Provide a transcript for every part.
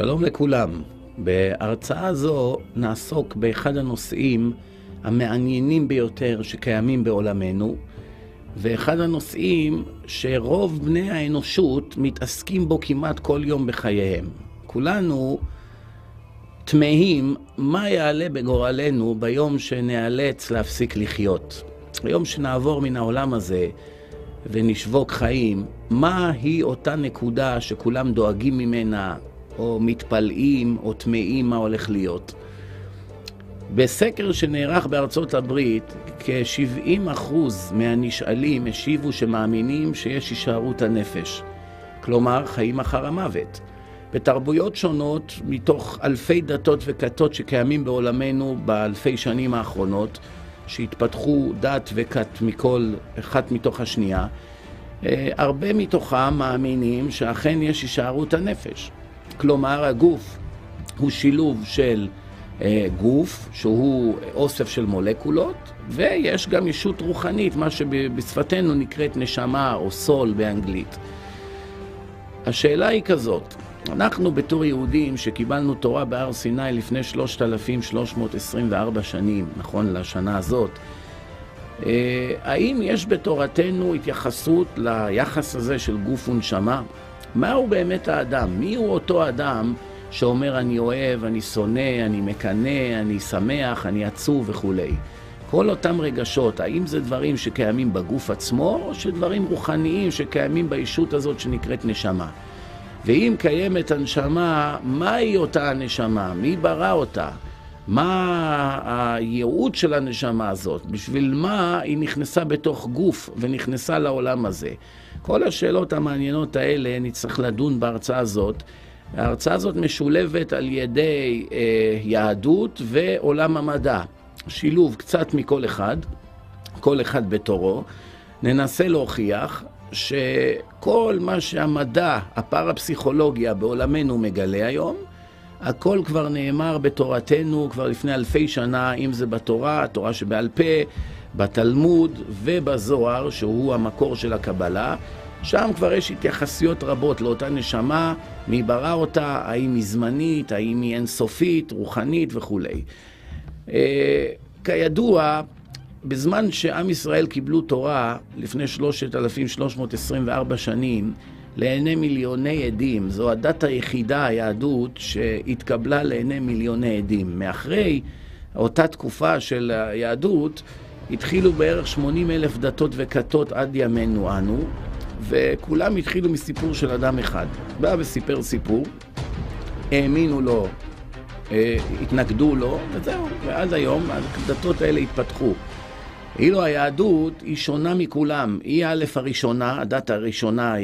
שלום לכולם. בהרצאה זו נעסוק באחד הנושאים המעניינים ביותר שקיימים בעולמנו, ואחד הנושאים שרוב בני האנושות מתעסקים בו כמעט כל יום בחייהם. כולנו תמהים מה יעלה בגורלנו ביום שניאלץ להפסיק לחיות. היום שנעבור מן העולם הזה ונשבוק חיים, מה היא אותה נקודה שכולם דואגים ממנה, או מתפלאים, או טמאים מה הולך להיות. בסקר שנערך בארצות הברית, כ-70% מהנשאלים השיבו שמאמינים שיש הישארות הנפש. כלומר, חיים אחר המוות. בתרבויות שונות, מתוך אלפי דתות וכתות שקיימים בעולמנו באלפי שנים האחרונות, שהתפתחו דת וכת מכל אחת מתוך השנייה, אה, הרבה מתוכם מאמינים שאכן יש הישארות הנפש. כלומר, הגוף הוא שילוב של אה, גוף, שהוא אוסף של מולקולות, ויש גם ישות רוחנית, מה שבשפתנו נקראת נשמה או סול באנגלית. השאלה היא כזאת, אנחנו בתור יהודים שקיבלנו תורה בהר סיני לפני 3,324 שנים, נכון לשנה הזאת, אה, האם יש בתורתנו התייחסות ליחס הזה של גוף ונשמה? מהו באמת האדם? מי הוא אותו אדם שאומר אני אוהב, אני שונא, אני מקנא, אני שמח, אני עצוב וכולי? כל אותם רגשות, האם זה דברים שקיימים בגוף עצמו, או שדברים רוחניים שקיימים בישות הזאת שנקראת נשמה? ואם קיימת הנשמה, מהי אותה הנשמה? מי ברא אותה? מה הייעוד של הנשמה הזאת? בשביל מה היא נכנסה בתוך גוף ונכנסה לעולם הזה? כל השאלות המעניינות האלה נצטרך לדון בהרצאה הזאת. ההרצאה הזאת משולבת על ידי אה, יהדות ועולם המדע. שילוב קצת מכל אחד, כל אחד בתורו. ננסה להוכיח שכל מה שהמדע, הפרפסיכולוגיה בעולמנו מגלה היום, הכל כבר נאמר בתורתנו כבר לפני אלפי שנה, אם זה בתורה, התורה שבעל פה, בתלמוד ובזוהר, שהוא המקור של הקבלה. שם כבר יש התייחסויות רבות לאותה נשמה, מי ברא אותה, האם היא זמנית, האם היא אינסופית, רוחנית וכולי. אה, כידוע, בזמן שעם ישראל קיבלו תורה לפני 3,324 שנים, לעיני מיליוני עדים, זו הדת היחידה, היהדות, שהתקבלה לעיני מיליוני עדים. מאחרי אותה תקופה של היהדות, התחילו בערך 80 אלף דתות וכתות עד ימינו אנו, וכולם התחילו מסיפור של אדם אחד. בא וסיפר סיפור, האמינו לו, אה, התנגדו לו, וזהו, ועד היום הדתות האלה התפתחו. אילו היהדות היא שונה מכולם, היא א' הראשונה, הדת הראשונה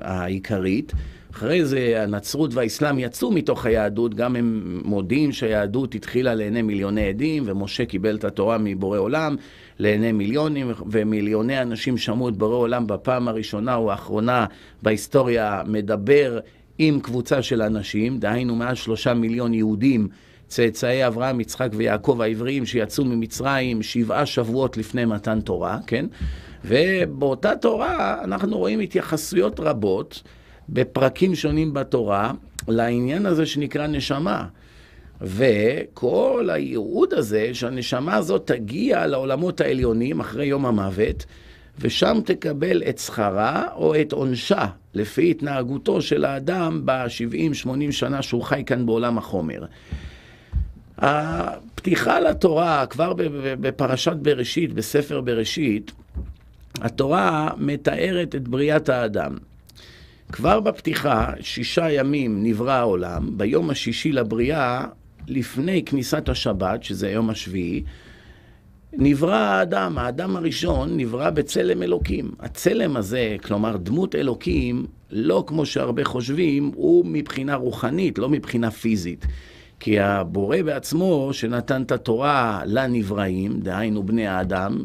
העיקרית, אחרי זה הנצרות והאסלאם יצאו מתוך היהדות, גם הם מודים שהיהדות התחילה לעיני מיליוני עדים, ומשה קיבל את התורה מבורא עולם לעיני מיליונים, ומיליוני אנשים שמעו את בורא עולם בפעם הראשונה או האחרונה בהיסטוריה מדבר עם קבוצה של אנשים, דהיינו מעל שלושה מיליון יהודים צאצאי אברהם, יצחק ויעקב העבריים שיצאו ממצרים שבעה שבועות לפני מתן תורה, כן? ובאותה תורה אנחנו רואים התייחסויות רבות בפרקים שונים בתורה לעניין הזה שנקרא נשמה. וכל הייעוד הזה שהנשמה הזאת תגיע לעולמות העליונים אחרי יום המוות, ושם תקבל את שכרה או את עונשה לפי התנהגותו של האדם ב-70-80 שנה שהוא חי כאן בעולם החומר. הפתיחה לתורה, כבר בפרשת בראשית, בספר בראשית, התורה מתארת את בריאת האדם. כבר בפתיחה, שישה ימים נברא העולם, ביום השישי לבריאה, לפני כניסת השבת, שזה היום השביעי, נברא האדם, האדם הראשון נברא בצלם אלוקים. הצלם הזה, כלומר דמות אלוקים, לא כמו שהרבה חושבים, הוא מבחינה רוחנית, לא מבחינה פיזית. כי הבורא בעצמו, שנתן את התורה לנבראים, דהיינו בני האדם,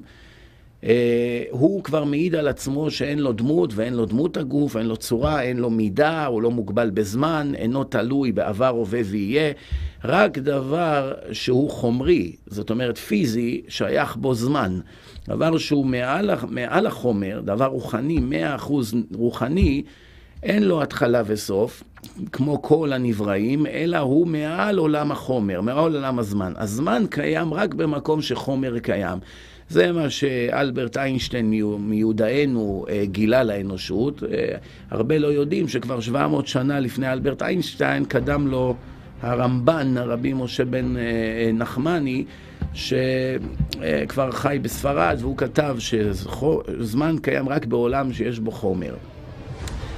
אה, הוא כבר מעיד על עצמו שאין לו דמות ואין לו דמות הגוף, אין לו צורה, אין לו מידה, הוא לא מוגבל בזמן, אינו תלוי בעבר, הווה ויהיה, רק דבר שהוא חומרי, זאת אומרת פיזי, שייך בו זמן. דבר שהוא מעל, מעל החומר, דבר רוחני, מאה אחוז רוחני, אין לו התחלה וסוף, כמו כל הנבראים, אלא הוא מעל עולם החומר, מעל עולם הזמן. הזמן קיים רק במקום שחומר קיים. זה מה שאלברט איינשטיין מיודענו אה, גילה לאנושות. אה, הרבה לא יודעים שכבר 700 שנה לפני אלברט איינשטיין קדם לו הרמב"ן, רבי משה בן אה, נחמני, שכבר חי בספרד, והוא כתב שזמן קיים רק בעולם שיש בו חומר.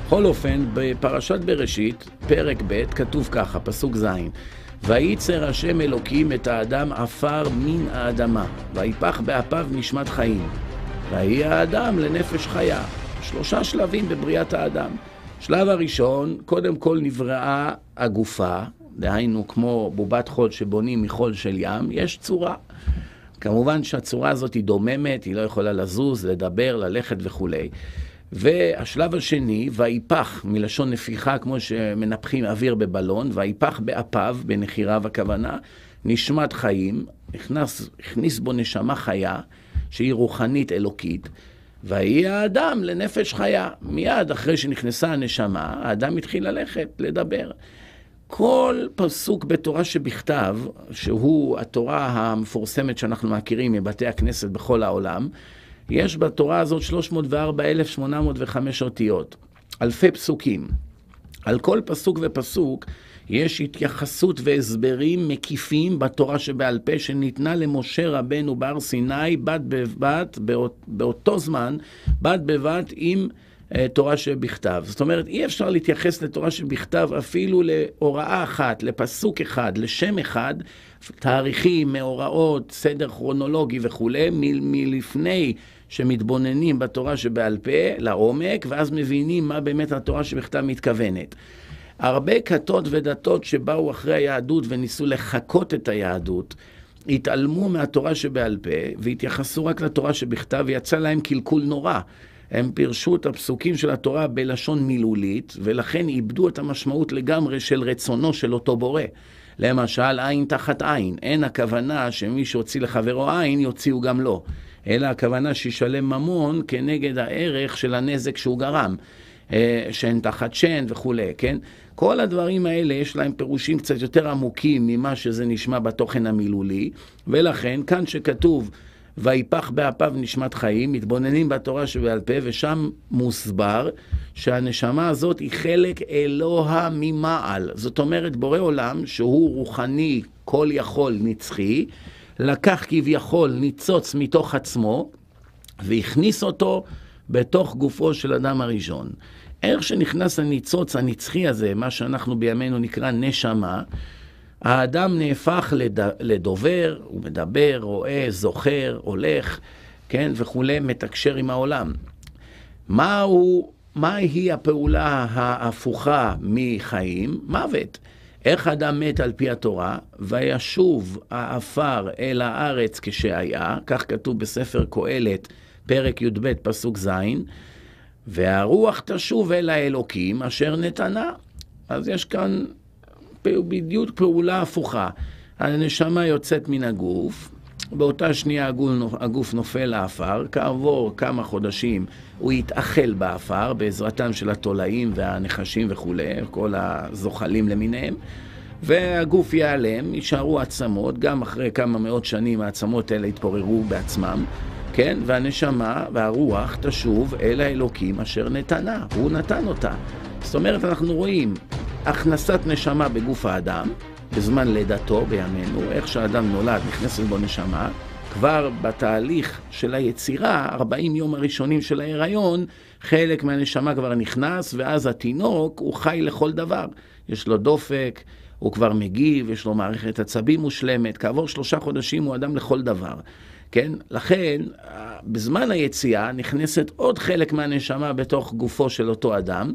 בכל אופן, בפרשת בראשית, פרק ב', כתוב ככה, פסוק ז': וייצר השם אלוקים את האדם עפר מן האדמה, ויפח באפיו נשמת חיים. ויהי האדם לנפש חיה. שלושה שלבים בבריאת האדם. שלב הראשון, קודם כל נבראה הגופה, דהיינו כמו בובת חול שבונים מחול של ים, יש צורה. כמובן שהצורה הזאת היא דוממת, היא לא יכולה לזוז, לדבר, ללכת וכולי. והשלב השני, ויפח, מלשון נפיחה, כמו שמנפחים אוויר בבלון, ויפח באפיו, בנחיריו הכוונה, נשמת חיים, הכנס, הכניס בו נשמה חיה, שהיא רוחנית אלוקית, ויהי האדם לנפש חיה. מיד אחרי שנכנסה הנשמה, האדם התחיל ללכת, לדבר. כל פסוק בתורה שבכתב, שהוא התורה המפורסמת שאנחנו מכירים מבתי הכנסת בכל העולם, יש בתורה הזאת 304,805 אותיות, אלפי פסוקים. על כל פסוק ופסוק יש התייחסות והסברים מקיפים בתורה שבעל פה שניתנה למשה רבנו בהר סיני בד בבד, באות, באותו זמן, בד בבד עם תורה שבכתב. זאת אומרת, אי אפשר להתייחס לתורה שבכתב אפילו להוראה אחת, לפסוק אחד, לשם אחד, תאריכים, מאורעות, סדר כרונולוגי וכולי, מלפני שמתבוננים בתורה שבעל פה לעומק, ואז מבינים מה באמת התורה שבכתב מתכוונת. הרבה כתות ודתות שבאו אחרי היהדות וניסו לחקות את היהדות, התעלמו מהתורה שבעל פה והתייחסו רק לתורה שבכתב, ויצא להם קלקול נורא. הם פירשו את הפסוקים של התורה בלשון מילולית, ולכן איבדו את המשמעות לגמרי של רצונו של אותו בורא. למשל, עין תחת עין. אין הכוונה שמי שהוציא לחברו עין, יוציאו גם לו. אלא הכוונה שישלם ממון כנגד הערך של הנזק שהוא גרם. אה, שן תחת שן וכולי, כן? כל הדברים האלה יש להם פירושים קצת יותר עמוקים ממה שזה נשמע בתוכן המילולי, ולכן כאן שכתוב ויפח באפיו נשמת חיים, מתבוננים בתורה שבעל פה, ושם מוסבר שהנשמה הזאת היא חלק אלוה ממעל. זאת אומרת, בורא עולם, שהוא רוחני, כל יכול, נצחי, לקח כביכול ניצוץ מתוך עצמו והכניס אותו בתוך גופו של אדם הראשון. איך שנכנס הניצוץ הנצחי הזה, מה שאנחנו בימינו נקרא נשמה, האדם נהפך לד... לדובר, הוא מדבר, רואה, זוכר, הולך, כן, וכולי, מתקשר עם העולם. מהו, מהי הפעולה ההפוכה מחיים? מוות. איך אדם מת על פי התורה, וישוב העפר אל הארץ כשהיה, כך כתוב בספר קהלת, פרק י"ב, פסוק ז', והרוח תשוב אל האלוקים אשר נתנה. אז יש כאן בדיוק פעולה הפוכה. הנשמה יוצאת מן הגוף, באותה שנייה הגוף נופל לעפר, כעבור כמה חודשים הוא יתאכל בעפר בעזרתם של התולעים והנחשים וכולי, כל הזוחלים למיניהם, והגוף ייעלם, יישארו עצמות, גם אחרי כמה מאות שנים העצמות האלה יתפוררו בעצמם, כן? והנשמה והרוח תשוב אל האלוקים אשר נתנה, הוא נתן אותה. זאת אומרת, אנחנו רואים הכנסת נשמה בגוף האדם, בזמן לידתו בימינו, איך שהאדם נולד, נכנסת בו נשמה, כבר בתהליך של היצירה, 40 יום הראשונים של ההיריון, חלק מהנשמה כבר נכנס, ואז התינוק הוא חי לכל דבר. יש לו דופק, הוא כבר מגיב, יש לו מערכת עצבים מושלמת, כעבור שלושה חודשים הוא אדם לכל דבר. כן? לכן, בזמן היציאה נכנסת עוד חלק מהנשמה בתוך גופו של אותו אדם,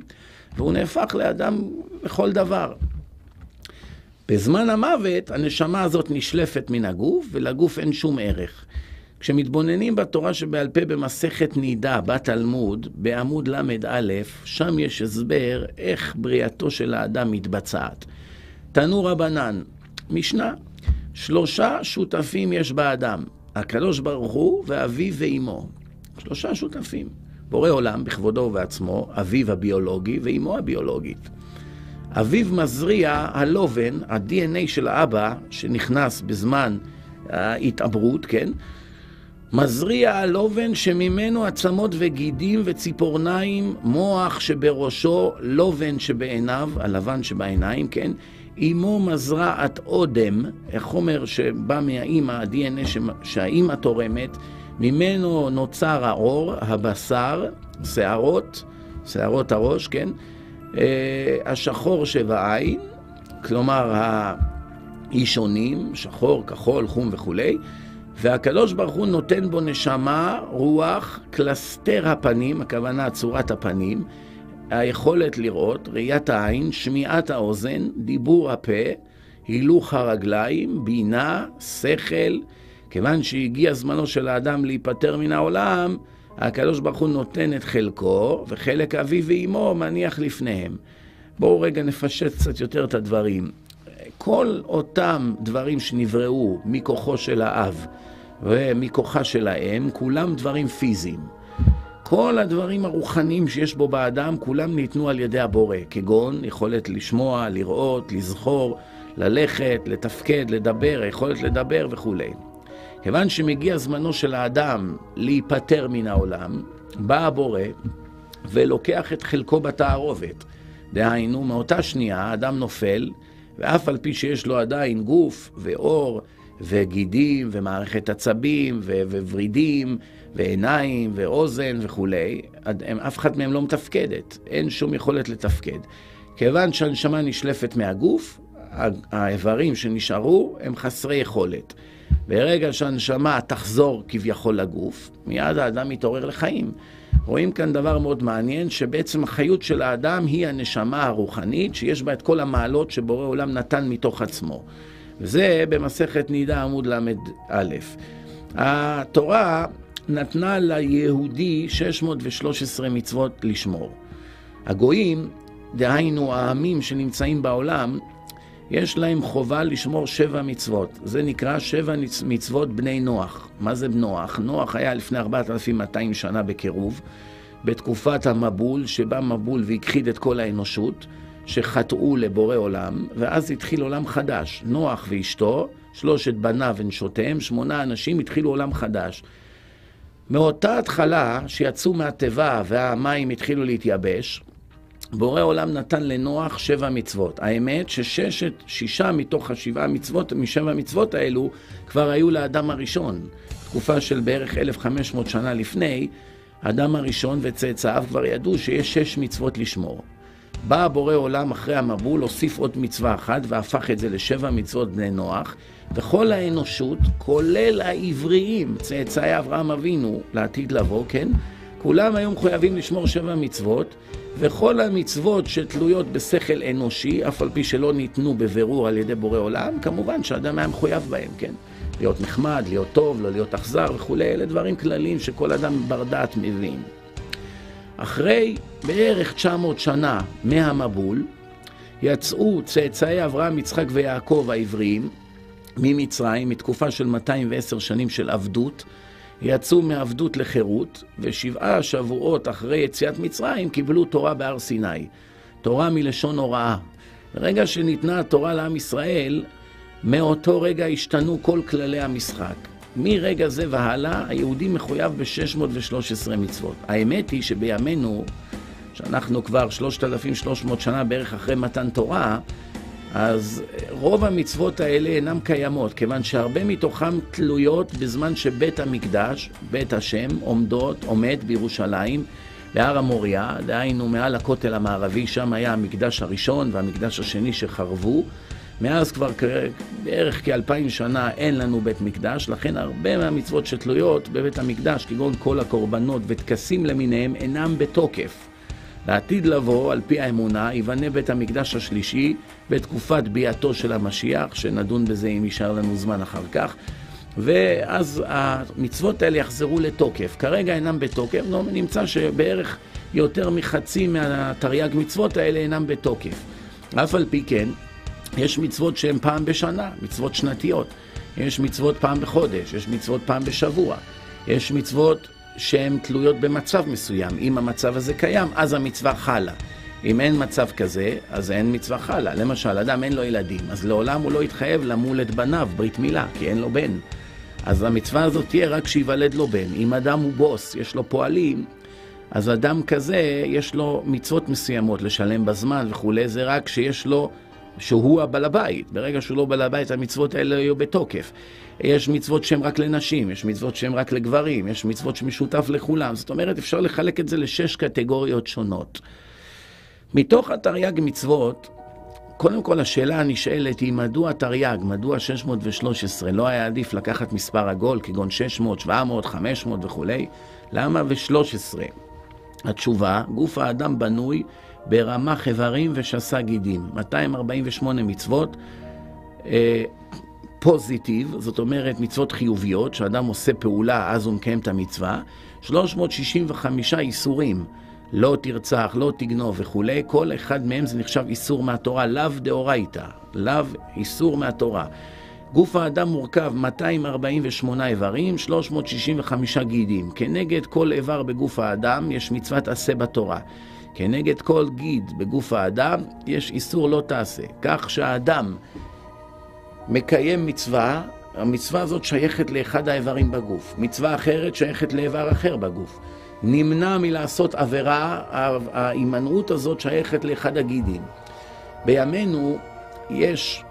והוא נהפך לאדם לכל דבר. בזמן המוות הנשמה הזאת נשלפת מן הגוף, ולגוף אין שום ערך. כשמתבוננים בתורה שבעל פה במסכת נידה בתלמוד, בעמוד ל"א, שם יש הסבר איך בריאתו של האדם מתבצעת. תנו רבנן, משנה, שלושה שותפים יש באדם, הקדוש ברוך הוא ואביו ואימו. שלושה שותפים. בורא עולם בכבודו ובעצמו, אביו הביולוגי ואימו הביולוגית. אביו מזריע הלובן, ה-DNA של האבא, שנכנס בזמן ההתעברות, כן? מזריע הלובן שממנו עצמות וגידים וציפורניים, מוח שבראשו, לובן שבעיניו, הלבן שבעיניים, כן? אמו מזרעת אודם, החומר שבא מהאימא, ה-DNA שהאימא תורמת, ממנו נוצר האור, הבשר, שערות, שערות הראש, כן? אה, השחור שבעין, כלומר האישונים, שחור, כחול, חום וכולי, והקדוש ברוך הוא נותן בו נשמה, רוח, קלסתר הפנים, הכוונה צורת הפנים, היכולת לראות, ראיית העין, שמיעת האוזן, דיבור הפה, הילוך הרגליים, בינה, שכל. כיוון שהגיע זמנו של האדם להיפטר מן העולם, הקדוש ברוך הוא נותן את חלקו, וחלק אביו ואימו מניח לפניהם. בואו רגע נפשט קצת יותר את הדברים. כל אותם דברים שנבראו מכוחו של האב ומכוחה של האם, כולם דברים פיזיים. כל הדברים הרוחניים שיש בו באדם, כולם ניתנו על ידי הבורא, כגון יכולת לשמוע, לראות, לזכור, ללכת, לתפקד, לדבר, יכולת לדבר וכולי. כיוון שמגיע זמנו של האדם להיפטר מן העולם, בא הבורא ולוקח את חלקו בתערובת. דהיינו, מאותה שנייה האדם נופל, ואף על פי שיש לו עדיין גוף ואור וגידים ומערכת עצבים וורידים ועיניים ואוזן וכולי, אף אחד מהם לא מתפקדת, אין שום יכולת לתפקד. כיוון שהנשמה נשלפת מהגוף, האיברים שנשארו הם חסרי יכולת. ברגע שהנשמה תחזור כביכול לגוף, מיד האדם מתעורר לחיים. רואים כאן דבר מאוד מעניין, שבעצם החיות של האדם היא הנשמה הרוחנית, שיש בה את כל המעלות שבורא עולם נתן מתוך עצמו. וזה במסכת נידה עמוד ל"א. התורה נתנה ליהודי 613 מצוות לשמור. הגויים, דהיינו העמים שנמצאים בעולם, יש להם חובה לשמור שבע מצוות. זה נקרא שבע מצוות בני נוח. מה זה נוח? נוח היה לפני 4,200 שנה בקירוב, בתקופת המבול, שבא מבול והכחיד את כל האנושות, שחטאו לבורא עולם, ואז התחיל עולם חדש. נוח ואשתו, שלושת בניו ונשותיהם, שמונה אנשים, התחילו עולם חדש. מאותה התחלה שיצאו מהתיבה והמים התחילו להתייבש, בורא עולם נתן לנוח שבע מצוות. האמת שששת, שישה מתוך השבעה מצוות, משבע המצוות האלו, כבר היו לאדם הראשון. תקופה של בערך 1,500 שנה לפני, האדם הראשון וצאצאיו כבר ידעו שיש שש מצוות לשמור. בא הבורא עולם אחרי המבול, הוסיף עוד מצווה אחת והפך את זה לשבע מצוות בני נוח, וכל האנושות, כולל העבריים, צאצאי אברהם אבינו לעתיד לבוא, כן? כולם היו מחויבים לשמור שבע מצוות, וכל המצוות שתלויות בשכל אנושי, אף על פי שלא ניתנו בבירור על ידי בורא עולם, כמובן שאדם היה מחויב בהם, כן? להיות נחמד, להיות טוב, לא להיות אכזר וכולי, אלה דברים כלליים שכל אדם בר דעת מבין. אחרי בערך 900 שנה מהמבול, יצאו צאצאי אברהם, יצחק ויעקב העבריים ממצרים, מתקופה של 210 שנים של עבדות, יצאו מעבדות לחירות, ושבעה שבועות אחרי יציאת מצרים קיבלו תורה בהר סיני. תורה מלשון הוראה. ברגע שניתנה התורה לעם ישראל, מאותו רגע השתנו כל כללי המשחק. מרגע זה והלאה, היהודי מחויב ב-613 מצוות. האמת היא שבימינו, שאנחנו כבר 3,300 שנה בערך אחרי מתן תורה, אז רוב המצוות האלה אינן קיימות, כיוון שהרבה מתוכן תלויות בזמן שבית המקדש, בית השם, עומדות, עומד בירושלים, בהר המוריה, דהיינו מעל הכותל המערבי, שם היה המקדש הראשון והמקדש השני שחרבו. מאז כבר בערך כאלפיים שנה אין לנו בית מקדש, לכן הרבה מהמצוות שתלויות בבית המקדש, כגון כל הקורבנות וטקסים למיניהם, אינם בתוקף. לעתיד לבוא, על פי האמונה, ייבנה בית המקדש השלישי בתקופת ביאתו של המשיח, שנדון בזה אם יישאר לנו זמן אחר כך, ואז המצוות האלה יחזרו לתוקף. כרגע אינם בתוקף, לא, נמצא שבערך יותר מחצי מהתרי"ג מצוות האלה אינם בתוקף. אף על פי כן, יש מצוות שהן פעם בשנה, מצוות שנתיות. יש מצוות פעם בחודש, יש מצוות פעם בשבוע. יש מצוות שהן תלויות במצב מסוים. אם המצב הזה קיים, אז המצווה חלה. אם אין מצב כזה, אז אין מצווה חלה. למשל, אדם אין לו ילדים, אז לעולם הוא לא יתחייב למול את בניו, ברית מילה, כי אין לו בן. אז המצווה הזאת תהיה רק שיוולד לו בן. אם אדם הוא בוס, יש לו פועלים, אז אדם כזה, יש לו מצוות מסוימות לשלם בזמן וכולי, זה רק שיש לו, שהוא הבעל הבית. ברגע שהוא לא בעל הבית, המצוות האלה יהיו בתוקף. יש מצוות שהן רק לנשים, יש מצוות שהן רק לגברים, יש מצוות שמשותף לכולם. זאת אומרת, אפשר לחלק את זה לשש קטגוריות שונות. מתוך התרי"ג מצוות, קודם כל השאלה הנשאלת היא מדוע תרי"ג, מדוע 613, לא היה עדיף לקחת מספר עגול כגון 600, 700, 500 וכולי? למה ו-13? התשובה, גוף האדם בנוי ברמ"ח איברים ושסה גידים. 248 מצוות אה, פוזיטיב, זאת אומרת מצוות חיוביות, שאדם עושה פעולה אז הוא מקיים את המצווה. 365 איסורים. לא תרצח, לא תגנוב וכולי, כל אחד מהם זה נחשב איסור מהתורה, לאו דאורייתא, לאו איסור מהתורה. גוף האדם מורכב 248 איברים, 365 גידים. כנגד כל איבר בגוף האדם יש מצוות עשה בתורה. כנגד כל גיד בגוף האדם יש איסור לא תעשה. כך שהאדם מקיים מצווה, המצווה הזאת שייכת לאחד האיברים בגוף. מצווה אחרת שייכת לאיבר אחר בגוף. נמנע מלעשות עבירה, ההימנעות הזאת שייכת לאחד הגידים. בימינו יש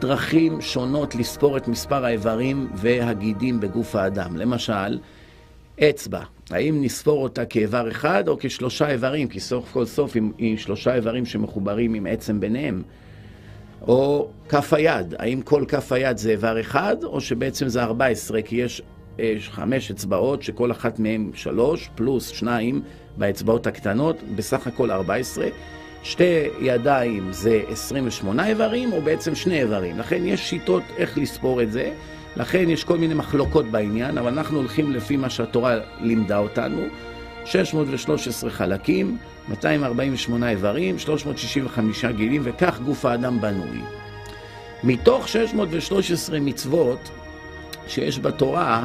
דרכים שונות לספור את מספר האיברים והגידים בגוף האדם. למשל, אצבע, האם נספור אותה כאיבר אחד או כשלושה איברים, כי סוף כל סוף עם שלושה איברים שמחוברים עם עצם ביניהם. או כף היד, האם כל כף היד זה איבר אחד, או שבעצם זה 14, כי יש יש חמש אצבעות, שכל אחת מהן שלוש, פלוס שניים באצבעות הקטנות, בסך הכל 14. שתי ידיים זה 28 איברים, או בעצם שני איברים. לכן יש שיטות איך לספור את זה. לכן יש כל מיני מחלוקות בעניין, אבל אנחנו הולכים לפי מה שהתורה לימדה אותנו. 613 חלקים, 248 איברים, 365 גילים, וכך גוף האדם בנוי. מתוך 613 מצוות שיש בתורה,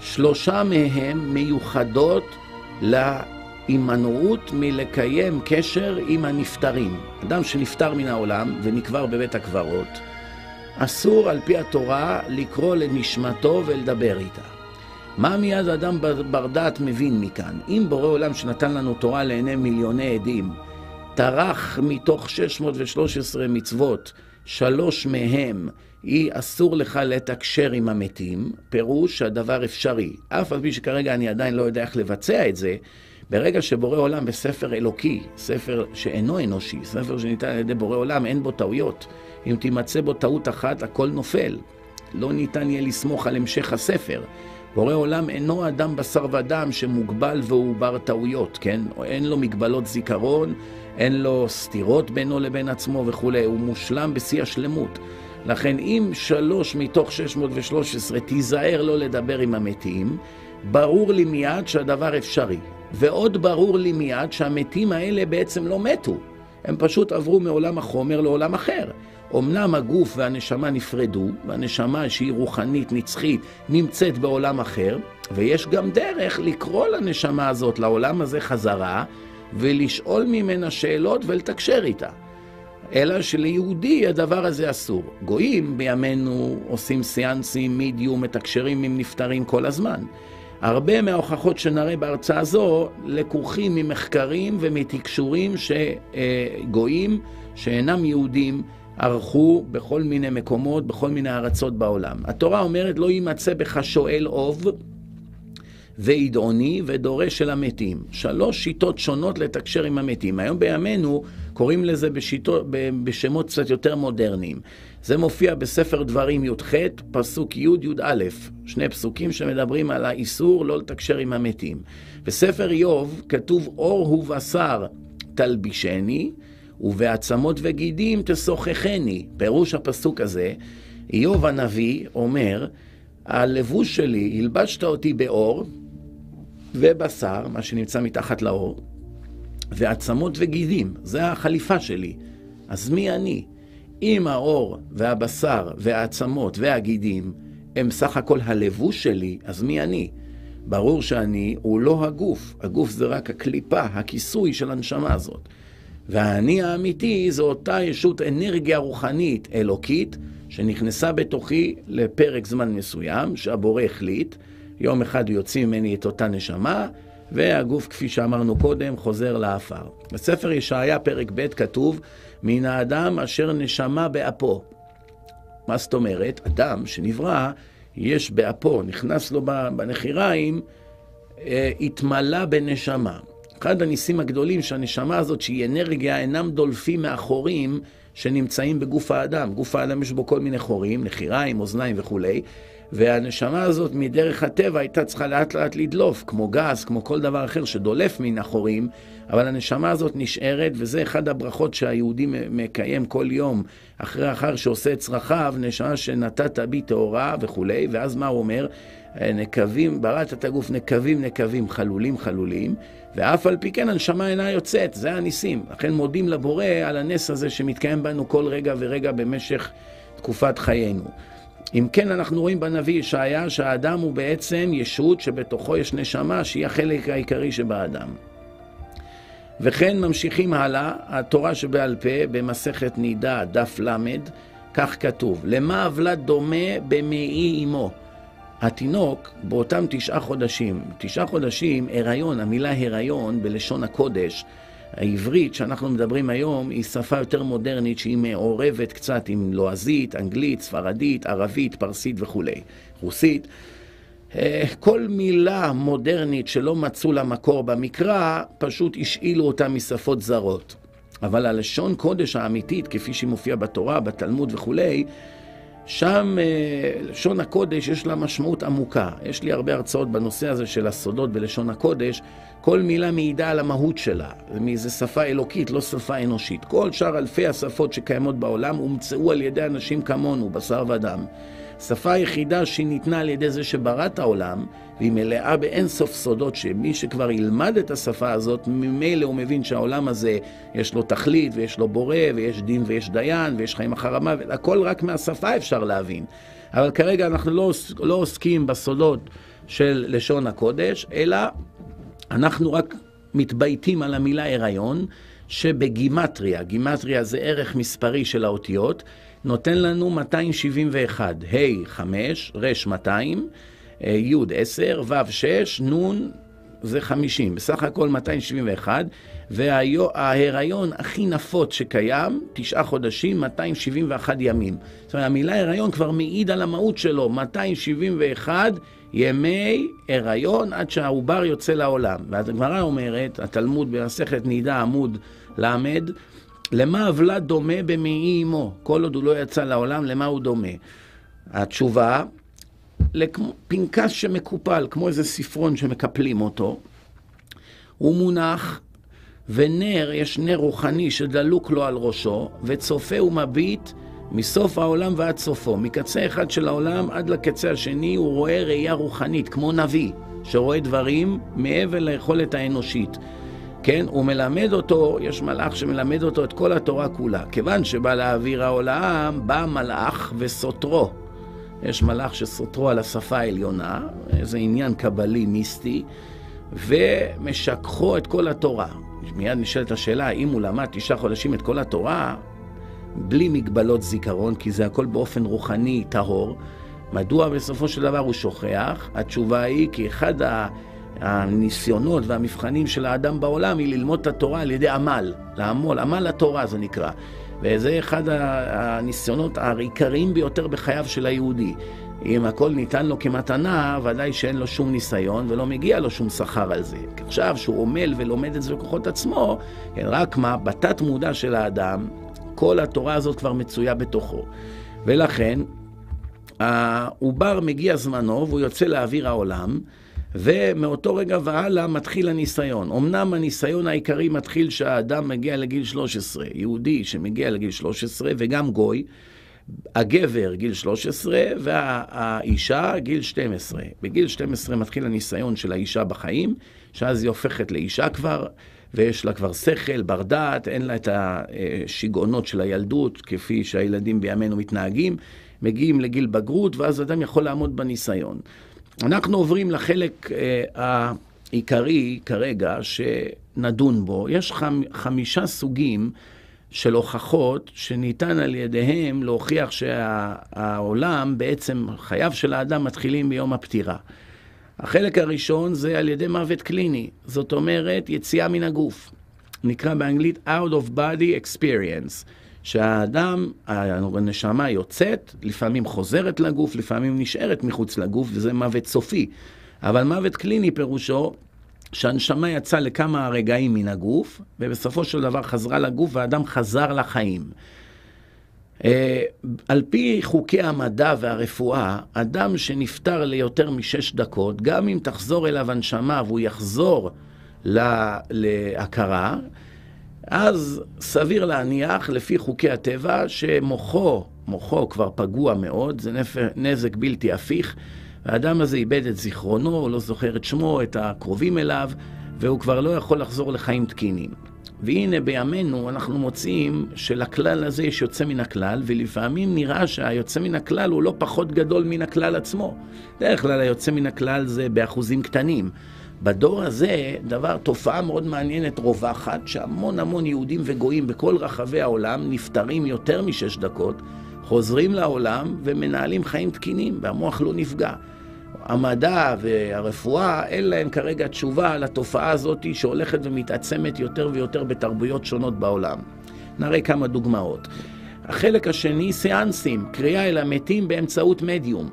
שלושה מהם מיוחדות להימנעות מלקיים קשר עם הנפטרים. אדם שנפטר מן העולם ונקבר בבית הקברות, אסור על פי התורה לקרוא לנשמתו ולדבר איתה. מה מיד אדם בר דעת מבין מכאן? אם בורא עולם שנתן לנו תורה לעיני מיליוני עדים, טרח מתוך 613 מצוות, שלוש מהם היא אסור לך לתקשר עם המתים, פירוש שהדבר אפשרי. אף על פי שכרגע אני עדיין לא יודע איך לבצע את זה, ברגע שבורא עולם בספר אלוקי, ספר שאינו אנושי, ספר שניתן על ידי בורא עולם, אין בו טעויות. אם תימצא בו טעות אחת, הכל נופל. לא ניתן יהיה לסמוך על המשך הספר. בורא עולם אינו אדם בשר ודם שמוגבל והוא בר טעויות, כן? אין לו מגבלות זיכרון, אין לו סתירות בינו לבין עצמו וכולי, הוא מושלם בשיא השלמות. לכן אם שלוש מתוך 613 תיזהר לא לדבר עם המתים, ברור לי מיד שהדבר אפשרי. ועוד ברור לי מיד שהמתים האלה בעצם לא מתו, הם פשוט עברו מעולם החומר לעולם אחר. אמנם הגוף והנשמה נפרדו, והנשמה שהיא רוחנית, נצחית, נמצאת בעולם אחר, ויש גם דרך לקרוא לנשמה הזאת, לעולם הזה חזרה, ולשאול ממנה שאלות ולתקשר איתה. אלא שליהודי הדבר הזה אסור. גויים בימינו עושים סיאנסים, מידיום, מתקשרים עם נפטרים כל הזמן. הרבה מההוכחות שנראה בהרצאה זו לקוחים ממחקרים ומתקשורים שגויים שאינם יהודים ערכו בכל מיני מקומות, בכל מיני ארצות בעולם. התורה אומרת לא יימצא בך שואל אוב וידעוני ודורש של המתים. שלוש שיטות שונות לתקשר עם המתים. היום בימינו קוראים לזה בשיטות, בשמות קצת יותר מודרניים. זה מופיע בספר דברים י"ח, פסוק י' י"א, שני פסוקים שמדברים על האיסור לא לתקשר עם המתים. בספר איוב כתוב אור ובשר תלבישני, ובעצמות וגידים תשוחחני. פירוש הפסוק הזה, איוב הנביא אומר, הלבוש שלי, הלבשת אותי באור ובשר, מה שנמצא מתחת לאור, ועצמות וגידים, זה החליפה שלי. אז מי אני? אם האור והבשר והעצמות והגידים הם סך הכל הלבוש שלי, אז מי אני? ברור שאני הוא לא הגוף, הגוף זה רק הקליפה, הכיסוי של הנשמה הזאת. והאני האמיתי זו אותה ישות אנרגיה רוחנית אלוקית שנכנסה בתוכי לפרק זמן מסוים, שהבורא החליט, יום אחד יוציא ממני את אותה נשמה, והגוף, כפי שאמרנו קודם, חוזר לעפר. בספר ישעיה, פרק ב', כתוב, מן האדם אשר נשמה באפו. מה זאת אומרת? אדם שנברא, יש באפו, נכנס לו בנחיריים, אה, התמלא בנשמה. אחד הניסים הגדולים שהנשמה הזאת, שהיא אנרגיה, אינם דולפים מהחורים שנמצאים בגוף האדם. גוף האדם יש בו כל מיני חורים, נחיריים, אוזניים וכולי, והנשמה הזאת מדרך הטבע הייתה צריכה לאט לאט לדלוף, כמו גז, כמו כל דבר אחר שדולף מן החורים, אבל הנשמה הזאת נשארת, וזה אחד הברכות שהיהודי מקיים כל יום, אחרי אחר שעושה את צרכיו, נשמה שנתת בי טהורה וכולי, ואז מה הוא אומר? נקבים, בראת את הגוף נקבים נקבים, חלולים חלולים, ואף על פי כן הנשמה אינה יוצאת, זה הניסים. לכן מודים לבורא על הנס הזה שמתקיים בנו כל רגע ורגע במשך תקופת חיינו. אם כן, אנחנו רואים בנביא ישעיה שהאדם הוא בעצם ישות שבתוכו יש נשמה שהיא החלק העיקרי שבאדם. וכן ממשיכים הלאה, התורה שבעל פה במסכת נידה, דף ל', כך כתוב: למה עוולה דומה במעי אמו? התינוק באותם תשעה חודשים, תשעה חודשים, הריון, המילה הריון בלשון הקודש, העברית שאנחנו מדברים היום היא שפה יותר מודרנית שהיא מעורבת קצת עם לועזית, אנגלית, ספרדית, ערבית, פרסית וכולי, רוסית. אה, כל מילה מודרנית שלא מצאו לה מקור במקרא, פשוט השאילו אותה משפות זרות. אבל הלשון קודש האמיתית, כפי שהיא מופיעה בתורה, בתלמוד וכולי, שם אה, לשון הקודש יש לה משמעות עמוקה. יש לי הרבה הרצאות בנושא הזה של הסודות בלשון הקודש. כל מילה מעידה על המהות שלה. זו שפה אלוקית, לא שפה אנושית. כל שאר אלפי השפות שקיימות בעולם הומצאו על ידי אנשים כמונו, בשר ודם. שפה היחידה שניתנה על ידי זה שברא את העולם, והיא מלאה באין סוף סודות, שמי שכבר ילמד את השפה הזאת, ממילא הוא מבין שהעולם הזה, יש לו תכלית, ויש לו בורא, ויש דין ויש דיין, ויש חיים אחר המוות, הכל רק מהשפה אפשר להבין. אבל כרגע אנחנו לא, לא עוסקים בסודות של לשון הקודש, אלא אנחנו רק מתבייתים על המילה הריון, שבגימטריה, גימטריה זה ערך מספרי של האותיות, נותן לנו 271, ה' 5, ר' 200, י' 10, ו' 6, נ' זה 50, בסך הכל 271, וההיריון הכי נפוץ שקיים, תשעה חודשים, 271 ימים. זאת אומרת, המילה הריון כבר מעיד על המהות שלו, 271 ימי הריון עד שהעובר יוצא לעולם. ואז הגמרא אומרת, התלמוד במסכת נידה עמוד ל', למה עוולה דומה במעי אמו? כל עוד הוא לא יצא לעולם, למה הוא דומה? התשובה, לפנקס שמקופל, כמו איזה ספרון שמקפלים אותו, הוא מונח, ונר, יש נר רוחני שדלוק לו על ראשו, וצופה ומביט מסוף העולם ועד סופו. מקצה אחד של העולם עד לקצה השני הוא רואה ראייה רוחנית, כמו נביא, שרואה דברים מעבר ליכולת האנושית. כן, הוא מלמד אותו, יש מלאך שמלמד אותו את כל התורה כולה. כיוון שבא לאוויר העולם, בא מלאך וסותרו. יש מלאך שסותרו על השפה העליונה, איזה עניין קבלי מיסטי, ומשככו את כל התורה. מיד נשאלת השאלה, האם הוא למד תשעה חודשים את כל התורה, בלי מגבלות זיכרון, כי זה הכל באופן רוחני טהור, מדוע בסופו של דבר הוא שוכח? התשובה היא כי אחד ה... הניסיונות והמבחנים של האדם בעולם היא ללמוד את התורה על ידי עמל, לעמול, עמל התורה זה נקרא. וזה אחד הניסיונות העיקריים ביותר בחייו של היהודי. אם הכל ניתן לו כמתנה, ודאי שאין לו שום ניסיון ולא מגיע לו שום שכר על זה. עכשיו, שהוא עמל ולומד את זה בכוחות עצמו, כן, רק מה, בתת מודע של האדם, כל התורה הזאת כבר מצויה בתוכו. ולכן, העובר מגיע זמנו והוא יוצא לאוויר העולם, ומאותו רגע והלאה מתחיל הניסיון. אמנם הניסיון העיקרי מתחיל שהאדם מגיע לגיל 13, יהודי שמגיע לגיל 13 וגם גוי, הגבר גיל 13 והאישה גיל 12. בגיל 12 מתחיל הניסיון של האישה בחיים, שאז היא הופכת לאישה כבר, ויש לה כבר שכל, בר דעת, אין לה את השיגעונות של הילדות, כפי שהילדים בימינו מתנהגים, מגיעים לגיל בגרות, ואז אדם יכול לעמוד בניסיון. אנחנו עוברים לחלק אה, העיקרי כרגע, שנדון בו. יש חמ, חמישה סוגים של הוכחות שניתן על ידיהם להוכיח שהעולם, בעצם חייו של האדם מתחילים ביום הפטירה. החלק הראשון זה על ידי מוות קליני, זאת אומרת יציאה מן הגוף. נקרא באנגלית out of body experience. שהאדם, הנשמה יוצאת, לפעמים חוזרת לגוף, לפעמים נשארת מחוץ לגוף, וזה מוות סופי. אבל מוות קליני פירושו שהנשמה יצאה לכמה רגעים מן הגוף, ובסופו של דבר חזרה לגוף והאדם חזר לחיים. אה, על פי חוקי המדע והרפואה, אדם שנפטר ליותר משש דקות, גם אם תחזור אליו הנשמה והוא יחזור להכרה, אז סביר להניח, לפי חוקי הטבע, שמוחו, מוחו כבר פגוע מאוד, זה נזק בלתי הפיך. האדם הזה איבד את זיכרונו, הוא לא זוכר את שמו, את הקרובים אליו, והוא כבר לא יכול לחזור לחיים תקינים. והנה בימינו אנחנו מוצאים שלכלל הזה יש יוצא מן הכלל, ולפעמים נראה שהיוצא מן הכלל הוא לא פחות גדול מן הכלל עצמו. בדרך כלל היוצא מן הכלל זה באחוזים קטנים. בדור הזה, דבר, תופעה מאוד מעניינת רווחת, שהמון המון יהודים וגויים בכל רחבי העולם נפטרים יותר משש דקות, חוזרים לעולם ומנהלים חיים תקינים, והמוח לא נפגע. המדע והרפואה, אין להם כרגע תשובה על התופעה הזאת שהולכת ומתעצמת יותר ויותר בתרבויות שונות בעולם. נראה כמה דוגמאות. החלק השני, סיאנסים, קריאה אל המתים באמצעות מדיום.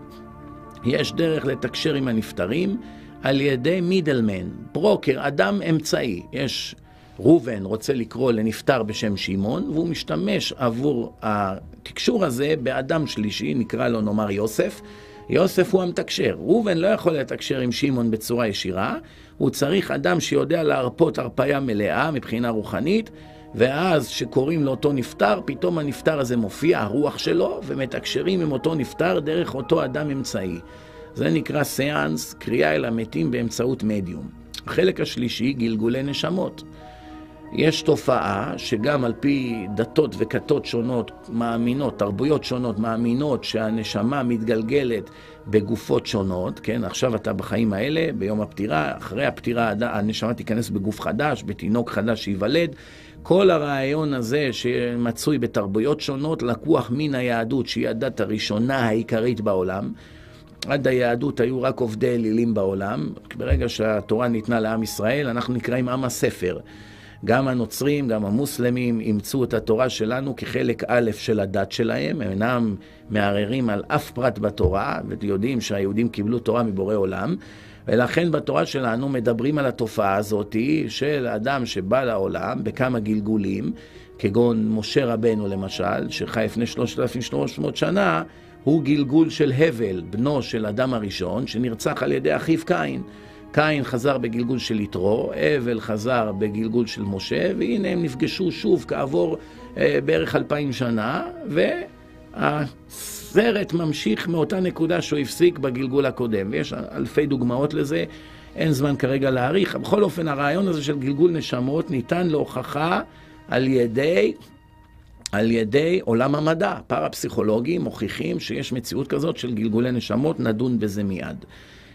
יש דרך לתקשר עם הנפטרים על ידי מידלמן, ברוקר, אדם אמצעי. יש ראובן רוצה לקרוא לנפטר בשם שמעון, והוא משתמש עבור התקשור הזה באדם שלישי, נקרא לו נאמר יוסף. יוסף הוא המתקשר. ראובן לא יכול לתקשר עם שמעון בצורה ישירה, הוא צריך אדם שיודע להרפות הרפאיה מלאה מבחינה רוחנית, ואז כשקוראים לאותו נפטר, פתאום הנפטר הזה מופיע, הרוח שלו, ומתקשרים עם אותו נפטר דרך אותו אדם אמצעי. זה נקרא סיאנס, קריאה אל המתים באמצעות מדיום. החלק השלישי, גלגולי נשמות. יש תופעה שגם על פי דתות וכתות שונות מאמינות, תרבויות שונות מאמינות שהנשמה מתגלגלת בגופות שונות, כן? עכשיו אתה בחיים האלה, ביום הפטירה, אחרי הפטירה הנשמה תיכנס בגוף חדש, בתינוק חדש שייוולד. כל הרעיון הזה שמצוי בתרבויות שונות לקוח מן היהדות, שהיא הדת הראשונה העיקרית בעולם. עד היהדות היו רק עובדי אלילים בעולם. ברגע שהתורה ניתנה לעם ישראל, אנחנו נקראים עם הספר. גם הנוצרים, גם המוסלמים, אימצו את התורה שלנו כחלק א' של הדת שלהם, הם אינם מערערים על אף פרט בתורה, ויודעים שהיהודים קיבלו תורה מבורא עולם, ולכן בתורה שלנו מדברים על התופעה הזאת של אדם שבא לעולם בכמה גלגולים, כגון משה רבנו למשל, שחי לפני 3,300 שנה, הוא גלגול של הבל, בנו של אדם הראשון, שנרצח על ידי אחיו קין. קין חזר בגלגול של יתרו, הבל חזר בגלגול של משה, והנה הם נפגשו שוב כעבור אה, בערך אלפיים שנה, והסרט ממשיך מאותה נקודה שהוא הפסיק בגלגול הקודם, ויש אלפי דוגמאות לזה, אין זמן כרגע להעריך. בכל אופן, הרעיון הזה של גלגול נשמות ניתן להוכחה על ידי על ידי עולם המדע. פרפסיכולוגים מוכיחים שיש מציאות כזאת של גלגולי נשמות, נדון בזה מיד.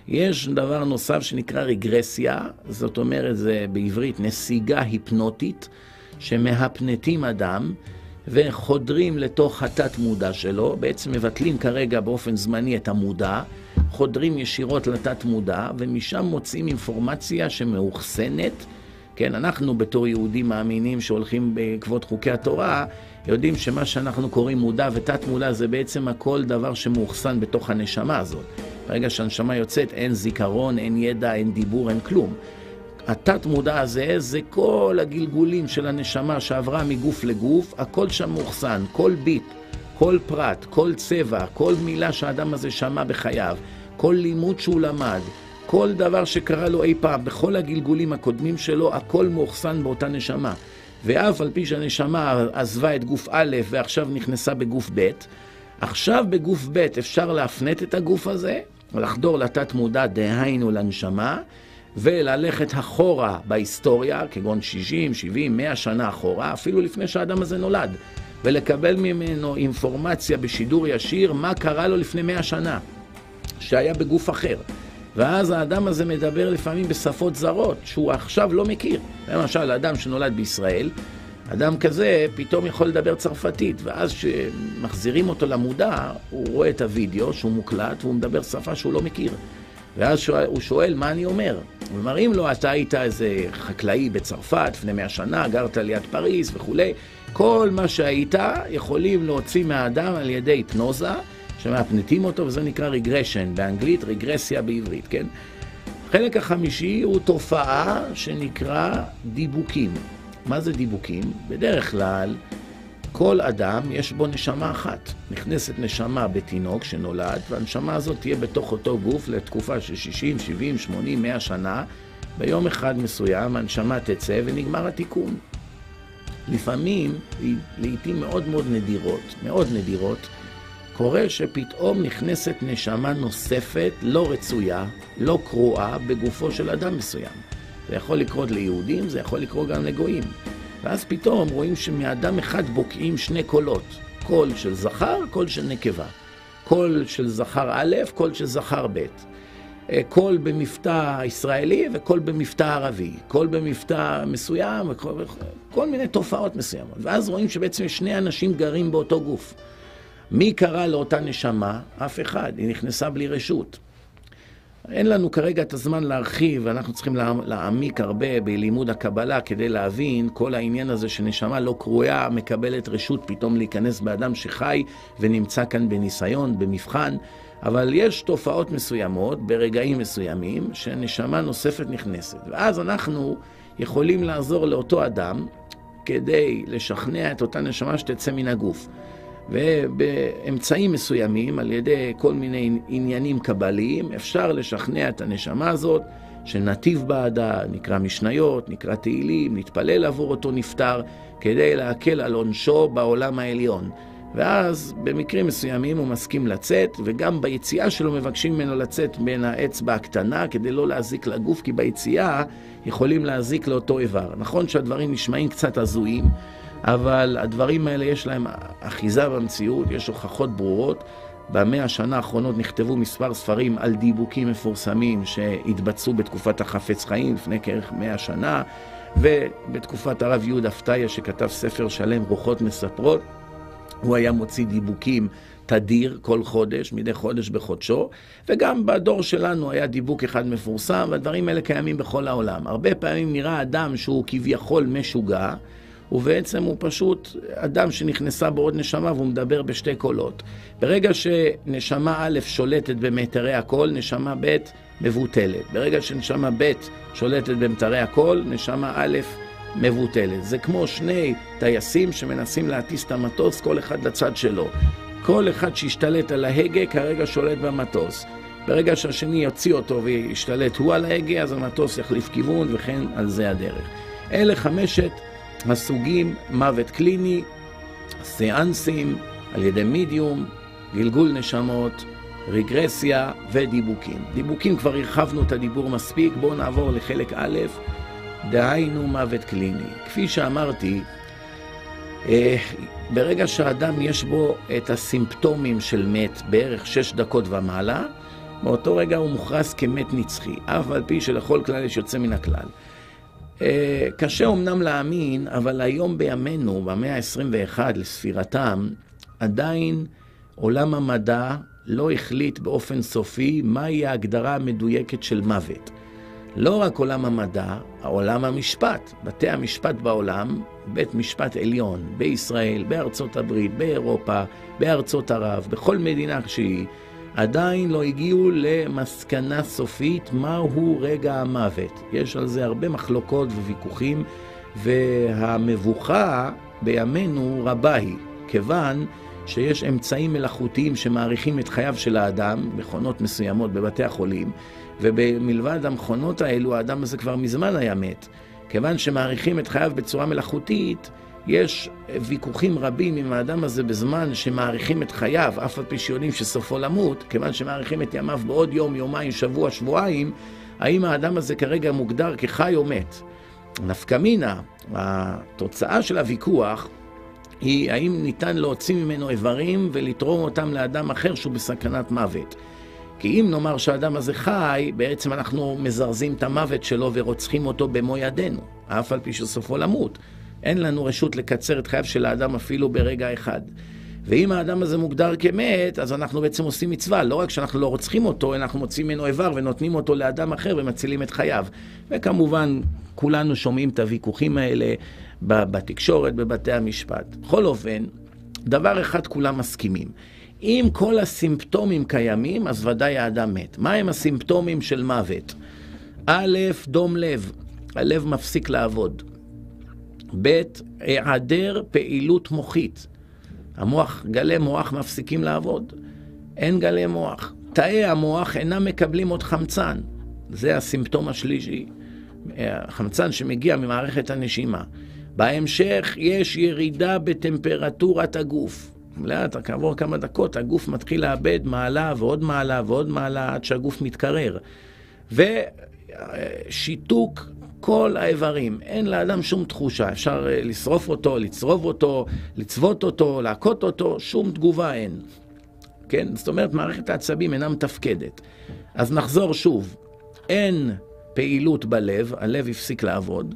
יש דבר נוסף שנקרא רגרסיה, זאת אומרת, זה בעברית נסיגה היפנוטית, שמהפנטים אדם וחודרים לתוך התת מודע שלו, בעצם מבטלים כרגע באופן זמני את המודע, חודרים ישירות לתת מודע, ומשם מוצאים אינפורמציה שמאוחסנת. כן, אנחנו בתור יהודים מאמינים שהולכים בעקבות חוקי התורה, יודעים שמה שאנחנו קוראים מודע ותת מודע זה בעצם הכל דבר שמאוחסן בתוך הנשמה הזאת. ברגע שהנשמה יוצאת אין זיכרון, אין ידע, אין דיבור, אין כלום. התת מודע הזה זה כל הגלגולים של הנשמה שעברה מגוף לגוף, הכל שם מאוחסן, כל ביט, כל פרט, כל צבע, כל מילה שהאדם הזה שמע בחייו, כל לימוד שהוא למד, כל דבר שקרה לו אי פעם, בכל הגלגולים הקודמים שלו, הכל מאוחסן באותה נשמה. ואף על פי שהנשמה עזבה את גוף א' ועכשיו נכנסה בגוף ב', עכשיו בגוף ב' אפשר להפנט את הגוף הזה, לחדור לתת מודע, דהיינו לנשמה, וללכת אחורה בהיסטוריה, כגון 60, 70, 100 שנה אחורה, אפילו לפני שהאדם הזה נולד, ולקבל ממנו אינפורמציה בשידור ישיר מה קרה לו לפני 100 שנה, שהיה בגוף אחר. ואז האדם הזה מדבר לפעמים בשפות זרות, שהוא עכשיו לא מכיר. למשל, אדם שנולד בישראל, אדם כזה פתאום יכול לדבר צרפתית, ואז כשמחזירים אותו למודע, הוא רואה את הוידאו שהוא מוקלט, והוא מדבר שפה שהוא לא מכיר. ואז הוא שואל, מה אני אומר? ומראים לו, אתה היית איזה חקלאי בצרפת לפני מאה שנה, גרת ליד פריז וכולי. כל מה שהיית יכולים להוציא מהאדם על ידי היפנוזה, שמאפנטים אותו, וזה נקרא רגרשן, באנגלית רגרסיה בעברית, כן? החלק החמישי הוא תופעה שנקרא דיבוקים. מה זה דיבוקים? בדרך כלל, כל אדם יש בו נשמה אחת. נכנסת נשמה בתינוק שנולד, והנשמה הזאת תהיה בתוך אותו גוף לתקופה של 60, 70, 80, 100 שנה. ביום אחד מסוים הנשמה תצא ונגמר התיקון. לפעמים, לעיתים מאוד מאוד נדירות, מאוד נדירות, קורה שפתאום נכנסת נשמה נוספת, לא רצויה, לא קרואה, בגופו של אדם מסוים. זה יכול לקרות ליהודים, זה יכול לקרות גם לגויים. ואז פתאום רואים שמאדם אחד בוקעים שני קולות. קול של זכר, קול של נקבה. קול של זכר א', קול של זכר ב'. אה, קול במבטא ישראלי וקול במבטא ערבי. קול במבטא מסוים, וכל, כל מיני תופעות מסוימות. ואז רואים שבעצם שני אנשים גרים באותו גוף. מי קרא לאותה נשמה? אף אחד. היא נכנסה בלי רשות. אין לנו כרגע את הזמן להרחיב, אנחנו צריכים להעמיק הרבה בלימוד הקבלה כדי להבין כל העניין הזה שנשמה לא קרויה, מקבלת רשות פתאום להיכנס באדם שחי ונמצא כאן בניסיון, במבחן. אבל יש תופעות מסוימות, ברגעים מסוימים, שנשמה נוספת נכנסת. ואז אנחנו יכולים לעזור לאותו אדם כדי לשכנע את אותה נשמה שתצא מן הגוף. ובאמצעים מסוימים, על ידי כל מיני עניינים קבליים, אפשר לשכנע את הנשמה הזאת שנתיב בעדה, נקרא משניות, נקרא תהילים, נתפלל עבור אותו נפטר, כדי להקל על עונשו בעולם העליון. ואז במקרים מסוימים הוא מסכים לצאת, וגם ביציאה שלו מבקשים ממנו לצאת בין האצבע הקטנה כדי לא להזיק לגוף, כי ביציאה יכולים להזיק לאותו איבר. נכון שהדברים נשמעים קצת הזויים, אבל הדברים האלה יש להם אחיזה במציאות, יש הוכחות ברורות. במאה השנה האחרונות נכתבו מספר ספרים על דיבוקים מפורסמים שהתבצעו בתקופת החפץ חיים לפני כערך מאה שנה, ובתקופת הרב יהודה פתיה שכתב ספר שלם רוחות מספרות, הוא היה מוציא דיבוקים תדיר כל חודש, מדי חודש בחודשו, וגם בדור שלנו היה דיבוק אחד מפורסם, והדברים האלה קיימים בכל העולם. הרבה פעמים נראה אדם שהוא כביכול משוגע, ובעצם הוא פשוט אדם שנכנסה בעוד נשמה והוא מדבר בשתי קולות. ברגע שנשמה א' שולטת במיתרי הקול, נשמה ב' מבוטלת. ברגע שנשמה ב' שולטת במיתרי הקול, נשמה א' מבוטלת. זה כמו שני טייסים שמנסים להטיס את המטוס, כל אחד לצד שלו. כל אחד שישתלט על ההגה כרגע שולט במטוס. ברגע שהשני יוציא אותו וישתלט הוא על ההגה, אז המטוס יחליף כיוון, וכן על זה הדרך. אלה חמשת הסוגים מוות קליני, סיאנסים על ידי מידיום, גלגול נשמות, רגרסיה ודיבוקים. דיבוקים כבר הרחבנו את הדיבור מספיק, בואו נעבור לחלק א', דהיינו מוות קליני. כפי שאמרתי, אה, ברגע שאדם יש בו את הסימפטומים של מת בערך שש דקות ומעלה, באותו רגע הוא מוכרז כמת נצחי, אף על פי שלכל כלל יש יוצא מן הכלל. אה, קשה אמנם להאמין, אבל היום בימינו, במאה ה-21 לספירתם, עדיין עולם המדע לא החליט באופן סופי מהי ההגדרה המדויקת של מוות. לא רק עולם המדע, העולם המשפט. בתי המשפט בעולם, בית משפט עליון, בישראל, בארצות הברית, באירופה, בארצות ערב, בכל מדינה שהיא, עדיין לא הגיעו למסקנה סופית מהו רגע המוות. יש על זה הרבה מחלוקות וויכוחים, והמבוכה בימינו רבה היא, כיוון שיש אמצעים מלאכותיים שמאריכים את חייו של האדם, מכונות מסוימות בבתי החולים, ומלבד המכונות האלו, האדם הזה כבר מזמן היה מת. כיוון שמאריכים את חייו בצורה מלאכותית, יש ויכוחים רבים עם האדם הזה בזמן שמאריכים את חייו, אף על פי שיודעים שסופו למות, כיוון שמאריכים את ימיו בעוד יום, יומיים, שבוע, שבועיים, האם האדם הזה כרגע מוגדר כחי או מת? נפקא מינה, התוצאה של הוויכוח היא האם ניתן להוציא ממנו איברים ולתרום אותם לאדם אחר שהוא בסכנת מוות. כי אם נאמר שהאדם הזה חי, בעצם אנחנו מזרזים את המוות שלו ורוצחים אותו במו ידינו, אף על פי שסופו למות. אין לנו רשות לקצר את חייו של האדם אפילו ברגע אחד. ואם האדם הזה מוגדר כמת, אז אנחנו בעצם עושים מצווה. לא רק שאנחנו לא רוצחים אותו, אנחנו מוצאים ממנו איבר ונותנים אותו לאדם אחר ומצילים את חייו. וכמובן, כולנו שומעים את הוויכוחים האלה בתקשורת, בבתי המשפט. בכל אופן, דבר אחד כולם מסכימים. אם כל הסימפטומים קיימים, אז ודאי האדם מת. מהם הסימפטומים של מוות? א', דום לב, הלב מפסיק לעבוד. ב', היעדר פעילות מוחית. המוח, גלי מוח מפסיקים לעבוד. אין גלי מוח. תאי המוח אינם מקבלים עוד חמצן. זה הסימפטום השלישי. החמצן שמגיע ממערכת הנשימה. בהמשך יש ירידה בטמפרטורת הגוף. לאט, כעבור כמה דקות, הגוף מתחיל לאבד מעלה ועוד מעלה ועוד מעלה עד שהגוף מתקרר. ושיתוק כל האיברים. אין לאדם שום תחושה. אפשר אה, לשרוף אותו, לצרוב אותו, לצוות אותו, להכות אותו, שום תגובה אין. כן? זאת אומרת, מערכת העצבים אינה מתפקדת. אז נחזור שוב. אין פעילות בלב, הלב הפסיק לעבוד.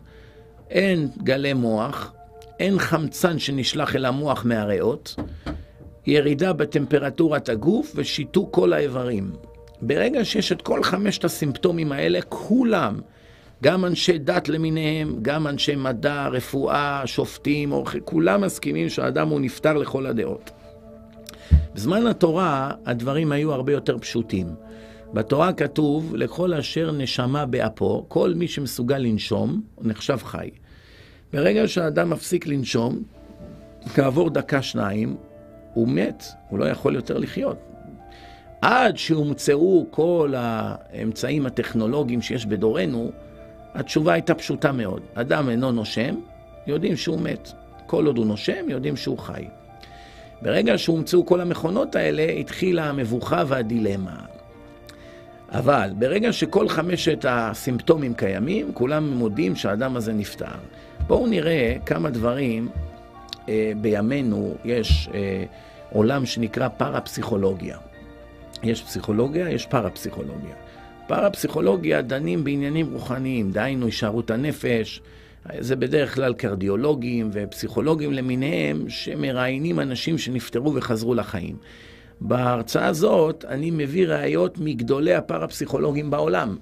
אין גלי מוח, אין חמצן שנשלח אל המוח מהריאות, ירידה בטמפרטורת הגוף ושיתוק כל האיברים. ברגע שיש את כל חמשת הסימפטומים האלה, כולם, גם אנשי דת למיניהם, גם אנשי מדע, רפואה, שופטים, אורחי, כולם מסכימים שהאדם הוא נפטר לכל הדעות. בזמן התורה הדברים היו הרבה יותר פשוטים. בתורה כתוב, לכל אשר נשמה באפו, כל מי שמסוגל לנשום, נחשב חי. ברגע שהאדם מפסיק לנשום, כעבור דקה-שניים, הוא מת, הוא לא יכול יותר לחיות. עד שהומצאו כל האמצעים הטכנולוגיים שיש בדורנו, התשובה הייתה פשוטה מאוד. אדם אינו נושם, יודעים שהוא מת. כל עוד הוא נושם, יודעים שהוא חי. ברגע שהומצאו כל המכונות האלה, התחילה המבוכה והדילמה. אבל ברגע שכל חמשת הסימפטומים קיימים, כולם מודים שהאדם הזה נפטר. בואו נראה כמה דברים אה, בימינו יש אה, עולם שנקרא פרפסיכולוגיה. יש פסיכולוגיה, יש פרפסיכולוגיה. פרפסיכולוגיה דנים בעניינים רוחניים, דהיינו הישארות הנפש, זה בדרך כלל קרדיולוגים ופסיכולוגים למיניהם שמראיינים אנשים שנפטרו וחזרו לחיים. בהרצאה הזאת אני מביא ראיות מגדולי הפרפסיכולוגים בעולם.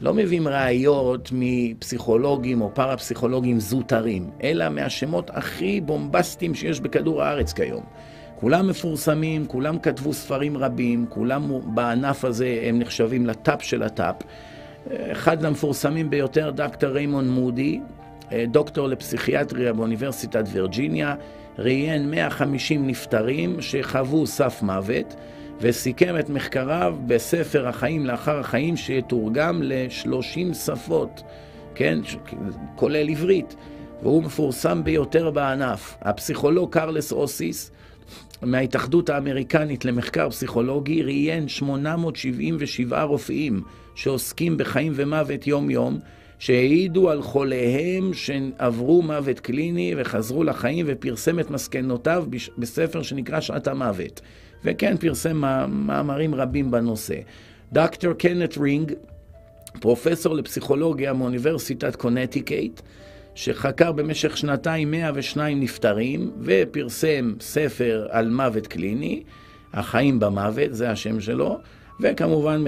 לא מביאים ראיות מפסיכולוגים או פרפסיכולוגים זוטרים, אלא מהשמות הכי בומבסטיים שיש בכדור הארץ כיום. כולם מפורסמים, כולם כתבו ספרים רבים, כולם בענף הזה הם נחשבים לטאפ של הטאפ. אחד המפורסמים ביותר, דוקטור ריימון מודי, דוקטור לפסיכיאטריה באוניברסיטת וירג'יניה, ראיין 150 נפטרים שחוו סף מוות. וסיכם את מחקריו בספר החיים לאחר החיים שיתורגם ל-30 שפות, כן, כולל עברית, והוא מפורסם ביותר בענף. הפסיכולוג קרלס אוסיס מההתאחדות האמריקנית למחקר פסיכולוגי ראיין 877 רופאים שעוסקים בחיים ומוות יום-יום, שהעידו על חוליהם שעברו מוות קליני וחזרו לחיים ופרסם את מסקנותיו בספר שנקרא שעת המוות. וכן פרסם מאמרים רבים בנושא. דוקטור קנט רינג, פרופסור לפסיכולוגיה מאוניברסיטת קונטיקט, שחקר במשך שנתיים 102 נפטרים ופרסם ספר על מוות קליני, החיים במוות, זה השם שלו, וכמובן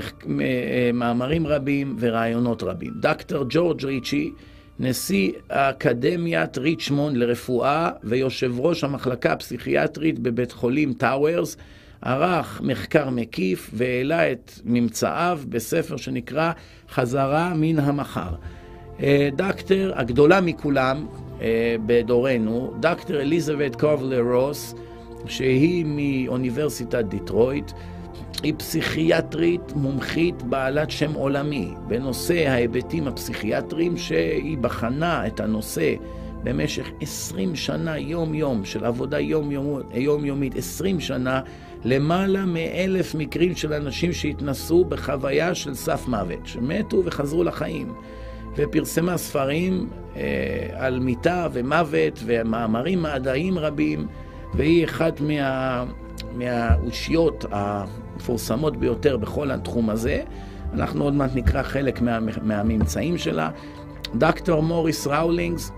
מאמרים רבים ורעיונות רבים. דוקטור ג'ורג' ריצ'י, נשיא האקדמיית ריצ'מונד לרפואה ויושב ראש המחלקה הפסיכיאטרית בבית חולים טאוורס, ערך מחקר מקיף והעלה את ממצאיו בספר שנקרא חזרה מן המחר. אה, דוקטור, הגדולה מכולם אה, בדורנו, דוקטור אליזבת קובלר רוס, שהיא מאוניברסיטת דיטרויט, היא פסיכיאטרית מומחית בעלת שם עולמי בנושא ההיבטים הפסיכיאטריים, שהיא בחנה את הנושא במשך עשרים שנה יום-יום של עבודה יום-יומית, יום 20 שנה למעלה מאלף מקרים של אנשים שהתנסו בחוויה של סף מוות, שמתו וחזרו לחיים. ופרסמה ספרים אה, על מיתה ומוות ומאמרים מדעיים רבים, והיא אחת מה, מהאושיות המפורסמות ביותר בכל התחום הזה. אנחנו עוד מעט נקרא חלק מה, מהממצאים שלה. דוקטור מוריס ראולינגס,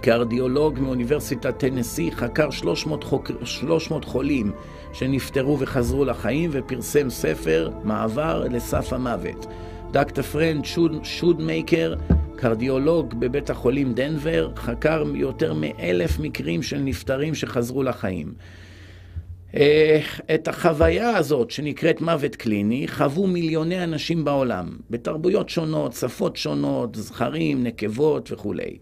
קרדיולוג מאוניברסיטת טנסי, חקר 300, חוק... 300 חולים שנפטרו וחזרו לחיים ופרסם ספר מעבר לסף המוות. דוקטור פרד שונ, שונמייקר, קרדיולוג בבית החולים דנבר, חקר יותר מאלף מקרים של נפטרים שחזרו לחיים. אה, את החוויה הזאת שנקראת מוות קליני חוו מיליוני אנשים בעולם, בתרבויות שונות, שפות שונות, זכרים, נקבות וכולי.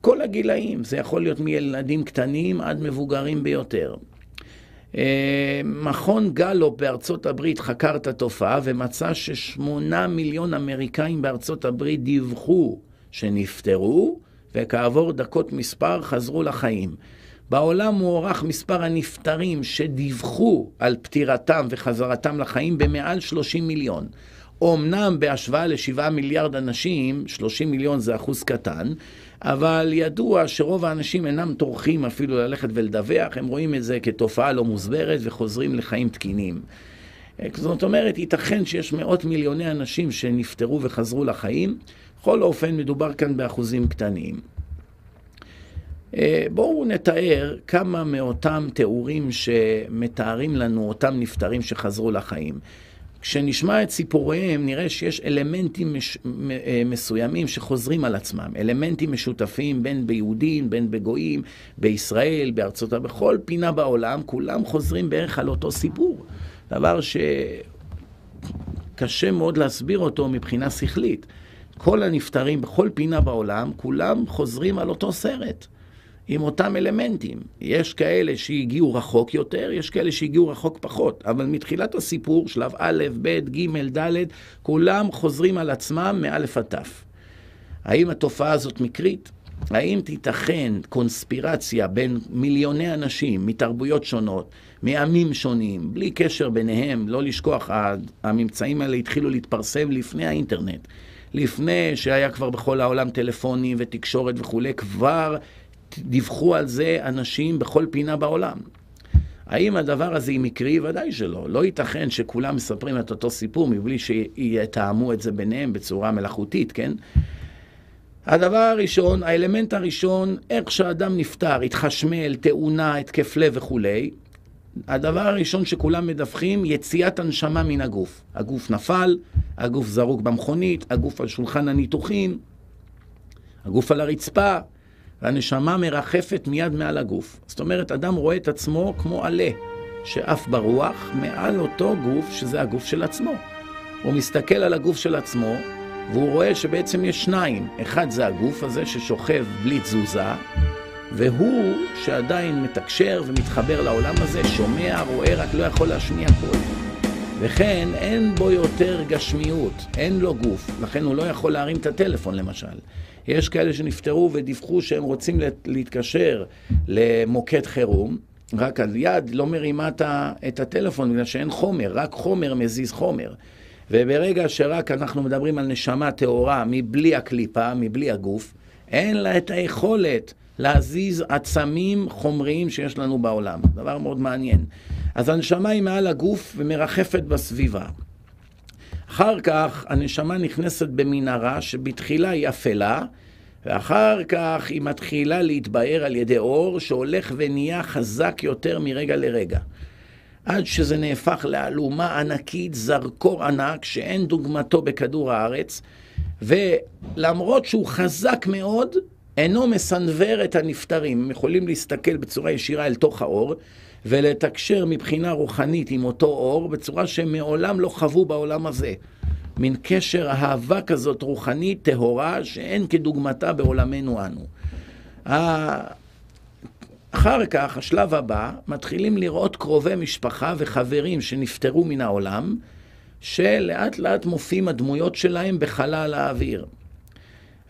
כל הגילאים, זה יכול להיות מילדים קטנים עד מבוגרים ביותר. אה, מכון גלופ בארצות הברית חקר את התופעה ומצא ששמונה מיליון אמריקאים בארצות הברית דיווחו שנפטרו, וכעבור דקות מספר חזרו לחיים. בעולם מוערך מספר הנפטרים שדיווחו על פטירתם וחזרתם לחיים במעל 30 מיליון. אמנם בהשוואה לשבעה מיליארד אנשים, 30 מיליון זה אחוז קטן, אבל ידוע שרוב האנשים אינם טורחים אפילו ללכת ולדווח, הם רואים את זה כתופעה לא מוסברת וחוזרים לחיים תקינים. זאת אומרת, ייתכן שיש מאות מיליוני אנשים שנפטרו וחזרו לחיים, בכל אופן מדובר כאן באחוזים קטנים. אה, בואו נתאר כמה מאותם תיאורים שמתארים לנו אותם נפטרים שחזרו לחיים. כשנשמע את סיפוריהם נראה שיש אלמנטים מש... אה, מסוימים שחוזרים על עצמם, אלמנטים משותפים בין ביהודים, בין בגויים, בישראל, בארצות הברית, בכל פינה בעולם, כולם חוזרים בערך על אותו סיפור. דבר שקשה מאוד להסביר אותו מבחינה שכלית. כל הנפטרים בכל פינה בעולם, כולם חוזרים על אותו סרט. עם אותם אלמנטים. יש כאלה שהגיעו רחוק יותר, יש כאלה שהגיעו רחוק פחות, אבל מתחילת הסיפור, שלב א', ב', ג', ד', כולם חוזרים על עצמם מאלף עד ת'. האם התופעה הזאת מקרית? האם תיתכן קונספירציה בין מיליוני אנשים מתרבויות שונות, מעמים שונים, בלי קשר ביניהם, לא לשכוח, הממצאים האלה התחילו להתפרסם לפני האינטרנט. לפני שהיה כבר בכל העולם טלפונים ותקשורת וכולי, כבר דיווחו על זה אנשים בכל פינה בעולם. האם הדבר הזה היא מקרי? ודאי שלא. לא ייתכן שכולם מספרים את אותו סיפור מבלי שיתאמו את זה ביניהם בצורה מלאכותית, כן? הדבר הראשון, האלמנט הראשון, איך שאדם נפטר, התחשמל, תאונה, התקף לב וכולי, הדבר הראשון שכולם מדווחים, יציאת הנשמה מן הגוף. הגוף נפל, הגוף זרוק במכונית, הגוף על שולחן הניתוחים, הגוף על הרצפה, והנשמה מרחפת מיד מעל הגוף. זאת אומרת, אדם רואה את עצמו כמו עלה שעף ברוח מעל אותו גוף שזה הגוף של עצמו. הוא מסתכל על הגוף של עצמו והוא רואה שבעצם יש שניים. אחד זה הגוף הזה ששוכב בלי תזוזה, והוא שעדיין מתקשר ומתחבר לעולם הזה, שומע, רואה, רק לא יכול להשמיע קול. וכן, אין בו יותר גשמיות, אין לו גוף, לכן הוא לא יכול להרים את הטלפון למשל. יש כאלה שנפטרו ודיווחו שהם רוצים להתקשר למוקד חירום, רק על יד לא מרימה את הטלפון בגלל שאין חומר, רק חומר מזיז חומר. וברגע שרק אנחנו מדברים על נשמה טהורה מבלי הקליפה, מבלי הגוף, אין לה את היכולת להזיז עצמים חומריים שיש לנו בעולם. דבר מאוד מעניין. אז הנשמה היא מעל הגוף ומרחפת בסביבה. אחר כך הנשמה נכנסת במנהרה שבתחילה היא אפלה, ואחר כך היא מתחילה להתבהר על ידי אור שהולך ונהיה חזק יותר מרגע לרגע. עד שזה נהפך לאלומה ענקית, זרקור ענק שאין דוגמתו בכדור הארץ, ולמרות שהוא חזק מאוד, אינו מסנוור את הנפטרים. הם יכולים להסתכל בצורה ישירה אל תוך האור, ולתקשר מבחינה רוחנית עם אותו אור בצורה שהם מעולם לא חוו בעולם הזה. מין קשר אהבה כזאת רוחנית טהורה שאין כדוגמתה בעולמנו אנו. אחר כך, השלב הבא, מתחילים לראות קרובי משפחה וחברים שנפטרו מן העולם, שלאט לאט מופיעים הדמויות שלהם בחלל האוויר.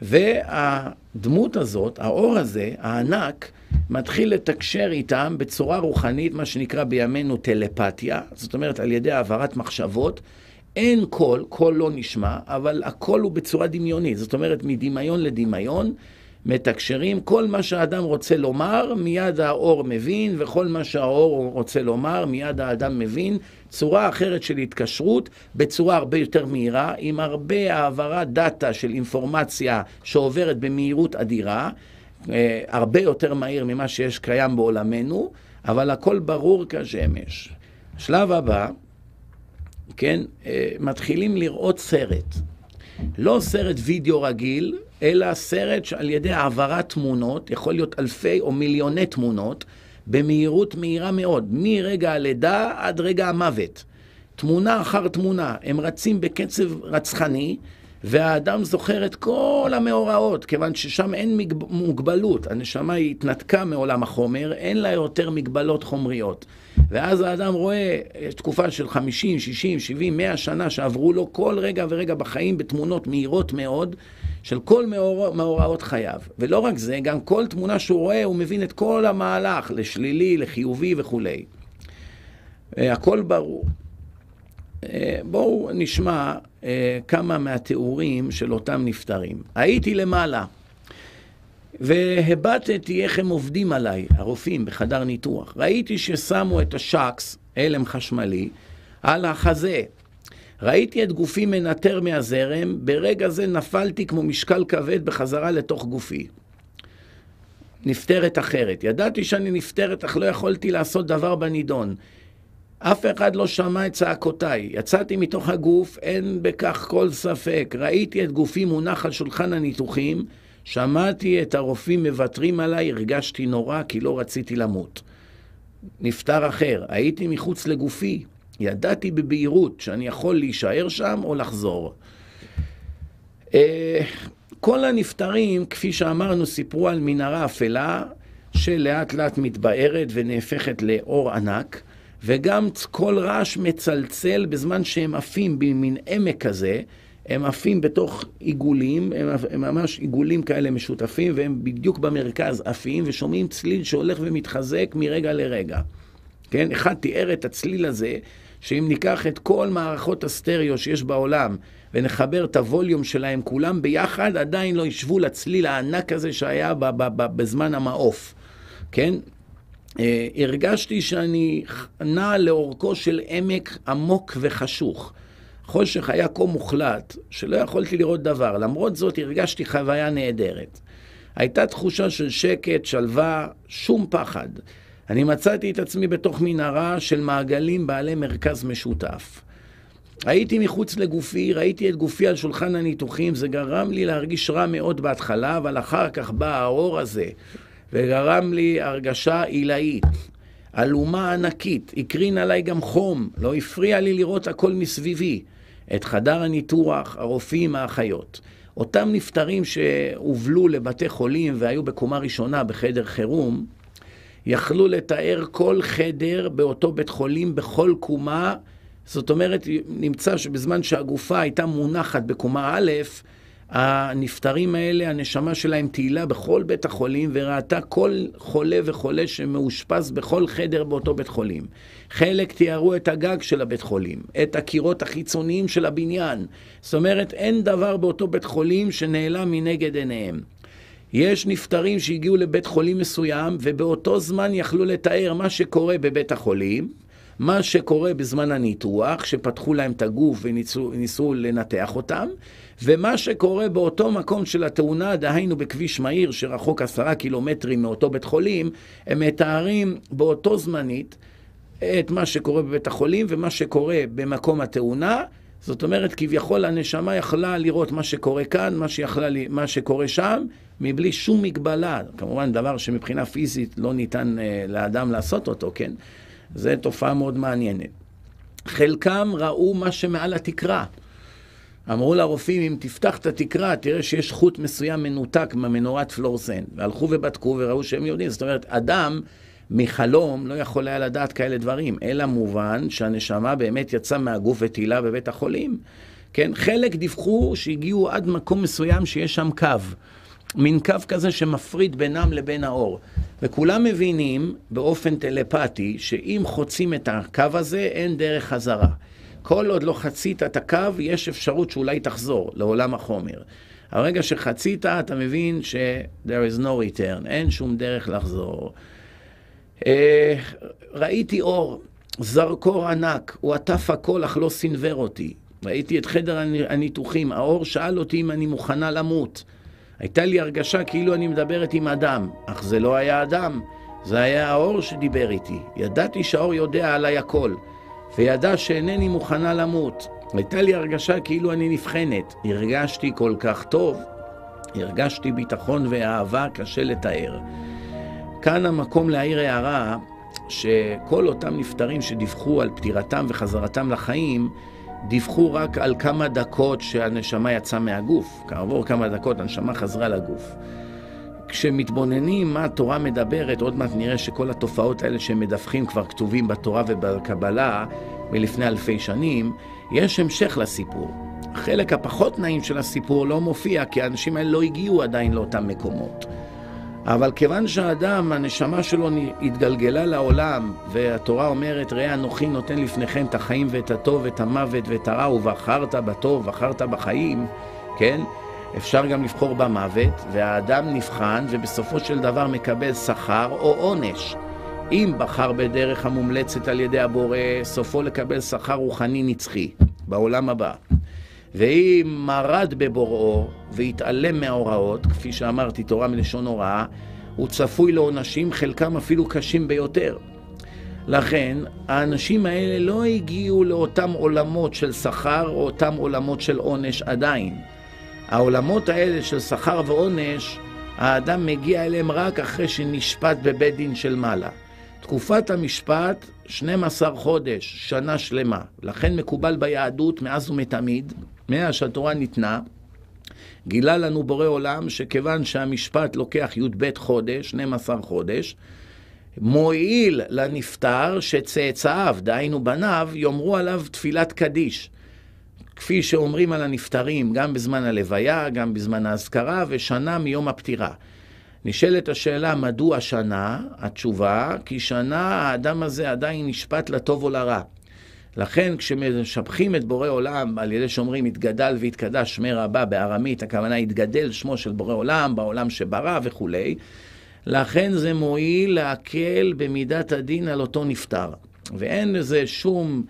והדמות הזאת, האור הזה, הענק, מתחיל לתקשר איתם בצורה רוחנית, מה שנקרא בימינו טלפתיה, זאת אומרת על ידי העברת מחשבות. אין קול, קול לא נשמע, אבל הקול הוא בצורה דמיונית, זאת אומרת מדמיון לדמיון, מתקשרים, כל מה שהאדם רוצה לומר, מיד האור מבין, וכל מה שהאור רוצה לומר, מיד האדם מבין. צורה אחרת של התקשרות, בצורה הרבה יותר מהירה, עם הרבה העברת דאטה של אינפורמציה שעוברת במהירות אדירה, אה, הרבה יותר מהיר ממה שיש קיים בעולמנו, אבל הכל ברור כשמש. השלב הבא, כן, אה, מתחילים לראות סרט. לא סרט וידאו רגיל, אלא סרט שעל ידי העברת תמונות, יכול להיות אלפי או מיליוני תמונות, במהירות מהירה מאוד, מרגע הלידה עד רגע המוות. תמונה אחר תמונה, הם רצים בקצב רצחני, והאדם זוכר את כל המאורעות, כיוון ששם אין מוגבלות. הנשמה היא התנתקה מעולם החומר, אין לה יותר מגבלות חומריות. ואז האדם רואה, יש תקופה של 50, 60, 70, 100 שנה שעברו לו כל רגע ורגע בחיים בתמונות מהירות מאוד של כל מאור, מאורעות חייו. ולא רק זה, גם כל תמונה שהוא רואה, הוא מבין את כל המהלך, לשלילי, לחיובי וכולי. אה, הכל ברור. אה, בואו נשמע אה, כמה מהתיאורים של אותם נפטרים. הייתי למעלה, והבטתי איך הם עובדים עליי, הרופאים בחדר ניתוח. ראיתי ששמו את השקס, הלם חשמלי, על החזה. ראיתי את גופי מנטר מהזרם, ברגע זה נפלתי כמו משקל כבד בחזרה לתוך גופי. נפטרת אחרת. ידעתי שאני נפטרת, אך לא יכולתי לעשות דבר בנידון. אף אחד לא שמע את צעקותיי. יצאתי מתוך הגוף, אין בכך כל ספק. ראיתי את גופי מונח על שולחן הניתוחים, שמעתי את הרופאים מוותרים עליי, הרגשתי נורא כי לא רציתי למות. נפטר אחר, הייתי מחוץ לגופי. ידעתי בבהירות שאני יכול להישאר שם או לחזור. אה, כל הנפטרים, כפי שאמרנו, סיפרו על מנהרה אפלה שלאט לאט מתבארת ונהפכת לאור ענק. וגם כל רעש מצלצל בזמן שהם עפים במין עמק כזה, הם עפים בתוך עיגולים, הם, הם ממש עיגולים כאלה משותפים, והם בדיוק במרכז עפים, ושומעים צליל שהולך ומתחזק מרגע לרגע. כן? אחד תיאר את הצליל הזה, שאם ניקח את כל מערכות הסטריאו שיש בעולם, ונחבר את הווליום שלהם כולם ביחד, עדיין לא ישבו לצליל הענק הזה שהיה בזמן המעוף. כן? אה, הרגשתי שאני נע לאורכו של עמק עמוק וחשוך. חושך היה כה מוחלט, שלא יכולתי לראות דבר. למרות זאת הרגשתי חוויה נהדרת. הייתה תחושה של שקט, שלווה, שום פחד. אני מצאתי את עצמי בתוך מנהרה של מעגלים בעלי מרכז משותף. הייתי מחוץ לגופי, ראיתי את גופי על שולחן הניתוחים, זה גרם לי להרגיש רע מאוד בהתחלה, אבל אחר כך בא האור הזה, וגרם לי הרגשה עילאית, אלומה ענקית, הקרין עליי גם חום, לא הפריע לי לראות הכל מסביבי, את חדר הניתוח, הרופאים, האחיות. אותם נפטרים שהובלו לבתי חולים והיו בקומה ראשונה בחדר חירום, יכלו לתאר כל חדר באותו בית חולים, בכל קומה. זאת אומרת, נמצא שבזמן שהגופה הייתה מונחת בקומה א', הנפטרים האלה, הנשמה שלהם תהילה בכל בית החולים, וראתה כל חולה וחולה שמאושפז בכל חדר באותו בית חולים. חלק תיארו את הגג של הבית חולים, את הקירות החיצוניים של הבניין. זאת אומרת, אין דבר באותו בית חולים שנעלם מנגד עיניהם. יש נפטרים שהגיעו לבית חולים מסוים, ובאותו זמן יכלו לתאר מה שקורה בבית החולים, מה שקורה בזמן הניתוח, שפתחו להם את הגוף וניסו לנתח אותם, ומה שקורה באותו מקום של התאונה, דהיינו בכביש מהיר שרחוק עשרה קילומטרים מאותו בית חולים, הם מתארים באותו זמנית את מה שקורה בבית החולים ומה שקורה במקום התאונה. זאת אומרת, כביכול הנשמה יכלה לראות מה שקורה כאן, מה, שיכלה, מה שקורה שם, מבלי שום מגבלה. כמובן, דבר שמבחינה פיזית לא ניתן uh, לאדם לעשות אותו, כן? זו תופעה מאוד מעניינת. חלקם ראו מה שמעל התקרה. אמרו לרופאים, אם תפתח את התקרה, תראה שיש חוט מסוים מנותק מהמנורת פלורסן. והלכו ובדקו וראו שהם יודעים. זאת אומרת, אדם מחלום לא יכול היה לדעת כאלה דברים, אלא מובן שהנשמה באמת יצאה מהגוף ותהילה בבית החולים. כן, חלק דיווחו שהגיעו עד מקום מסוים שיש שם קו. מין קו כזה שמפריד בינם לבין האור. וכולם מבינים באופן טלפתי שאם חוצים את הקו הזה, אין דרך חזרה. כל עוד לא חצית את הקו, יש אפשרות שאולי תחזור לעולם החומר. הרגע שחצית, אתה מבין ש- there is no return, אין שום דרך לחזור. אה, ראיתי אור, זרקור ענק, הוא עטף הכל אך לא סנוור אותי. ראיתי את חדר הניתוחים, האור שאל אותי אם אני מוכנה למות. הייתה לי הרגשה כאילו אני מדברת עם אדם, אך זה לא היה אדם, זה היה האור שדיבר איתי. ידעתי שהאור יודע עליי הכל, וידע שאינני מוכנה למות. הייתה לי הרגשה כאילו אני נבחנת. הרגשתי כל כך טוב, הרגשתי ביטחון ואהבה קשה לתאר. כאן המקום להעיר הערה שכל אותם נפטרים שדיווחו על פטירתם וחזרתם לחיים, דיווחו רק על כמה דקות שהנשמה יצאה מהגוף. כעבור כמה דקות הנשמה חזרה לגוף. כשמתבוננים מה התורה מדברת, עוד מעט נראה שכל התופעות האלה שהם מדווחים כבר כתובים בתורה ובקבלה מלפני אלפי שנים, יש המשך לסיפור. החלק הפחות נעים של הסיפור לא מופיע, כי האנשים האלה לא הגיעו עדיין לאותם מקומות. אבל כיוון שהאדם, הנשמה שלו התגלגלה לעולם, והתורה אומרת, ראה אנוכי נותן לפניכם את החיים ואת הטוב ואת המוות ואת הרע, ובחרת בטוב, בחרת בחיים, כן? אפשר גם לבחור במוות, והאדם נבחן, ובסופו של דבר מקבל שכר או עונש. אם בחר בדרך המומלצת על ידי הבורא, סופו לקבל שכר רוחני נצחי, בעולם הבא. ואם מרד בבוראו והתעלם מההוראות, כפי שאמרתי, תורה מלשון הוראה, הוא צפוי לעונשים, חלקם אפילו קשים ביותר. לכן, האנשים האלה לא הגיעו לאותם עולמות של שכר או אותם עולמות של עונש עדיין. העולמות האלה של שכר ועונש, האדם מגיע אליהם רק אחרי שנשפט בבית דין של מעלה. תקופת המשפט, 12 חודש, שנה שלמה. לכן מקובל ביהדות מאז ומתמיד, מאז שהתורה ניתנה, גילה לנו בורא עולם שכיוון שהמשפט לוקח י"ב חודש, 12 חודש, מועיל לנפטר שצאצאיו, דהיינו בניו, יאמרו עליו תפילת קדיש. כפי שאומרים על הנפטרים, גם בזמן הלוויה, גם בזמן האזכרה, ושנה מיום הפטירה. נשאלת השאלה, מדוע שנה? התשובה, כי שנה האדם הזה עדיין נשפט לטוב או לרע. לכן כשמשבחים את בורא עולם על ידי שאומרים התגדל והתקדש שמי רבה בארמית, הכוונה התגדל שמו של בורא עולם, בעולם שברא וכולי, לכן זה מועיל להקל במידת הדין על אותו נפטר. ואין לזה שום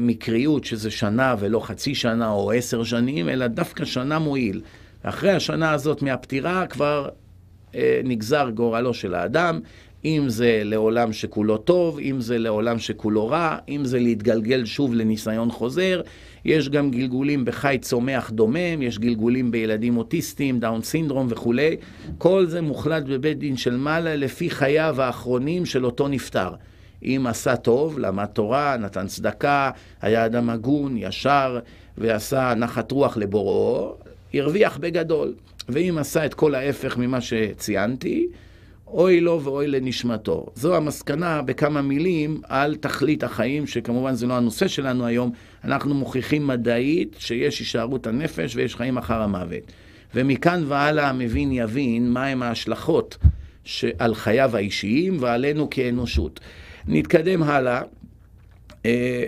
מקריות שזה שנה ולא חצי שנה או עשר שנים, אלא דווקא שנה מועיל. אחרי השנה הזאת מהפטירה כבר אה, נגזר גורלו של האדם, אם זה לעולם שכולו טוב, אם זה לעולם שכולו רע, אם זה להתגלגל שוב לניסיון חוזר. יש גם גלגולים בחי צומח דומם, יש גלגולים בילדים אוטיסטים, דאון סינדרום וכולי. כל זה מוחלט בבית דין של מעלה לפי חייו האחרונים של אותו נפטר. אם עשה טוב, למד תורה, נתן צדקה, היה אדם הגון, ישר, ועשה נחת רוח לבוראו, הרוויח בגדול. ואם עשה את כל ההפך ממה שציינתי, אוי לו ואוי לנשמתו. זו המסקנה בכמה מילים על תכלית החיים, שכמובן זה לא הנושא שלנו היום, אנחנו מוכיחים מדעית שיש הישארות הנפש ויש חיים אחר המוות. ומכאן והלאה המבין יבין מהם ההשלכות על חייו האישיים ועלינו כאנושות. נתקדם הלאה. אה,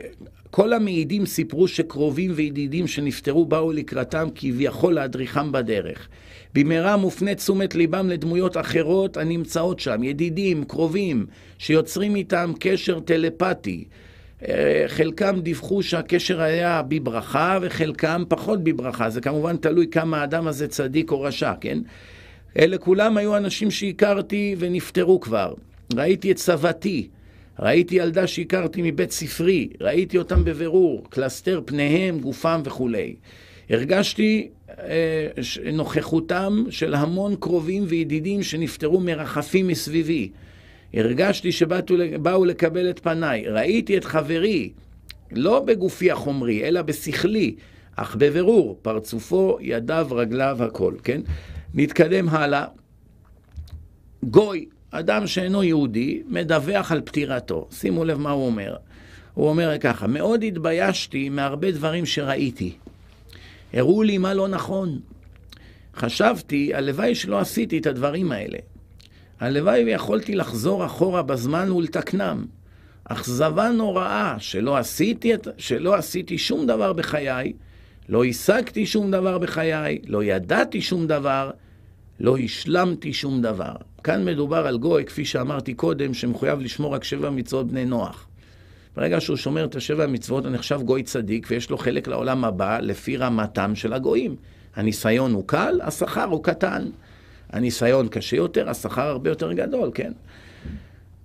כל המעידים סיפרו שקרובים וידידים שנפטרו באו לקראתם כביכול להדריכם בדרך. במהרה מופנה תשומת ליבם לדמויות אחרות הנמצאות שם, ידידים, קרובים, שיוצרים איתם קשר טלפתי. אה, חלקם דיווחו שהקשר היה בברכה וחלקם פחות בברכה. זה כמובן תלוי כמה האדם הזה צדיק או רשע, כן? אלה כולם היו אנשים שהכרתי ונפטרו כבר. ראיתי את סבתי, ראיתי ילדה שהכרתי מבית ספרי, ראיתי אותם בבירור, קלסתר פניהם, גופם וכולי. הרגשתי אה, נוכחותם של המון קרובים וידידים שנפטרו מרחפים מסביבי. הרגשתי שבאו לקבל את פניי. ראיתי את חברי, לא בגופי החומרי, אלא בשכלי, אך בבירור, פרצופו, ידיו, רגליו, הכל, כן? נתקדם הלאה. גוי, אדם שאינו יהודי, מדווח על פטירתו. שימו לב מה הוא אומר. הוא אומר ככה, מאוד התביישתי מהרבה דברים שראיתי. הראו לי מה לא נכון. חשבתי, הלוואי שלא עשיתי את הדברים האלה. הלוואי ויכולתי לחזור אחורה בזמן ולתקנם. אכזבה נוראה שלא עשיתי, שלא עשיתי שום דבר בחיי, לא השגתי שום דבר בחיי, לא ידעתי שום דבר, לא השלמתי שום דבר. כאן מדובר על גוי, כפי שאמרתי קודם, שמחויב לשמור רק שבע מצוות בני נוח. ברגע שהוא שומר את השבע מצוות, הוא נחשב גוי צדיק, ויש לו חלק לעולם הבא לפי רמתם של הגויים. הניסיון הוא קל, השכר הוא קטן. הניסיון קשה יותר, השכר הרבה יותר גדול, כן?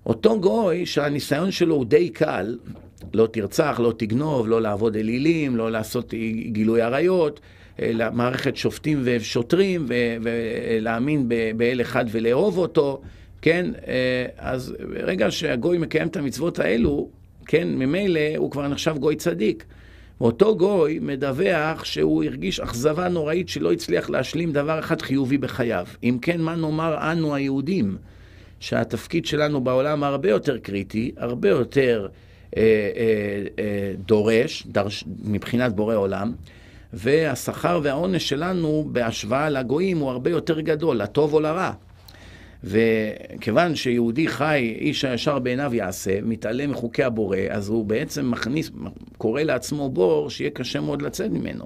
אותו גוי שהניסיון שלו הוא די קל, לא תרצח, לא תגנוב, לא לעבוד אלילים, לא לעשות גילוי עריות, מערכת שופטים ושוטרים, ולהאמין באל אחד ולאהוב אותו, כן? אז ברגע שהגוי מקיים את המצוות האלו, כן, ממילא הוא כבר נחשב גוי צדיק. ואותו גוי מדווח שהוא הרגיש אכזבה נוראית שלא הצליח להשלים דבר אחד חיובי בחייו. אם כן, מה נאמר אנו היהודים? שהתפקיד שלנו בעולם הרבה יותר קריטי, הרבה יותר אה, אה, אה, דורש, דרש, מבחינת בורא עולם, והשכר והעונש שלנו בהשוואה לגויים הוא הרבה יותר גדול, לטוב או לרע. וכיוון שיהודי חי, איש הישר בעיניו יעשה, מתעלם מחוקי הבורא, אז הוא בעצם מכניס, קורא לעצמו בור שיהיה קשה מאוד לצאת ממנו.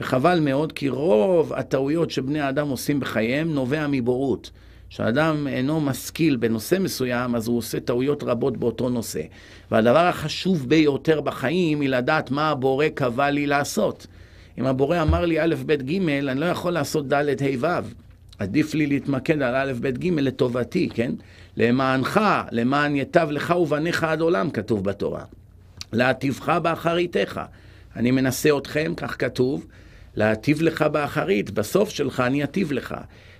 וחבל מאוד, כי רוב הטעויות שבני האדם עושים בחייהם נובע מבורות. כשאדם אינו משכיל בנושא מסוים, אז הוא עושה טעויות רבות באותו נושא. והדבר החשוב ביותר בחיים היא לדעת מה הבורא קבע לי לעשות. אם הבורא אמר לי א', ב', ג', אני לא יכול לעשות ד', ה', ו'. עדיף לי להתמקד על א', ב', ג' לטובתי, כן? למענך, למען יטב לך ובניך עד עולם, כתוב בתורה. להטיבך באחריתך. אני מנסה אתכם, כך כתוב, להטיב לך באחרית, בסוף שלך אני אטיב לך.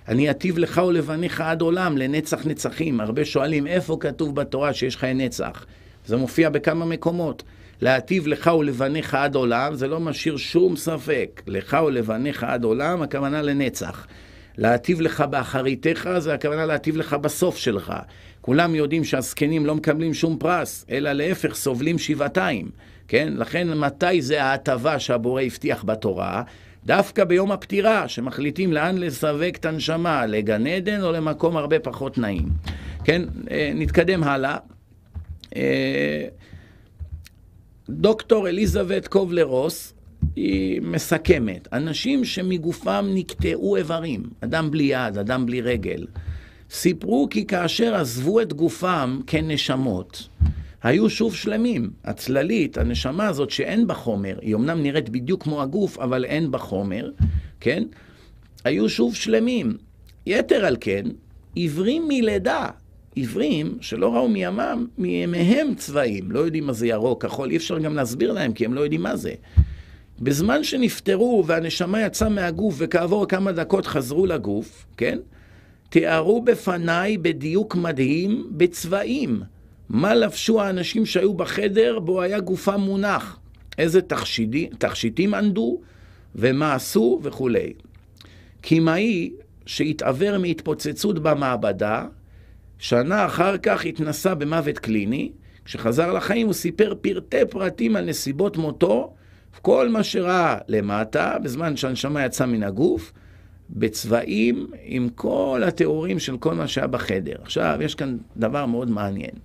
אני אטיב לך ולבניך עד עולם, לנצח נצחים. הרבה שואלים, איפה כתוב בתורה שיש חיי נצח? זה מופיע בכמה מקומות. להטיב לך ולבניך עד עולם, זה לא משאיר שום ספק. לך ולבניך עד עולם, הכוונה לנצח. להטיב לך באחריתך, זה הכוונה להטיב לך בסוף שלך. כולם יודעים שהזקנים לא מקבלים שום פרס, אלא להפך, סובלים שבעתיים. כן? לכן מתי זה ההטבה שהבורא הבטיח בתורה? דווקא ביום הפטירה, שמחליטים לאן לסווג את הנשמה, לגן עדן או למקום הרבה פחות נעים. כן, אה, נתקדם הלאה. דוקטור אליזבת קובלר רוס, היא מסכמת. אנשים שמגופם נקטעו איברים, אדם בלי יד, אדם בלי רגל, סיפרו כי כאשר עזבו את גופם כנשמות, היו שוב שלמים. הצללית, הנשמה הזאת שאין בה חומר, היא אמנם נראית בדיוק כמו הגוף, אבל אין בה חומר, כן? היו שוב שלמים. יתר על כן, עיוורים מלידה, עיוורים שלא ראו מימם, מימיהם צבעים, לא יודעים מה זה ירוק, כחול, אי אפשר גם להסביר להם כי הם לא יודעים מה זה. בזמן שנפטרו והנשמה יצאה מהגוף וכעבור כמה דקות חזרו לגוף, כן? תיארו בפניי בדיוק מדהים בצבעים. מה לבשו האנשים שהיו בחדר בו היה גופם מונח? איזה תכשיטים, תכשיטים ענדו ומה עשו וכולי. קימאי שהתעוור מהתפוצצות במעבדה, שנה אחר כך התנסה במוות קליני, כשחזר לחיים הוא סיפר פרטי פרטים על נסיבות מותו כל מה שראה למטה, בזמן שהנשמה יצאה מן הגוף, בצבעים עם כל התיאורים של כל מה שהיה בחדר. עכשיו, יש כאן דבר מאוד מעניין.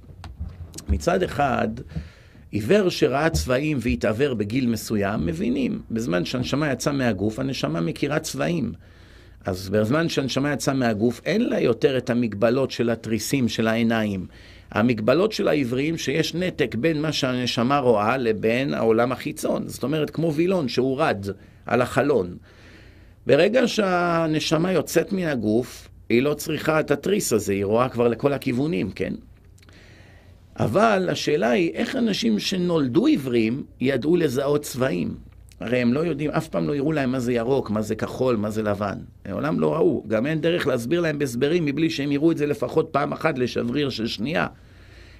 מצד אחד, עיוור שראה צבעים והתעוור בגיל מסוים, מבינים. בזמן שהנשמה יצאה מהגוף, הנשמה מכירה צבעים. אז בזמן שהנשמה יצאה מהגוף, אין לה יותר את המגבלות של התריסים של העיניים. המגבלות של העבריים שיש נתק בין מה שהנשמה רואה לבין העולם החיצון. זאת אומרת, כמו וילון שהוא רד על החלון. ברגע שהנשמה יוצאת מן הגוף, היא לא צריכה את התריס הזה, היא רואה כבר לכל הכיוונים, כן? אבל השאלה היא, איך אנשים שנולדו עיוורים ידעו לזהות צבעים? הרי הם לא יודעים, אף פעם לא יראו להם מה זה ירוק, מה זה כחול, מה זה לבן. מעולם לא ראו. גם אין דרך להסביר להם בהסברים מבלי שהם יראו את זה לפחות פעם אחת לשבריר של שנייה.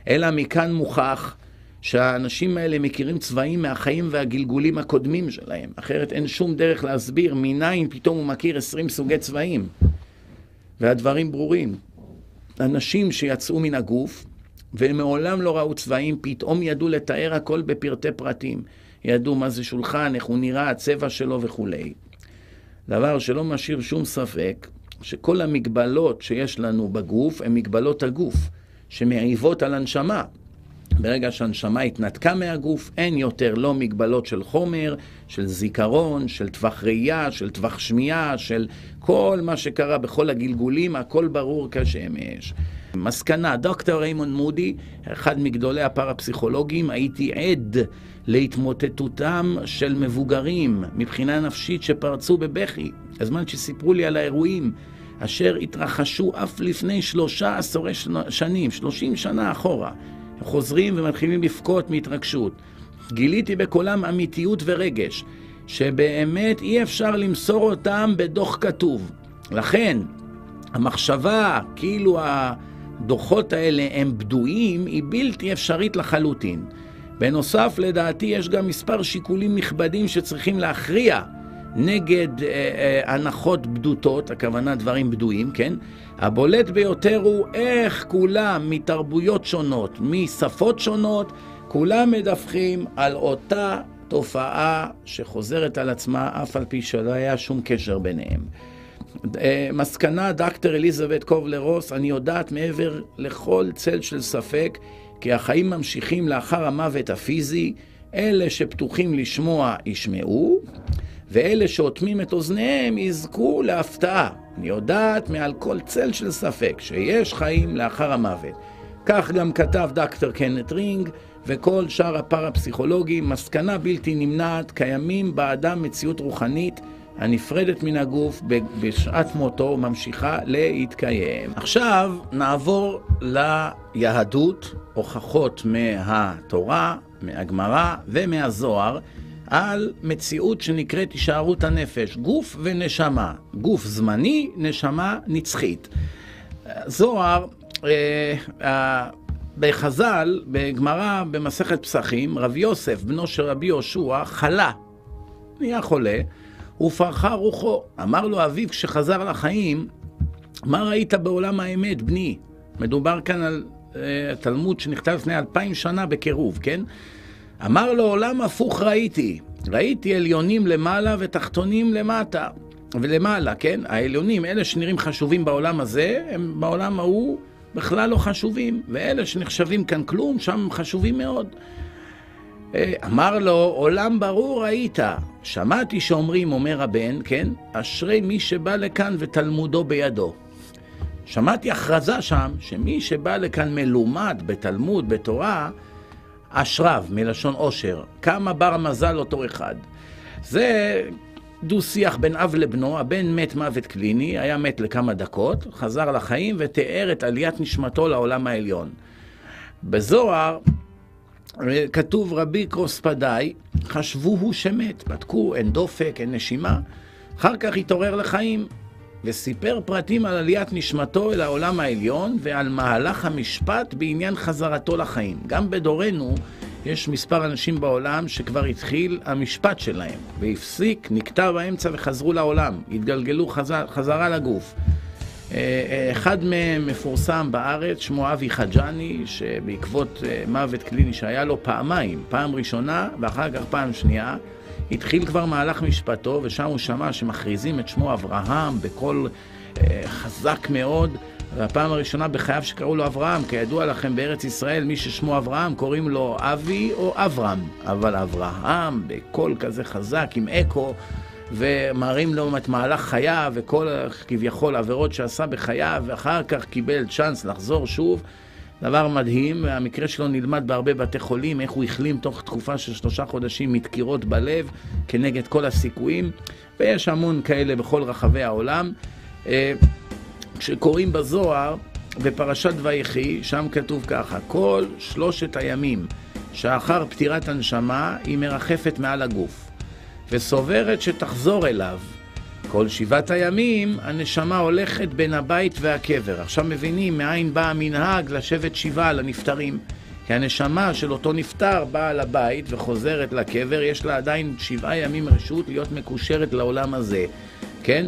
אלא מכאן מוכח שהאנשים האלה מכירים צבעים מהחיים והגלגולים הקודמים שלהם. אחרת אין שום דרך להסביר מניין פתאום הוא מכיר עשרים סוגי צבעים. והדברים ברורים. אנשים שיצאו מן הגוף ומעולם לא ראו צבעים, פתאום ידעו לתאר הכל בפרטי פרטים. ידעו מה זה שולחן, איך הוא נראה, הצבע שלו וכולי. דבר שלא משאיר שום ספק, שכל המגבלות שיש לנו בגוף הן מגבלות הגוף, שמעיבות על הנשמה. ברגע שהנשמה התנתקה מהגוף, אין יותר לא מגבלות של חומר, של זיכרון, של טווח ראייה, של טווח שמיעה, של כל מה שקרה בכל הגלגולים, הכל ברור כשמש. מסקנה, דוקטור ריימון מודי, אחד מגדולי הפרפסיכולוגים, הייתי עד להתמוטטותם של מבוגרים מבחינה נפשית שפרצו בבכי, הזמן שסיפרו לי על האירועים אשר התרחשו אף לפני שלושה עשורי שנים, שלושים שנה אחורה. חוזרים ומתחילים לבכות מהתרגשות. גיליתי בקולם אמיתיות ורגש, שבאמת אי אפשר למסור אותם בדוח כתוב. לכן, המחשבה כאילו הדוחות האלה הם בדויים, היא בלתי אפשרית לחלוטין. בנוסף, לדעתי, יש גם מספר שיקולים נכבדים שצריכים להכריע נגד אה, אה, הנחות בדותות, הכוונה דברים בדויים, כן? הבולט ביותר הוא איך כולם מתרבויות שונות, משפות שונות, כולם מדווחים על אותה תופעה שחוזרת על עצמה, אף על פי שלא היה שום קשר ביניהם. אה, מסקנה, דוקטור אליזבת קובלר רוס, אני יודעת מעבר לכל צל של ספק, כי החיים ממשיכים לאחר המוות הפיזי, אלה שפתוחים לשמוע ישמעו, ואלה שאוטמים את אוזניהם יזכו להפתעה. אני יודעת מעל כל צל של ספק שיש חיים לאחר המוות. כך גם כתב דוקטור קנט רינג וכל שאר הפרפסיכולוגים, מסקנה בלתי נמנעת, קיימים באדם מציאות רוחנית הנפרדת מן הגוף בשעת מותו וממשיכה להתקיים. עכשיו נעבור ליהדות, הוכחות מהתורה, מהגמרא ומהזוהר. על מציאות שנקראת הישארות הנפש, גוף ונשמה, גוף זמני, נשמה נצחית. זוהר, אה, אה, בחז"ל, בגמרא, במסכת פסחים, רב יוסף, בנו של רבי יהושע, חלה, נהיה חולה, ופרחה רוחו. אמר לו אביו כשחזר לחיים, מה ראית בעולם האמת, בני? מדובר כאן על uh, תלמוד שנכתב לפני אלפיים שנה בקירוב, כן? אמר לו, עולם הפוך ראיתי. ראיתי עליונים למעלה ותחתונים למטה. ולמעלה, כן? העליונים, אלה שנראים חשובים בעולם הזה, הם בעולם ההוא בכלל לא חשובים. ואלה שנחשבים כאן כלום, שם הם חשובים מאוד. אה, אמר לו, עולם ברור ראית. שמעתי שאומרים, אומר הבן, כן? אשרי מי שבא לכאן ותלמודו בידו. שמעתי הכרזה שם, שמי שבא לכאן מלומד בתלמוד, בתורה, אשריו, מלשון עושר. כמה בר מזל אותו אחד. זה דו-שיח בין אב לבנו, הבן מת מוות קליני, היה מת לכמה דקות, חזר לחיים ותיאר את עליית נשמתו לעולם העליון. בזוהר כתוב רבי קרוספדאי, חשבו הוא שמת, בדקו, אין דופק, אין נשימה, אחר כך התעורר לחיים. וסיפר פרטים על עליית נשמתו אל העולם העליון ועל מהלך המשפט בעניין חזרתו לחיים. גם בדורנו יש מספר אנשים בעולם שכבר התחיל המשפט שלהם, והפסיק, נקטע באמצע וחזרו לעולם, התגלגלו חזר, חזרה לגוף. אה, אה, אחד מהם מפורסם בארץ, שמו אבי חג'אני, שבעקבות אה, מוות קליני שהיה לו פעמיים, פעם ראשונה ואחר כך פעם שנייה, התחיל כבר מהלך משפטו, ושם הוא שמע שמכריזים את שמו אברהם בקול חזק מאוד. והפעם הראשונה בחייו שקראו לו אברהם, כידוע לכם בארץ ישראל מי ששמו אברהם קוראים לו אבי או אברהם, אבל אברהם בקול כזה חזק עם אקו ומראים לו את מהלך חייו וכל כביכול עבירות שעשה בחייו ואחר כך קיבל צ'אנס לחזור שוב. דבר מדהים, והמקרה שלו נלמד בהרבה בתי חולים, איך הוא החלים תוך תקופה של שלושה חודשים מדקירות בלב כנגד כל הסיכויים, ויש המון כאלה בכל רחבי העולם. אה, כשקוראים בזוהר, בפרשת ויחי, שם כתוב ככה, כל שלושת הימים שאחר פטירת הנשמה, היא מרחפת מעל הגוף, וסוברת שתחזור אליו. כל שבעת הימים הנשמה הולכת בין הבית והקבר. עכשיו מבינים מאין בא המנהג לשבת שבעה על הנפטרים. כי הנשמה של אותו נפטר באה לבית וחוזרת לקבר, יש לה עדיין שבעה ימים רשות להיות מקושרת לעולם הזה, כן?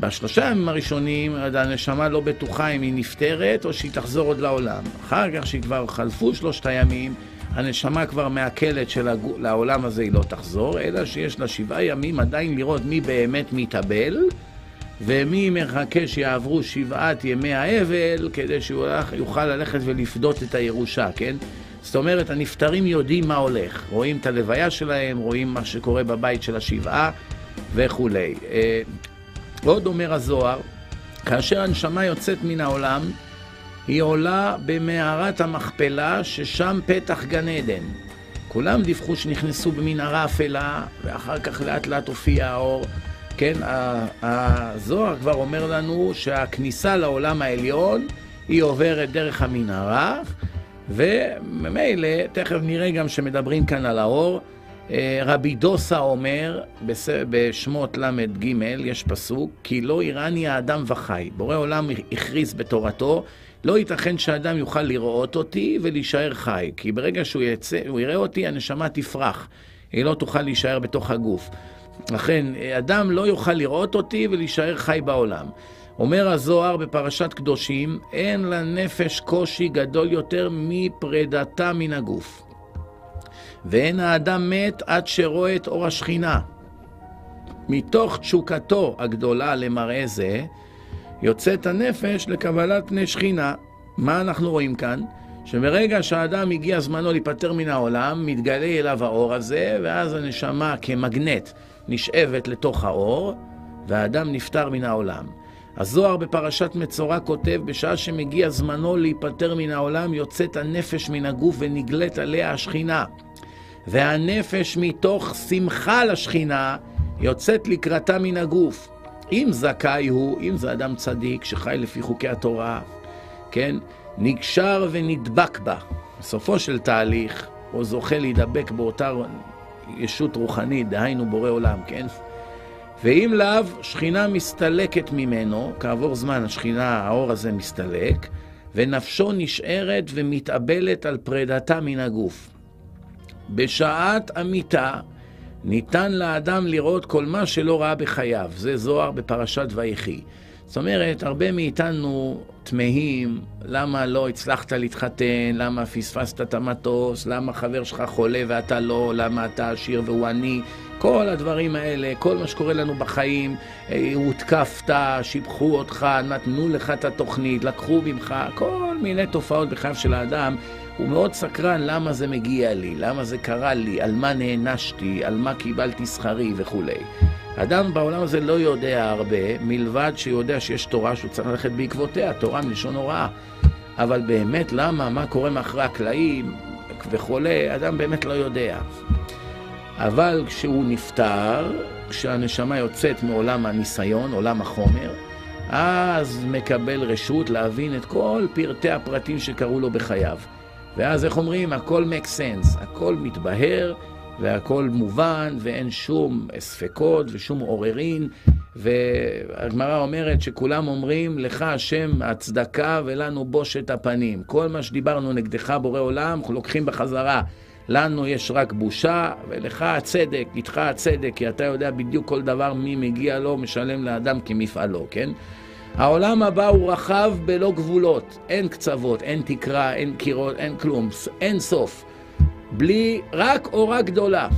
בשלושה ימים הראשונים הנשמה לא בטוחה אם היא נפטרת או שהיא תחזור עוד לעולם. אחר כך שכבר חלפו שלושת הימים, הנשמה כבר מעכלת שלעולם הזה היא לא תחזור, אלא שיש לה שבעה ימים עדיין לראות מי באמת מתאבל, ומי מחכה שיעברו שבעת ימי האבל, כדי שהוא יוכל ללכת ולפדות את הירושה, כן? זאת אומרת, הנפטרים יודעים מה הולך. רואים את הלוויה שלהם, רואים מה שקורה בבית של השבעה וכולי. אה, עוד אומר הזוהר, כאשר הנשמה יוצאת מן העולם, היא עולה במערת המכפלה, ששם פתח גן עדן. כולם דיווחו שנכנסו במנהרה אפלה, ואחר כך לאט לאט הופיע האור. כן, הזוהר כבר אומר לנו שהכניסה לעולם העליון היא עוברת דרך המנהרה, וממילא, תכף נראה גם שמדברים כאן על האור. אה, רבי דוסה אומר בשמות ל"ג, יש פסוק, כי לא יראני האדם וחי. בורא עולם הכריז בתורתו, לא ייתכן שאדם יוכל לראות אותי ולהישאר חי, כי ברגע שהוא יצא, יראה אותי, הנשמה תפרח. היא לא תוכל להישאר בתוך הגוף. לכן, אדם לא יוכל לראות אותי ולהישאר חי בעולם. אומר הזוהר בפרשת קדושים, אין לנפש קושי גדול יותר מפרידתה מן הגוף. ואין האדם מת עד שרואה את אור השכינה. מתוך תשוקתו הגדולה למראה זה, יוצאת הנפש לקבלת פני שכינה. מה אנחנו רואים כאן? שברגע שהאדם הגיע זמנו להיפטר מן העולם, מתגלה אליו האור הזה, ואז הנשמה כמגנט נשאבת לתוך האור, והאדם נפטר מן העולם. הזוהר בפרשת מצורע כותב, בשעה שמגיע זמנו להיפטר מן העולם, יוצאת הנפש מן הגוף ונגלית עליה השכינה. והנפש מתוך שמחה לשכינה יוצאת לקראתה מן הגוף. אם זכאי הוא, אם זה אדם צדיק שחי לפי חוקי התורה, כן, נקשר ונדבק בה. בסופו של תהליך, הוא זוכה להידבק באותה ישות רוחנית, דהיינו בורא עולם, כן? ואם לאו, שכינה מסתלקת ממנו, כעבור זמן השכינה, האור הזה מסתלק, ונפשו נשארת ומתאבלת על פרידתה מן הגוף. בשעת המיטה ניתן לאדם לראות כל מה שלא ראה בחייו. זה זוהר בפרשת ויחי. זאת אומרת, הרבה מאיתנו תמהים למה לא הצלחת להתחתן, למה פספסת את המטוס, למה חבר שלך חולה ואתה לא, למה אתה עשיר והוא עני. כל הדברים האלה, כל מה שקורה לנו בחיים, אה, הותקפת, שיבחו אותך, נתנו לך את התוכנית, לקחו ממך, כל מיני תופעות בחייו של האדם. הוא מאוד סקרן למה זה מגיע לי, למה זה קרה לי, על מה נענשתי, על מה קיבלתי שכרי וכולי. אדם בעולם הזה לא יודע הרבה, מלבד שיודע שיש תורה שהוא צריך ללכת בעקבותיה, תורה מלשון הוראה. אבל באמת, למה, מה קורה מאחורי הקלעים וכולי, אדם באמת לא יודע. אבל כשהוא נפטר, כשהנשמה יוצאת מעולם הניסיון, עולם החומר, אז מקבל רשות להבין את כל פרטי הפרטים שקרו לו בחייו. ואז איך אומרים? הכל make sense, הכל מתבהר והכל מובן ואין שום ספקות ושום עוררין. והגמרא אומרת שכולם אומרים, לך השם הצדקה ולנו בושת הפנים. כל מה שדיברנו נגדך בורא עולם, אנחנו לוקחים בחזרה. לנו יש רק בושה, ולך הצדק, איתך הצדק, כי אתה יודע בדיוק כל דבר מי מגיע לו, משלם לאדם כמפעלו, כן? העולם הבא הוא רחב בלא גבולות, אין קצוות, אין תקרה, אין קירות, אין כלום, אין סוף. בלי, רק אורה גדולה,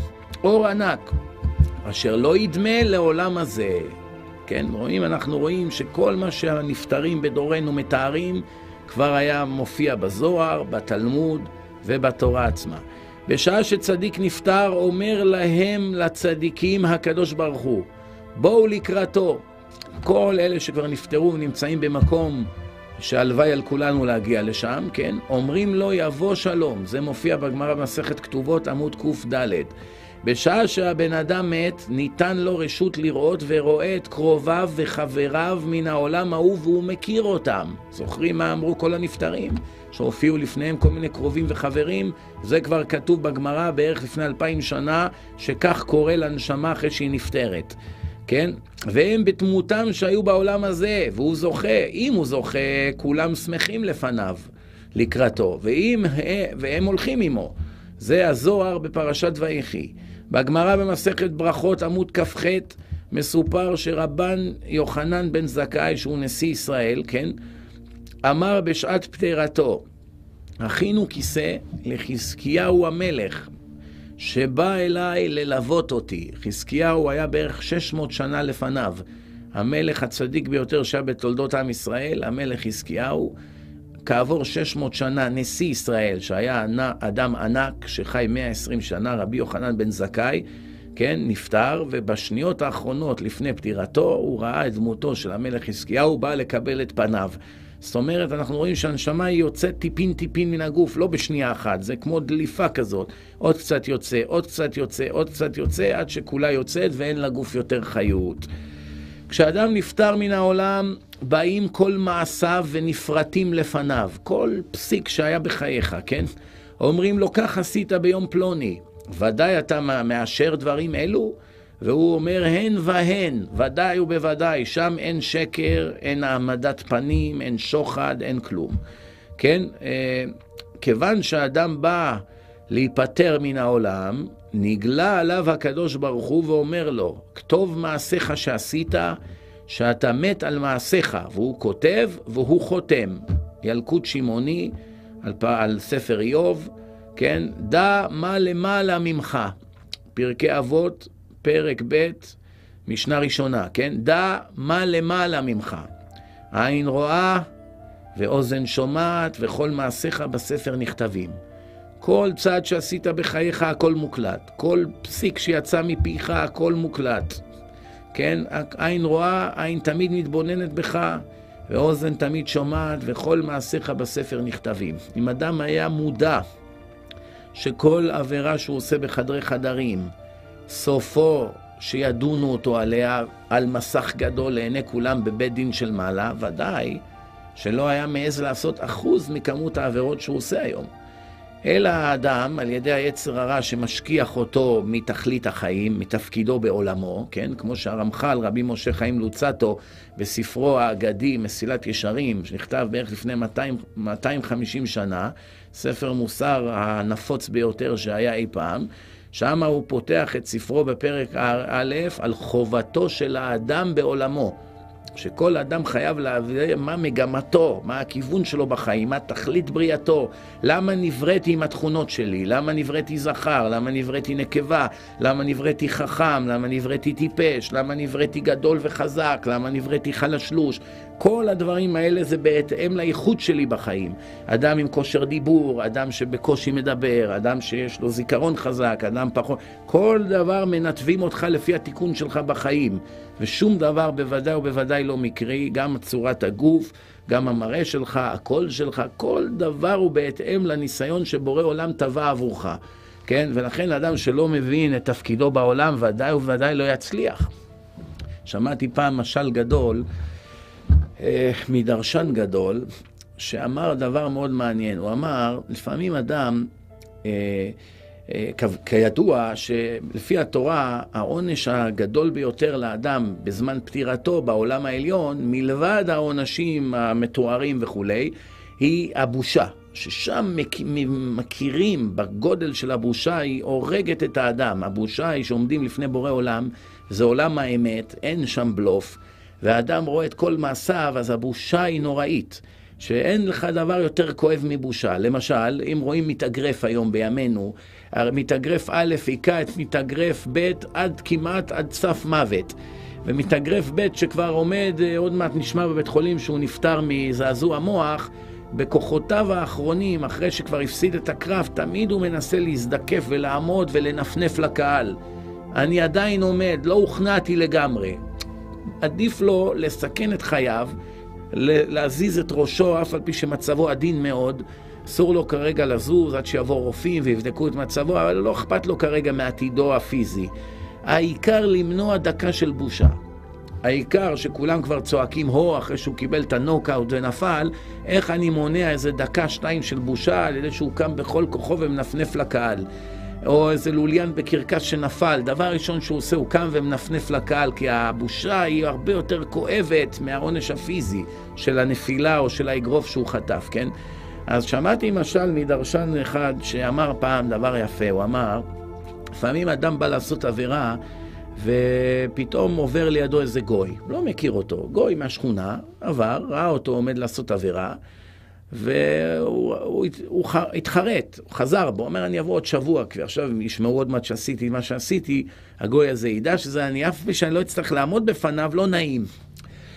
אור ענק, אשר לא ידמה לעולם הזה. כן, רואים, אנחנו רואים שכל מה שהנפטרים בדורנו מתארים כבר היה מופיע בזוהר, בתלמוד ובתורה עצמה. בשעה שצדיק נפטר, אומר להם, לצדיקים, הקדוש ברוך הוא, בואו לקראתו. כל אלה שכבר נפטרו ונמצאים במקום שהלוואי על כולנו להגיע לשם, כן? אומרים לו יבוא שלום. זה מופיע בגמרא במסכת כתובות עמוד קד. בשעה שהבן אדם מת, ניתן לו רשות לראות ורואה את קרוביו וחבריו מן העולם ההוא והוא מכיר אותם. זוכרים מה אמרו כל הנפטרים? שהופיעו לפניהם כל מיני קרובים וחברים? זה כבר כתוב בגמרא בערך לפני אלפיים שנה, שכך קורה לנשמה אחרי שהיא נפטרת. כן? והם בתמותם שהיו בעולם הזה, והוא זוכה. אם הוא זוכה, כולם שמחים לפניו, לקראתו, ואם, והם הולכים עמו. זה הזוהר בפרשת ויחי. בגמרא במסכת ברכות עמוד כ"ח מסופר שרבן יוחנן בן זכאי, שהוא נשיא ישראל, כן? אמר בשעת פטירתו, הכינו כיסא לחזקיהו המלך, שבא אליי ללוות אותי. חזקיהו היה בערך 600 שנה לפניו. המלך הצדיק ביותר שהיה בתולדות עם ישראל, המלך חזקיהו, כעבור 600 שנה, נשיא ישראל, שהיה אדם ענק שחי 120 שנה, רבי יוחנן בן זכאי, כן, נפטר, ובשניות האחרונות לפני פטירתו, הוא ראה את דמותו של המלך חזקיהו, בא לקבל את פניו. זאת אומרת, אנחנו רואים שהנשמה היא יוצאת טיפין-טיפין מן הגוף, לא בשנייה אחת, זה כמו דליפה כזאת. עוד קצת יוצא, עוד קצת יוצא, עוד קצת יוצא, עד שכולה יוצאת ואין לגוף יותר חיות. כשאדם נפטר מן העולם, באים כל מעשיו ונפרטים לפניו. כל פסיק שהיה בחייך, כן? אומרים לו, כך עשית ביום פלוני. ודאי אתה מאשר דברים אלו? והוא אומר הן והן, ודאי ובוודאי, שם אין שקר, אין העמדת פנים, אין שוחד, אין כלום. כן? אה, כיוון שאדם בא להיפטר מן העולם, נגלה עליו הקדוש ברוך הוא ואומר לו, כתוב מעשיך שעשית, שאתה מת על מעשיך, והוא כותב והוא חותם. ילקוט שמעוני על, על ספר איוב, כן? דע מה למעלה ממך. פרקי אבות, פרק ב', משנה ראשונה, כן? דע מה למעלה ממך. עין רואה ואוזן שומעת וכל מעשיך בספר נכתבים. כל צעד שעשית בחייך הכל מוקלט. כל פסיק שיצא מפיך הכל מוקלט. כן? עין רואה, עין תמיד מתבוננת בך, ואוזן תמיד שומעת, וכל מעשיך בספר נכתבים. אם אדם היה מודע שכל עבירה שהוא עושה בחדרי חדרים, סופו שידונו אותו עליה על מסך גדול לעיני כולם בבית דין של מעלה, ודאי שלא היה מעז לעשות אחוז מכמות העבירות שהוא עושה היום. אלא האדם, על ידי היצר הרע שמשכיח אותו מתכלית החיים, מתפקידו בעולמו, כן? כמו שהרמח"ל, רבי משה חיים לוצטו, בספרו האגדי, מסילת ישרים, שנכתב בערך לפני 200, 250 שנה, ספר מוסר הנפוץ ביותר שהיה אי פעם, שם הוא פותח את ספרו בפרק א' על חובתו של האדם בעולמו. שכל אדם חייב להבין מה מגמתו, מה הכיוון שלו בחיים, מה תכלית בריאתו, למה נבראתי עם התכונות שלי, למה נבראתי זכר, למה נבראתי נקבה, למה נבראתי חכם, למה נבראתי טיפש, למה נבראתי גדול וחזק, למה נבראתי חלשלוש. כל הדברים האלה זה בהתאם לייחוד שלי בחיים. אדם עם כושר דיבור, אדם שבקושי מדבר, אדם שיש לו זיכרון חזק, אדם פחות... כל דבר מנתבים אותך לפי התיקון שלך בחיים. ושום דבר בוודאי ובוודאי לא מקרי, גם צורת הגוף, גם המראה שלך, הקול שלך, כל דבר הוא בהתאם לניסיון שבורא עולם טבע עבורך. כן? ולכן אדם שלא מבין את תפקידו בעולם, ודאי ובוודאי לא יצליח. שמעתי פעם משל גדול מדרשן גדול, שאמר דבר מאוד מעניין. הוא אמר, לפעמים אדם, אה, אה, כידוע, שלפי התורה, העונש הגדול ביותר לאדם בזמן פטירתו בעולם העליון, מלבד העונשים המתוארים וכולי, היא הבושה. ששם מכירים בגודל של הבושה, היא הורגת את האדם. הבושה היא שעומדים לפני בורא עולם, זה עולם האמת, אין שם בלוף. והאדם רואה את כל מעשיו, אז הבושה היא נוראית. שאין לך דבר יותר כואב מבושה. למשל, אם רואים מתאגרף היום בימינו, מתאגרף א' היכה את מתאגרף ב' עד כמעט עד סף מוות. ומתאגרף ב' שכבר עומד, אה, עוד מעט נשמע בבית חולים שהוא נפטר מזעזוע מוח, בכוחותיו האחרונים, אחרי שכבר הפסיד את הקרב, תמיד הוא מנסה להזדקף ולעמוד ולנפנף לקהל. אני עדיין עומד, לא הוכנעתי לגמרי. עדיף לו לסכן את חייו, להזיז את ראשו, אף על פי שמצבו עדין מאוד. אסור לו כרגע לזוז עד שיבואו רופאים ויבדקו את מצבו, אבל לא אכפת לו כרגע מעתידו הפיזי. העיקר למנוע דקה של בושה. העיקר שכולם כבר צועקים הו אחרי שהוא קיבל את הנוקאוט ונפל, איך אני מונע איזה דקה, שתיים של בושה על ידי שהוא קם בכל כוחו ומנפנף לקהל. או איזה לוליין בקרקס שנפל, דבר ראשון שהוא עושה, הוא קם ומנפנף לקהל, כי הבושה היא הרבה יותר כואבת מהעונש הפיזי של הנפילה או של האגרוף שהוא חטף, כן? אז שמעתי משל מדרשן אחד שאמר פעם דבר יפה, הוא אמר, לפעמים אדם בא לעשות עבירה ופתאום עובר לידו איזה גוי, לא מכיר אותו, גוי מהשכונה, עבר, ראה אותו עומד לעשות עבירה והוא הוא, הוא התחרט, הוא חזר בו, אומר, אני אבוא עוד שבוע, כי עכשיו ישמעו עוד מעט שעשיתי מה שעשיתי, הגוי הזה ידע שזה אני, אף שאני לא אצטרך לעמוד בפניו, לא נעים.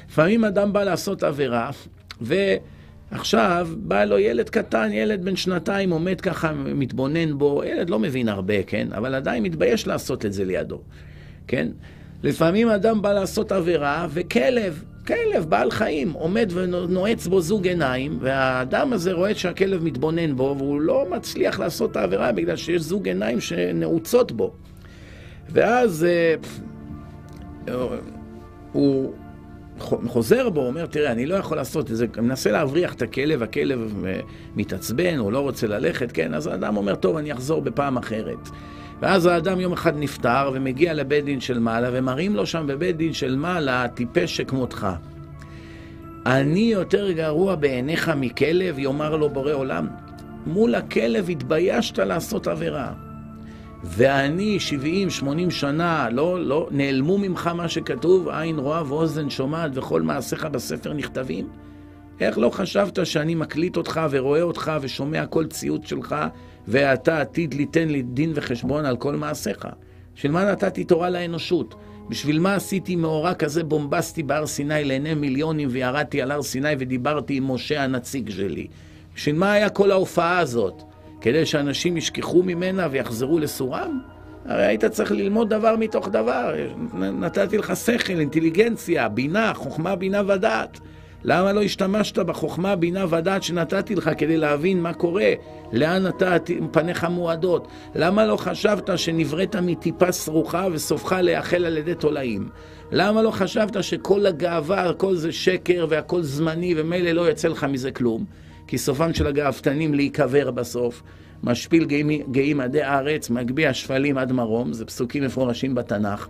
לפעמים אדם בא לעשות עבירה, עכשיו, בא לו ילד קטן, ילד בן שנתיים, עומד ככה, מתבונן בו, ילד לא מבין הרבה, כן? אבל עדיין מתבייש לעשות את זה לידו, כן? לפעמים אדם בא לעשות עבירה, וכלב, כלב, בעל חיים, עומד ונועץ בו זוג עיניים, והאדם הזה רואה שהכלב מתבונן בו, והוא לא מצליח לעשות את העבירה בגלל שיש זוג עיניים שנעוצות בו. ואז אה, הוא חוזר בו, אומר, תראה, אני לא יכול לעשות את זה, מנסה להבריח את הכלב, הכלב אה, מתעצבן, הוא לא רוצה ללכת, כן, אז האדם אומר, טוב, אני אחזור בפעם אחרת. ואז האדם יום אחד נפטר ומגיע לבית דין של מעלה, ומראים לו שם בבית דין של מעלה, טיפש שכמותך. אני יותר גרוע בעיניך מכלב, יאמר לו בורא עולם. מול הכלב התביישת לעשות עבירה. ואני 70-80 שנה, לא, לא, נעלמו ממך מה שכתוב, עין רואה ואוזן שומעת וכל מעשיך בספר נכתבים? איך לא חשבת שאני מקליט אותך ורואה אותך ושומע כל ציוץ שלך ואתה עתיד ליתן לי דין וחשבון על כל מעשיך? בשביל מה נתתי תורה לאנושות? בשביל מה עשיתי מאורע כזה בומבסטי בהר סיני לעיני מיליונים וירדתי על הר סיני ודיברתי עם משה הנציג שלי? בשביל מה היה כל ההופעה הזאת? כדי שאנשים ישכחו ממנה ויחזרו לסורם? הרי היית צריך ללמוד דבר מתוך דבר. נתתי לך שכל, אינטליגנציה, בינה, חוכמה, בינה ודעת. למה לא השתמשת בחוכמה, בינה ודעת שנתתי לך כדי להבין מה קורה? לאן אתה פניך מועדות? למה לא חשבת שנבראת מטיפה סרוחה וסופך להיאכל על ידי תולעים? למה לא חשבת שכל הגאווה, הכל זה שקר והכל זמני ומילא לא יצא לך מזה כלום? כי סופם של הגאוותנים להיקבר בסוף. משפיל גאים עדי הארץ, מגביה שפלים עד מרום, זה פסוקים מפורשים בתנ"ך.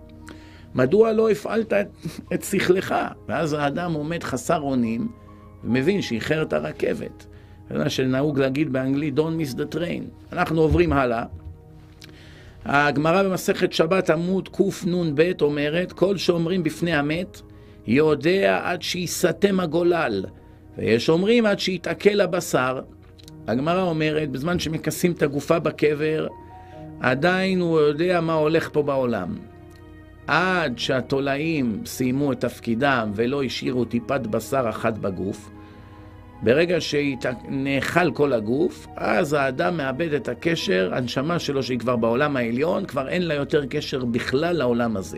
מדוע לא הפעלת את, את שכלך? ואז האדם עומד חסר אונים, ומבין שאיחר את הרכבת. זה מה שנהוג להגיד באנגלית, Don't miss the train. אנחנו עוברים הלאה. הגמרא במסכת שבת עמוד קנ"ב אומרת, כל שאומרים בפני המת, יודע עד שיסתם הגולל. ויש אומרים עד שיתעכל הבשר. הגמרא אומרת, בזמן שמכסים את הגופה בקבר, עדיין הוא יודע מה הולך פה בעולם. עד שהתולעים סיימו את תפקידם ולא השאירו טיפת בשר אחת בגוף, ברגע שנאכל כל הגוף, אז האדם מאבד את הקשר, הנשמה שלו שהיא כבר בעולם העליון, כבר אין לה יותר קשר בכלל לעולם הזה.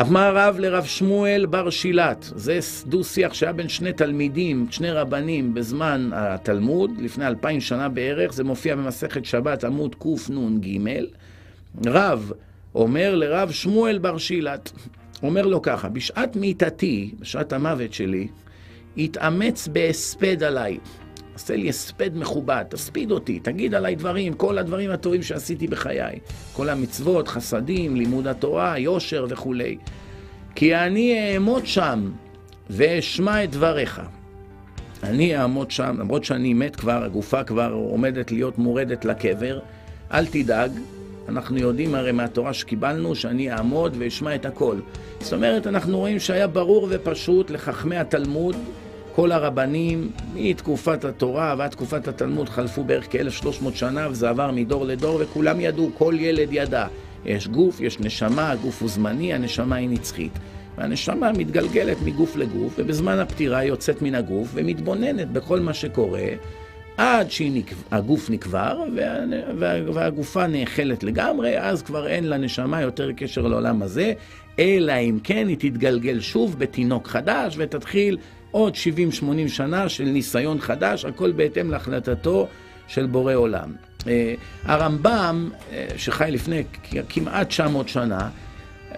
אמר רב לרב שמואל בר שילת, זה דו-שיח שהיה בין שני תלמידים, שני רבנים בזמן התלמוד, לפני אלפיים שנה בערך, זה מופיע במסכת שבת עמוד קנ"ג. רב אומר לרב שמואל בר שילת, אומר לו ככה, בשעת מיתתי, בשעת המוות שלי, התאמץ בהספד עליי. עשה לי הספד מכובד, תספיד אותי, תגיד עליי דברים, כל הדברים הטובים שעשיתי בחיי. כל המצוות, חסדים, לימוד התורה, יושר וכולי. כי אני אעמוד שם ואשמע את דבריך. אני אעמוד שם, למרות שאני מת כבר, הגופה כבר עומדת להיות מורדת לקבר, אל תדאג, אנחנו יודעים הרי מהתורה שקיבלנו שאני אעמוד ואשמע את הכל. זאת אומרת, אנחנו רואים שהיה ברור ופשוט לחכמי התלמוד כל הרבנים, מתקופת התורה ועד תקופת התלמוד חלפו בערך כ-1300 שנה וזה עבר מדור לדור וכולם ידעו, כל ילד ידע. יש גוף, יש נשמה, הגוף הוא זמני, הנשמה היא נצחית. והנשמה מתגלגלת מגוף לגוף, ובזמן הפטירה יוצאת מן הגוף ומתבוננת בכל מה שקורה, עד שהגוף נקבר וה, וה, והגופה נאכלת לגמרי, אז כבר אין לנשמה יותר קשר לעולם הזה, אלא אם כן היא תתגלגל שוב בתינוק חדש ותתחיל עוד 70-80 שנה של ניסיון חדש, הכל בהתאם להחלטתו של בורא עולם. אה, הרמב"ם, אה, שחי לפני כמעט 900 שנה,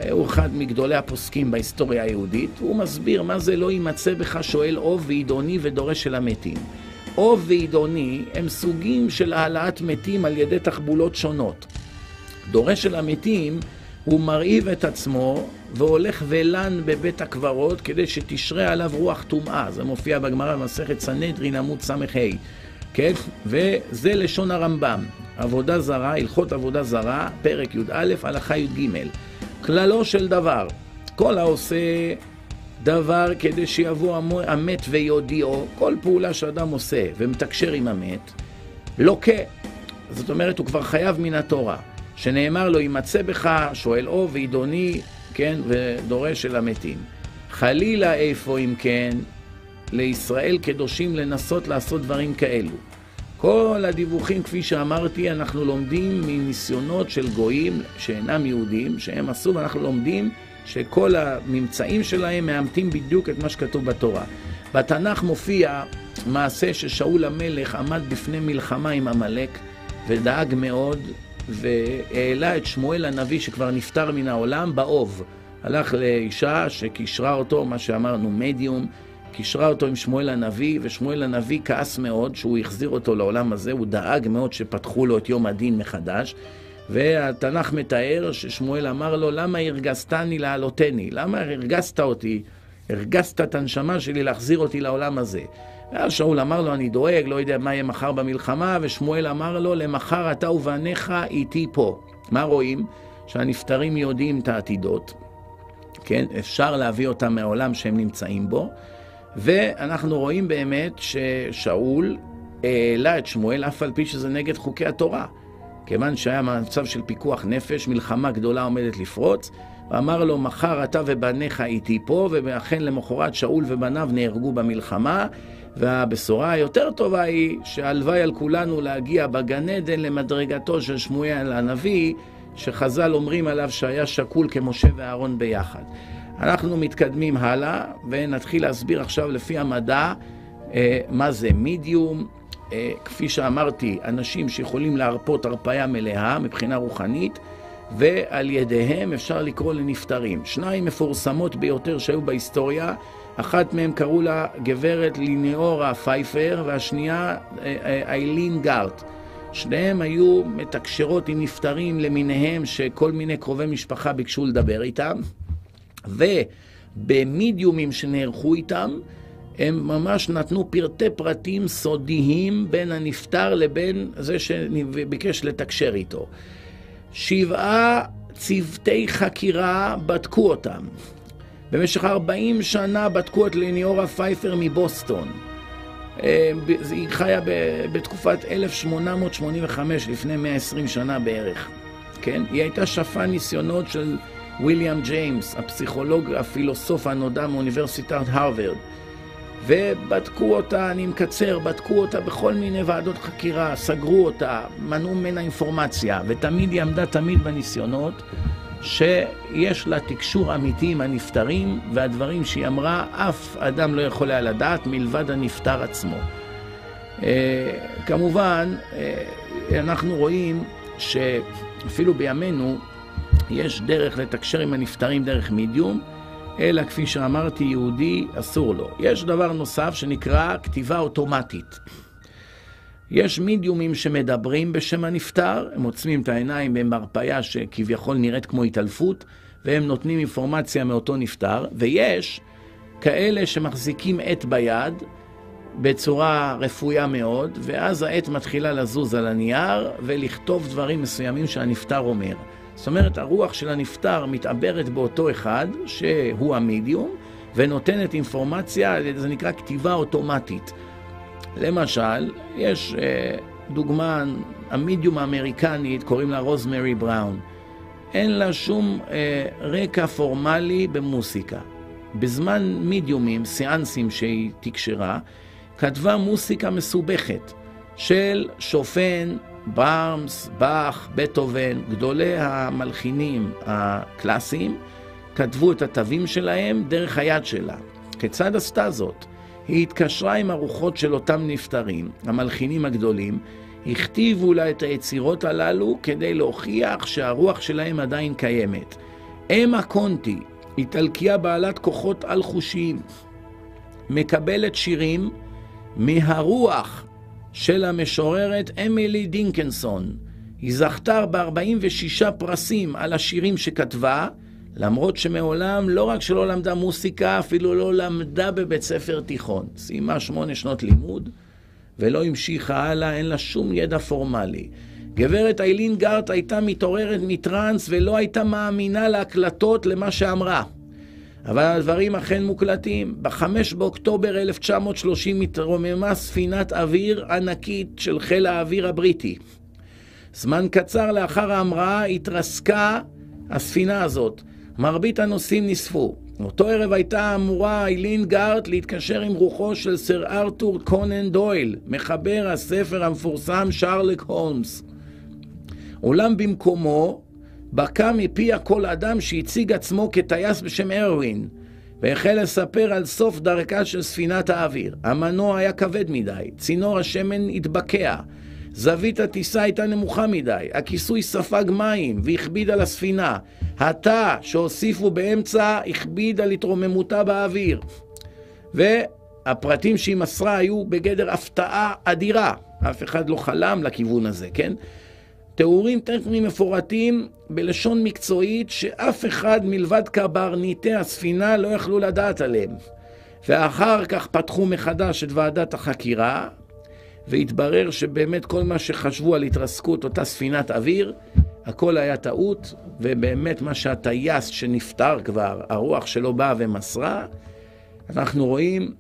אה, הוא אחד מגדולי הפוסקים בהיסטוריה היהודית, הוא מסביר מה זה לא יימצא בך שואל אוב ועידוני ודורש של המתים. אוב ועידוני הם סוגים של העלאת מתים על ידי תחבולות שונות. דורש של המתים הוא מרעיב את עצמו והולך ולן בבית הקברות כדי שתשרה עליו רוח טומאה. זה מופיע בגמרא במסכת סנהדרין עמוד ס"ה. כן? וזה לשון הרמב"ם. עבודה זרה, הלכות עבודה זרה, פרק י"א, הלכה י"ג. כללו של דבר, כל העושה דבר כדי שיבוא המת ויודיעו, כל פעולה שאדם עושה ומתקשר עם המת, לוקה. זאת אומרת, הוא כבר חייב מן התורה. שנאמר לו, יימצא בך שואל אוב ועידוני, כן, ודורש של המתים. חלילה איפה אם כן, לישראל קדושים לנסות לעשות דברים כאלו. כל הדיווחים, כפי שאמרתי, אנחנו לומדים מניסיונות של גויים שאינם יהודים, שהם עשו, ואנחנו לומדים שכל הממצאים שלהם מאמתים בדיוק את מה שכתוב בתורה. בתנ"ך מופיע מעשה ששאול המלך עמד בפני מלחמה עם עמלק ודאג מאוד והעלה את שמואל הנביא שכבר נפטר מן העולם באוב. הלך לאישה שקישרה אותו, מה שאמרנו מדיום, קישרה אותו עם שמואל הנביא, ושמואל הנביא כעס מאוד שהוא החזיר אותו לעולם הזה, הוא דאג מאוד שפתחו לו את יום הדין מחדש, והתנ"ך מתאר ששמואל אמר לו, למה הרגזתני להעלותני? למה הרגזת אותי? הרגזת את הנשמה שלי להחזיר אותי לעולם הזה. ואז שאול אמר לו, אני דואג, לא יודע מה יהיה מחר במלחמה, ושמואל אמר לו, למחר אתה ובניך איתי פה. מה רואים? שהנפטרים יודעים את העתידות, כן? אפשר להביא אותם מהעולם שהם נמצאים בו, ואנחנו רואים באמת ששאול העלה את שמואל, אף על פי שזה נגד חוקי התורה. כיוון שהיה מצב של פיקוח נפש, מלחמה גדולה עומדת לפרוץ, ואמר לו, מחר אתה ובניך איתי פה, ואכן למחרת שאול ובניו נהרגו במלחמה, והבשורה היותר טובה היא שהלוואי על כולנו להגיע בגן עדן למדרגתו של שמואל הנביא, שחז"ל אומרים עליו שהיה שקול כמשה ואהרון ביחד. אנחנו מתקדמים הלאה, ונתחיל להסביר עכשיו לפי המדע אה, מה זה מידיום. אה, כפי שאמרתי, אנשים שיכולים להרפות הרפאיה מלאה מבחינה רוחנית, ועל ידיהם אפשר לקרוא לנפטרים. שניים מפורסמות ביותר שהיו בהיסטוריה, אחת מהן קראו לה גברת ליניאורה פייפר, והשנייה איילין גארט. שניהם היו מתקשרות עם נפטרים למיניהם, שכל מיני קרובי משפחה ביקשו לדבר איתם, ובמידיומים שנערכו איתם, הם ממש נתנו פרטי פרטים סודיים בין הנפטר לבין זה שביקש לתקשר איתו. שבעה צוותי חקירה בדקו אותם. במשך 40 שנה בדקו את ליניאורה פייפר מבוסטון. אה, היא חיה בתקופת 1885, לפני 120 שנה בערך. כן? היא הייתה שפה ניסיונות של ויליאם ג'יימס, הפסיכולוג, הפילוסוף הנודע מאוניברסיטת הרווארד. ובדקו אותה, אני מקצר, בדקו אותה בכל מיני ועדות חקירה, סגרו אותה, מנעו ממנה אינפורמציה, ותמיד היא עמדה תמיד בניסיונות שיש לה תקשור אמיתי עם הנפטרים, והדברים שהיא אמרה, אף אדם לא יכול היה לדעת מלבד הנפטר עצמו. אה, כמובן, אה, אנחנו רואים שאפילו בימינו יש דרך לתקשר עם הנפטרים דרך מידיום, אלא כפי שאמרתי, יהודי אסור לו. יש דבר נוסף שנקרא כתיבה אוטומטית. יש מידיומים שמדברים בשם הנפטר, הם עוצמים את העיניים במרפאיה שכביכול נראית כמו התעלפות, והם נותנים אינפורמציה מאותו נפטר, ויש כאלה שמחזיקים עט ביד בצורה רפויה מאוד, ואז העט מתחילה לזוז על הנייר ולכתוב דברים מסוימים שהנפטר אומר. זאת אומרת, הרוח של הנפטר מתעברת באותו אחד, שהוא המדיום, ונותנת אינפורמציה, זה נקרא כתיבה אוטומטית. למשל, יש אה, דוגמה, המדיום האמריקנית, קוראים לה רוזמרי בראון. אין לה שום אה, רקע פורמלי במוסיקה. בזמן מדיומים, סיאנסים שהיא תקשרה, כתבה מוסיקה מסובכת של שופן, ברמס, באך, בטהובן, גדולי המלחינים הקלאסיים, כתבו את התווים שלהם דרך היד שלה. כיצד עשתה זאת? היא התקשרה עם הרוחות של אותם נפטרים, המלחינים הגדולים, הכתיבו לה את היצירות הללו כדי להוכיח שהרוח שלהם עדיין קיימת. אמה קונטי, איטלקיה בעלת כוחות על-חושיים, מקבלת שירים מהרוח של המשוררת אמילי דינקנסון. היא זכתה ב-46 פרסים על השירים שכתבה, למרות שמעולם לא רק שלא למדה מוסיקה, אפילו לא למדה בבית ספר תיכון. סיימה שמונה שנות לימוד ולא המשיכה הלאה, אין לה שום ידע פורמלי. גברת איילין גארט הייתה מתעוררת מטראנס ולא הייתה מאמינה להקלטות למה שאמרה. אבל הדברים אכן מוקלטים. בחמש באוקטובר 1930 התרוממה ספינת אוויר ענקית של חיל האוויר הבריטי. זמן קצר לאחר ההמראה התרסקה הספינה הזאת. מרבית הנוסעים נספו. אותו ערב הייתה אמורה איילין גארט להתקשר עם רוחו של סר ארתור קונן דויל, מחבר הספר המפורסם שרלק הולמס. אולם במקומו בקע מפיה כל אדם שהציג עצמו כטייס בשם ארווין, והחל לספר על סוף דרכה של ספינת האוויר. המנוע היה כבד מדי, צינור השמן התבקע, זווית הטיסה הייתה נמוכה מדי, הכיסוי ספג מים והכביד על הספינה. התא שהוסיפו באמצע הכביד על התרוממותה באוויר. והפרטים שהיא מסרה היו בגדר הפתעה אדירה. אף אחד לא חלם לכיוון הזה, כן? תיאורים טכניים מפורטים בלשון מקצועית שאף אחד מלבד קברניטי הספינה לא יכלו לדעת עליהם. ואחר כך פתחו מחדש את ועדת החקירה, והתברר שבאמת כל מה שחשבו על התרסקות אותה ספינת אוויר, הכל היה טעות, ובאמת מה שהטייס שנפטר כבר, הרוח שלו באה ומסרה, אנחנו רואים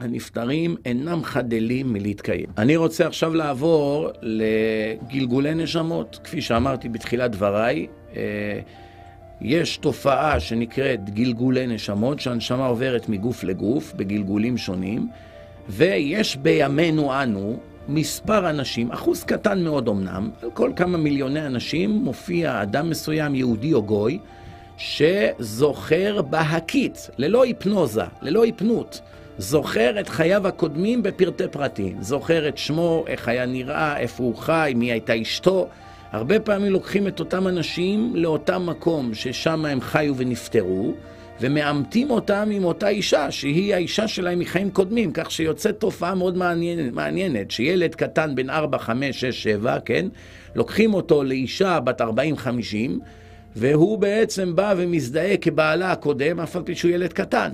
שהנפטרים אינם חדלים מלהתקיים. אני רוצה עכשיו לעבור לגלגולי נשמות. כפי שאמרתי בתחילת דבריי, אה, יש תופעה שנקראת גלגולי נשמות, שהנשמה עוברת מגוף לגוף בגלגולים שונים. ויש בימינו אנו מספר אנשים, אחוז קטן מאוד אמנם, על כל כמה מיליוני אנשים מופיע אדם מסוים, יהודי או גוי, שזוכר בהקית, ללא היפנוזה, ללא היפנות, זוכר את חייו הקודמים בפרטי פרטים, זוכר את שמו, איך היה נראה, איפה הוא חי, מי הייתה אשתו. הרבה פעמים לוקחים את אותם אנשים לאותם מקום ששם הם חיו ונפטרו, ומאמתים אותם עם אותה אישה, שהיא האישה שלהם מחיים קודמים, כך שיוצאת תופעה מאוד מעניינת, מעניינת שילד קטן בן 4, 5, 6, 7, כן? לוקחים אותו לאישה בת 40-50, והוא בעצם בא ומזדהה כבעלה הקודם, אף על פי שהוא ילד קטן.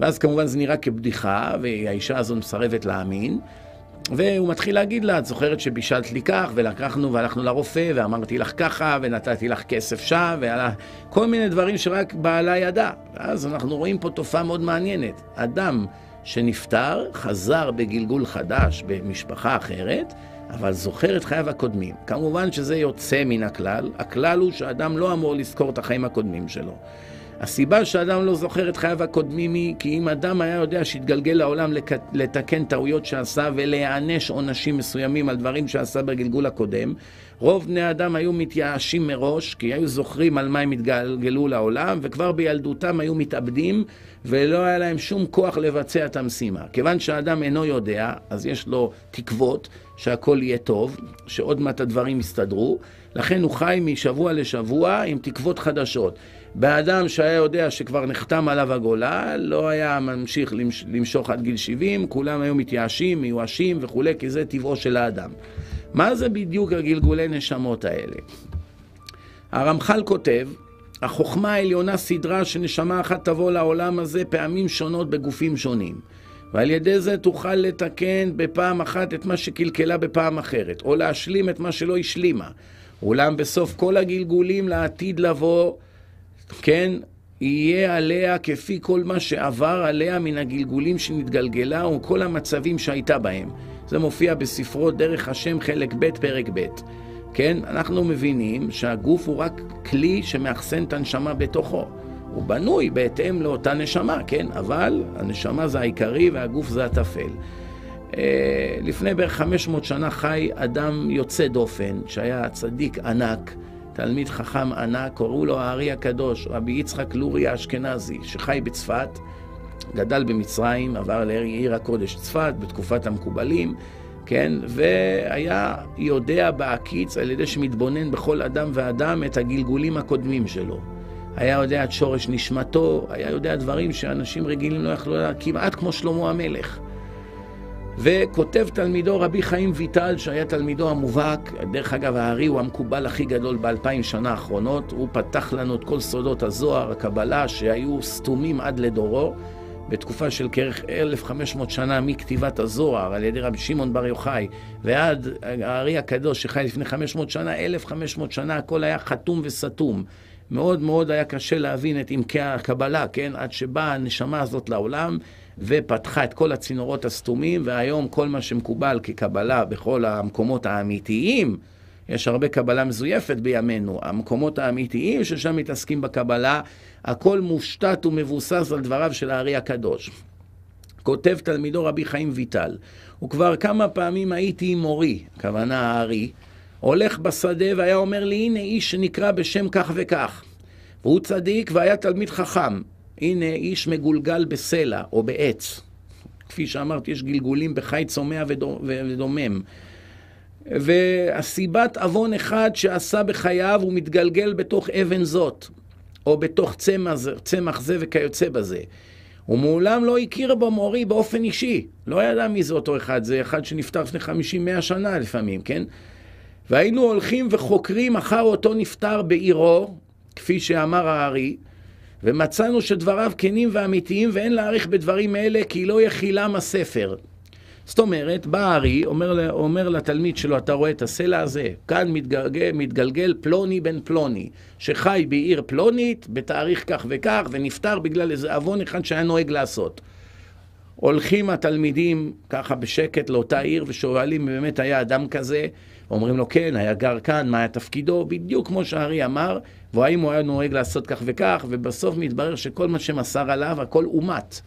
ואז כמובן זה נראה כבדיחה, והאישה הזו מסרבת להאמין. והוא מתחיל להגיד לה, את זוכרת שבישלת לי כך, ולקחנו והלכנו לרופא, ואמרתי לך ככה, ונתתי לך כסף שם, וכל מיני דברים שרק בעלה ידע. ואז אנחנו רואים פה תופעה מאוד מעניינת. אדם שנפטר, חזר בגלגול חדש במשפחה אחרת, אבל זוכר את חייו הקודמים. כמובן שזה יוצא מן הכלל. הכלל הוא שאדם לא אמור לזכור את החיים הקודמים שלו. הסיבה שאדם לא זוכר את חייו הקודמים היא כי אם אדם היה יודע שהתגלגל לעולם לתקן טעויות שעשה ולהיענש עונשים מסוימים על דברים שעשה בגלגול הקודם, רוב בני אדם היו מתייאשים מראש, כי היו זוכרים על מה הם התגלגלו לעולם, וכבר בילדותם היו מתאבדים, ולא היה להם שום כוח לבצע את המשימה. כיוון שהאדם אינו יודע, אז יש לו תקוות שהכל יהיה טוב, שעוד מעט הדברים יסתדרו, לכן הוא חי משבוע לשבוע עם תקוות חדשות. באדם שהיה יודע שכבר נחתם עליו הגולה, לא היה ממשיך למשוך עד גיל 70, כולם היו מתייאשים, מיואשים וכולי, כי זה טבעו של האדם. מה זה בדיוק הגלגולי נשמות האלה? הרמח"ל כותב, החוכמה העליונה סדרה שנשמה אחת תבוא לעולם הזה פעמים שונות בגופים שונים. ועל ידי זה תוכל לתקן בפעם אחת את מה שקלקלה בפעם אחרת, או להשלים את מה שלא השלימה. אולם בסוף כל הגלגולים לעתיד לבוא, כן, יהיה עליה כפי כל מה שעבר עליה מן הגלגולים שנתגלגלה וכל המצבים שהייתה בהם. זה מופיע בספרו דרך השם חלק ב' פרק ב'. כן, אנחנו מבינים שהגוף הוא רק כלי שמאחסן את הנשמה בתוכו. הוא בנוי בהתאם לאותה נשמה, כן? אבל הנשמה זה העיקרי והגוף זה הטפל. אה, לפני בערך 500 שנה חי אדם יוצא דופן, שהיה צדיק ענק, תלמיד חכם ענק, קראו לו הארי הקדוש, רבי יצחק לורי האשכנזי, שחי בצפת, גדל במצרים, עבר לעיר הקודש צפת בתקופת המקובלים, כן, והיה יודע בהקיץ על ידי שמתבונן בכל אדם ואדם את הגלגולים הקודמים שלו. היה יודע את שורש נשמתו, היה יודע דברים שאנשים רגילים לא יכלו לדעת, כמעט כמו שלמה המלך. וכותב תלמידו רבי חיים ויטל, שהיה תלמידו המובהק, דרך אגב, הארי הוא המקובל הכי גדול באלפיים שנה האחרונות, הוא פתח לנו את כל סודות הזוהר, הקבלה, שהיו סתומים עד לדורו, בתקופה של כערך 1,500 שנה מכתיבת הזוהר על ידי רבי שמעון בר יוחאי ועד הארי הקדוש שחי לפני 500 שנה, 1,500 שנה הכל היה חתום וסתום. מאוד מאוד היה קשה להבין את עמקי הקבלה, כן? עד שבאה הנשמה הזאת לעולם ופתחה את כל הצינורות הסתומים, והיום כל מה שמקובל כקבלה בכל המקומות האמיתיים, יש הרבה קבלה מזויפת בימינו. המקומות האמיתיים ששם מתעסקים בקבלה, הכל מושתת ומבוסס על דבריו של הארי הקדוש. כותב תלמידו רבי חיים ויטל, וכבר כמה פעמים הייתי עם מורי, הכוונה הארי, הולך בשדה והיה אומר לי, הנה איש שנקרא בשם כך וכך. והוא צדיק והיה תלמיד חכם. הנה איש מגולגל בסלע או בעץ. כפי שאמרתי, יש גלגולים בחי צומע ודומם. והסיבת עוון אחד שעשה בחייו הוא מתגלגל בתוך אבן זאת, או בתוך צמח, צמח זה וכיוצא בזה. הוא מעולם לא הכיר בו מורי באופן אישי. לא ידע מי זה אותו אחד, זה אחד שנפטר לפני 50-100 שנה לפעמים, כן? והיינו הולכים וחוקרים אחר אותו נפטר בעירו, כפי שאמר הארי, ומצאנו שדבריו כנים ואמיתיים ואין להעריך בדברים אלה כי לא יכילם הספר. זאת אומרת, בא הארי, אומר, אומר לתלמיד שלו, אתה רואה את הסלע הזה? כאן מתגלגל, מתגלגל פלוני בן פלוני, שחי בעיר פלונית, בתאריך כך וכך, ונפטר בגלל איזה עוון אחד שהיה נוהג לעשות. הולכים התלמידים ככה בשקט לאותה עיר ושואלים באמת היה אדם כזה, אומרים לו כן, היה גר כאן, מה היה תפקידו, בדיוק כמו שהארי אמר, והאם הוא היה נוהג לעשות כך וכך, ובסוף מתברר שכל מה שמסר עליו, הכל אומת.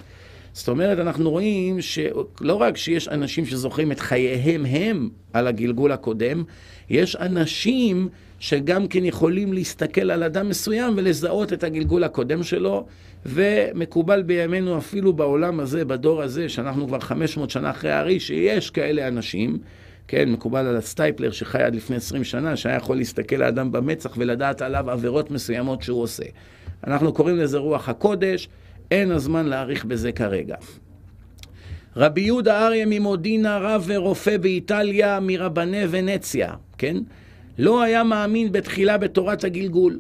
זאת אומרת, אנחנו רואים שלא רק שיש אנשים שזוכרים את חייהם הם על הגלגול הקודם, יש אנשים שגם כן יכולים להסתכל על אדם מסוים ולזהות את הגלגול הקודם שלו, ומקובל בימינו אפילו בעולם הזה, בדור הזה, שאנחנו כבר 500 שנה אחרי הארי, שיש כאלה אנשים. כן, מקובל על הסטייפלר שחי עד לפני 20 שנה, שהיה יכול להסתכל לאדם במצח ולדעת עליו עבירות מסוימות שהוא עושה. אנחנו קוראים לזה רוח הקודש, אין הזמן להאריך בזה כרגע. רבי יהודה אריה ממודינה, רב ורופא באיטליה, מרבני ונציה, כן? לא היה מאמין בתחילה בתורת הגלגול,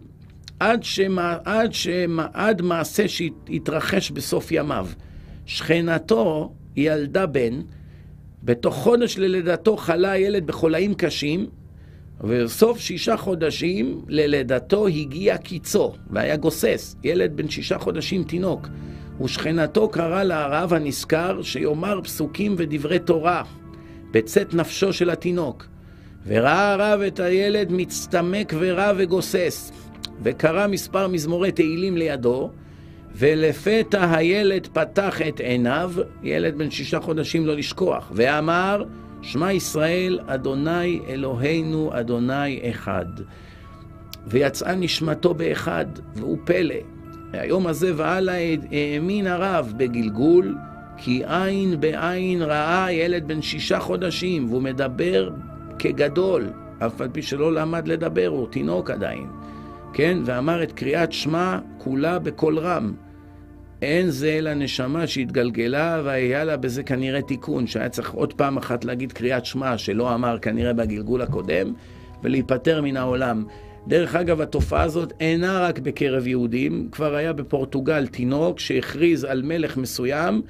עד, שמה, עד, שמה, עד מעשה שהתרחש בסוף ימיו. שכנתו ילדה בן, בתוך חודש ללידתו חלה הילד בחולאים קשים, ובסוף שישה חודשים ללידתו הגיע קיצו, והיה גוסס, ילד בן שישה חודשים תינוק. ושכנתו קרא להרב הנזכר שיאמר פסוקים ודברי תורה בצאת נפשו של התינוק. וראה הרב את הילד מצטמק ורע וגוסס, וקרא מספר מזמורי תהילים לידו, ולפתע הילד פתח את עיניו, ילד בן שישה חודשים לא לשכוח, ואמר, שמע ישראל, אדוני אלוהינו, אדוני אחד. ויצאה נשמתו באחד, והוא פלא. מהיום הזה והלאה האמין הרב בגלגול, כי עין בעין ראה ילד בן שישה חודשים, והוא מדבר כגדול, אף על פי שלא למד לדבר, הוא תינוק עדיין. כן? ואמר את קריאת שמע כולה בקול רם. אין זה אלא נשמה שהתגלגלה והיה לה בזה כנראה תיקון, שהיה צריך עוד פעם אחת להגיד קריאת שמע, שלא אמר כנראה בגלגול הקודם, ולהיפטר מן העולם. דרך אגב, התופעה הזאת אינה רק בקרב יהודים, כבר היה בפורטוגל תינוק שהכריז על מלך מסוים,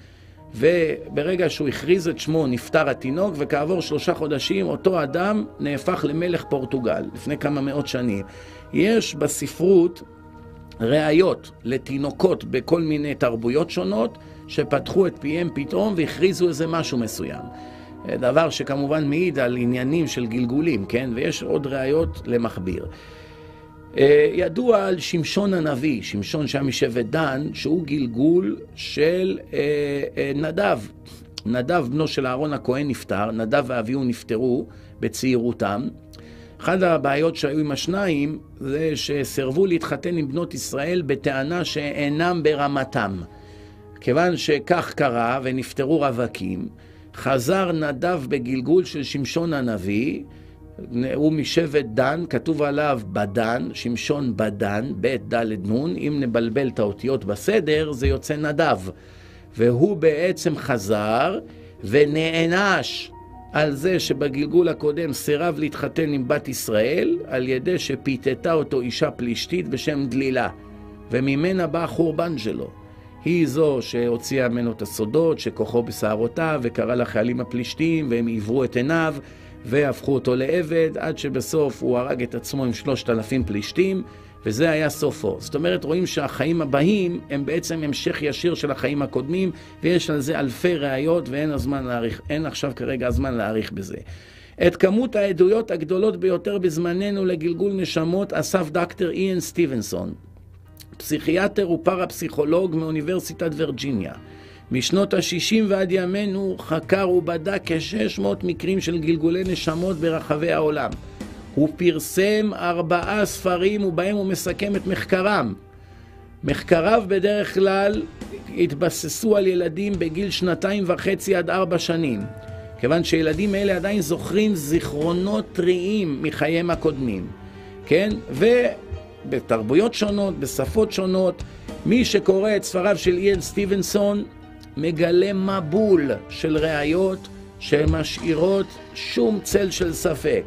וברגע שהוא הכריז את שמו נפטר התינוק, וכעבור שלושה חודשים אותו אדם נהפך למלך פורטוגל, לפני כמה מאות שנים. יש בספרות ראיות לתינוקות בכל מיני תרבויות שונות, שפתחו את פיהם פתאום והכריזו איזה משהו מסוים. דבר שכמובן מעיד על עניינים של גלגולים, כן? ויש עוד ראיות למכביר. אה, ידוע על שמשון הנביא, שמשון שהיה משבט דן, שהוא גלגול של אה, אה, נדב. נדב, בנו של אהרון הכהן, נפטר, נדב ואביהו נפטרו בצעירותם. אחת הבעיות שהיו עם השניים זה שסירבו להתחתן עם בנות ישראל בטענה שאינם ברמתם. כיוון שכך קרה ונפטרו רווקים, חזר נדב בגלגול של שמשון הנביא, הוא משבט דן, כתוב עליו בדן, שמשון בדן, ב' ד' נ', אם נבלבל את האותיות בסדר, זה יוצא נדב. והוא בעצם חזר ונענש על זה שבגלגול הקודם סירב להתחתן עם בת ישראל, על ידי שפיתתה אותו אישה פלישתית בשם דלילה, וממנה בא החורבן שלו. היא זו שהוציאה ממנו את הסודות, שכוחו בשערותיו, וקרא לחיילים הפלישתים, והם עיוורו את עיניו, והפכו אותו לעבד, עד שבסוף הוא הרג את עצמו עם שלושת אלפים פלישתים, וזה היה סופו. זאת אומרת, רואים שהחיים הבאים הם בעצם המשך ישיר של החיים הקודמים, ויש על זה אלפי ראיות, ואין הזמן להאריך, אין עכשיו כרגע הזמן להאריך בזה. את כמות העדויות הגדולות ביותר בזמננו לגלגול נשמות אסף דקטור איאן סטיבנסון, פסיכיאטר ופרפסיכולוג מאוניברסיטת וירג'יניה. משנות ה-60 ועד ימינו חקר ובדק כ-600 מקרים של גלגולי נשמות ברחבי העולם. הוא פרסם ארבעה ספרים ובהם הוא מסכם את מחקרם. מחקריו בדרך כלל התבססו על ילדים בגיל שנתיים וחצי עד ארבע שנים, כיוון שילדים אלה עדיין זוכרים זיכרונות טריים מחייהם הקודמים, כן? ובתרבויות שונות, בשפות שונות, מי שקורא את ספריו של איאן סטיבנסון מגלה מבול של ראיות שמשאירות שום צל של ספק.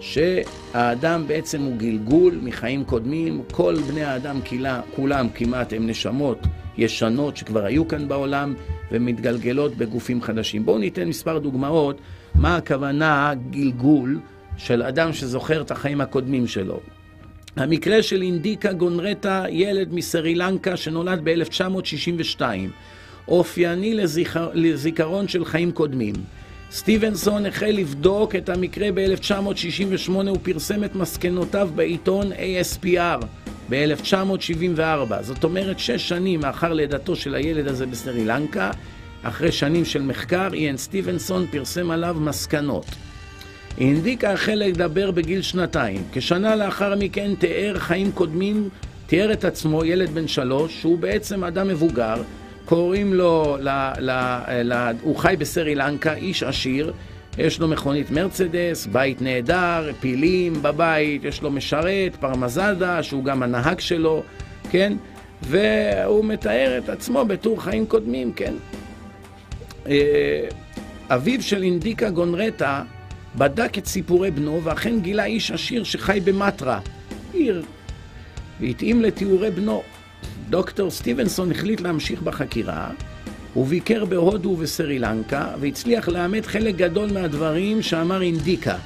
שהאדם בעצם הוא גלגול מחיים קודמים, כל בני האדם כלה, כולם כמעט הם נשמות ישנות שכבר היו כאן בעולם ומתגלגלות בגופים חדשים. בואו ניתן מספר דוגמאות מה הכוונה גלגול של אדם שזוכר את החיים הקודמים שלו. המקרה של אינדיקה גונרטה, ילד מסרי לנקה שנולד ב-1962, אופייני לזיכר, לזיכרון של חיים קודמים. סטיבנסון החל לבדוק את המקרה ב-1968 ופרסם את מסקנותיו בעיתון ASPR ב-1974. זאת אומרת, שש שנים לאחר לידתו של הילד הזה בסרי לנקה, אחרי שנים של מחקר, איין סטיבנסון פרסם עליו מסקנות. אינדיקה החל לדבר בגיל שנתיים. כשנה לאחר מכן תיאר חיים קודמים, תיאר את עצמו, ילד בן שלוש, שהוא בעצם אדם מבוגר, קוראים לו, ל, ל, ל, הוא חי בסרי לנקה, איש עשיר, יש לו מכונית מרצדס, בית נהדר, פילים בבית, יש לו משרת, פרמזדה, שהוא גם הנהג שלו, כן? והוא מתאר את עצמו בתור חיים קודמים, כן? אה, אביו של אינדיקה גונרטה בדק את סיפורי בנו, ואכן גילה איש עשיר שחי במטרה, עיר, והתאים לתיאורי בנו. דוקטור סטיבנסון החליט להמשיך בחקירה, הוא ביקר בהודו ובסרי לנקה, והצליח לאמת חלק גדול מהדברים שאמר אינדיקה,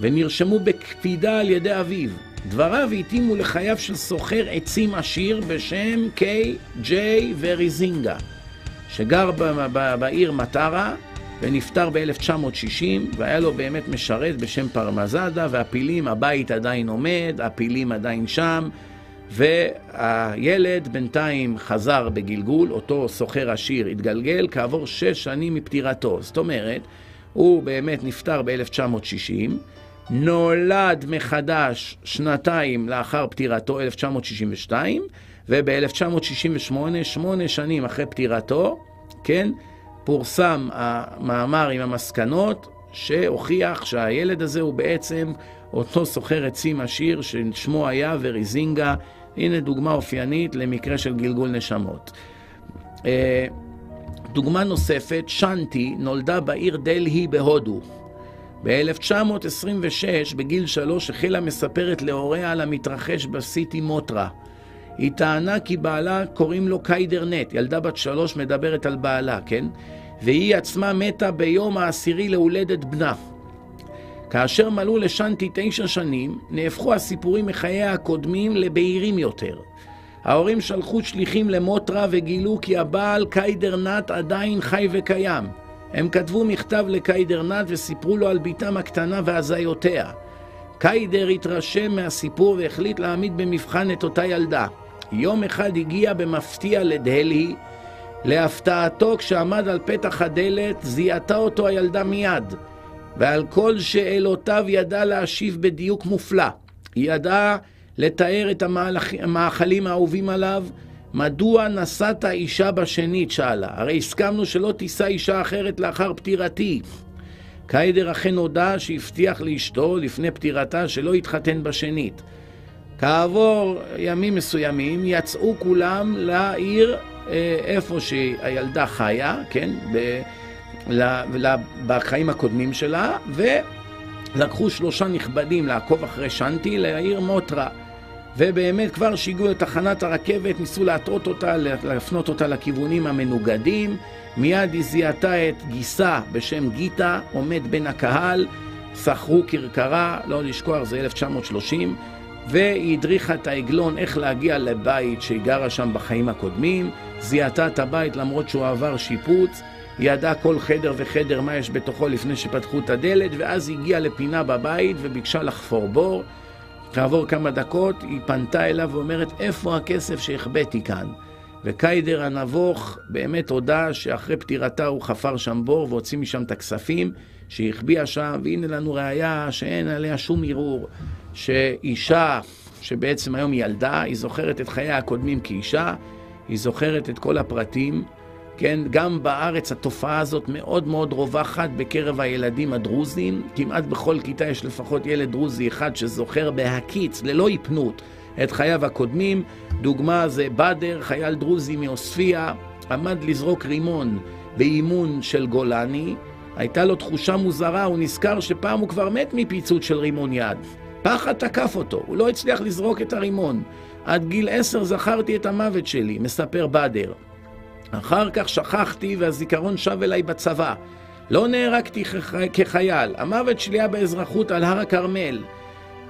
ונרשמו בקפידה על ידי אביו. דבריו התאימו לחייו של סוחר עצים עשיר בשם קיי ג'יי וריזינגה, שגר בעיר מטרה ונפטר ב-1960, והיה לו באמת משרת בשם פרמזדה, והפילים, הבית עדיין עומד, הפילים עדיין שם, והילד בינתיים חזר בגלגול, אותו סוחר עשיר התגלגל כעבור שש שנים מפטירתו. זאת אומרת, הוא באמת נפטר ב-1960, נולד מחדש שנתיים לאחר פטירתו, 1962, וב-1968, שמונה שנים אחרי פטירתו, כן, פורסם המאמר עם המסקנות שהוכיח שהילד הזה הוא בעצם אותו סוחר עצים עשיר ששמו היה וריזינגה. הנה דוגמה אופיינית למקרה של גלגול נשמות. אה, דוגמה נוספת, שנטי נולדה בעיר דלהי בהודו. ב-1926, בגיל שלוש, החלה מספרת להוריה על המתרחש בסיטי מוטרה. היא טענה כי בעלה קוראים לו קיידרנט, ילדה בת שלוש מדברת על בעלה, כן? והיא עצמה מתה ביום העשירי להולדת בנה. כאשר מלאו לשנטי תשע שנים, נהפכו הסיפורים מחייה הקודמים לבהירים יותר. ההורים שלחו שליחים למוטרה וגילו כי הבעל קיידרנט עדיין חי וקיים. הם כתבו מכתב לקיידרנט וסיפרו לו על בתם הקטנה והזיותיה. קיידר התרשם מהסיפור והחליט להעמיד במבחן את אותה ילדה. יום אחד הגיע במפתיע לדהלי. להפתעתו, כשעמד על פתח הדלת, זיהתה אותו הילדה מיד. ועל כל שאלותיו ידע להשיב בדיוק מופלא. היא ידעה לתאר את המאכלים האהובים עליו. מדוע נסעת אישה בשנית? שאלה. הרי הסכמנו שלא תישא אישה אחרת לאחר פטירתי. קיידר אכן הודה שהבטיח לאשתו לפני פטירתה שלא יתחתן בשנית. כעבור ימים מסוימים יצאו כולם לעיר אה, איפה שהילדה חיה, כן? בחיים הקודמים שלה, ולקחו שלושה נכבדים לעקוב אחרי שנטי לעיר מוטרה. ובאמת כבר שהגיעו לתחנת הרכבת ניסו להטעות אותה, להפנות אותה לכיוונים המנוגדים. מיד היא זיהתה את גיסה בשם גיטה, עומד בין הקהל, שכרו כרכרה, לא לשכוח, זה 1930, והיא הדריכה את העגלון איך להגיע לבית שהיא גרה שם בחיים הקודמים, זיהתה את הבית למרות שהוא עבר שיפוץ, ידעה כל חדר וחדר מה יש בתוכו לפני שפתחו את הדלת, ואז הגיעה לפינה בבית וביקשה לחפור בור. כעבור כמה דקות היא פנתה אליו ואומרת, איפה הכסף שהחבאתי כאן? וקיידר הנבוך באמת הודה שאחרי פטירתה הוא חפר שם בור והוציא משם את הכספים שהחביאה שם, והנה לנו ראייה שאין עליה שום ערעור, שאישה שבעצם היום ילדה, היא זוכרת את חייה הקודמים כאישה, היא זוכרת את כל הפרטים, כן, גם בארץ התופעה הזאת מאוד מאוד רווחת בקרב הילדים הדרוזים, כמעט בכל כיתה יש לפחות ילד דרוזי אחד שזוכר בהקיץ, ללא היפנות, את חייו הקודמים. דוגמה זה בדר, חייל דרוזי מעוספיא, עמד לזרוק רימון באימון של גולני, הייתה לו תחושה מוזרה, הוא נזכר שפעם הוא כבר מת מפיצוץ של רימון יד. פחד תקף אותו, הוא לא הצליח לזרוק את הרימון. עד גיל עשר זכרתי את המוות שלי, מספר בדר. אחר כך שכחתי והזיכרון שב אליי בצבא. לא נהרגתי כחייל, המוות שלי היה באזרחות על הר הכרמל.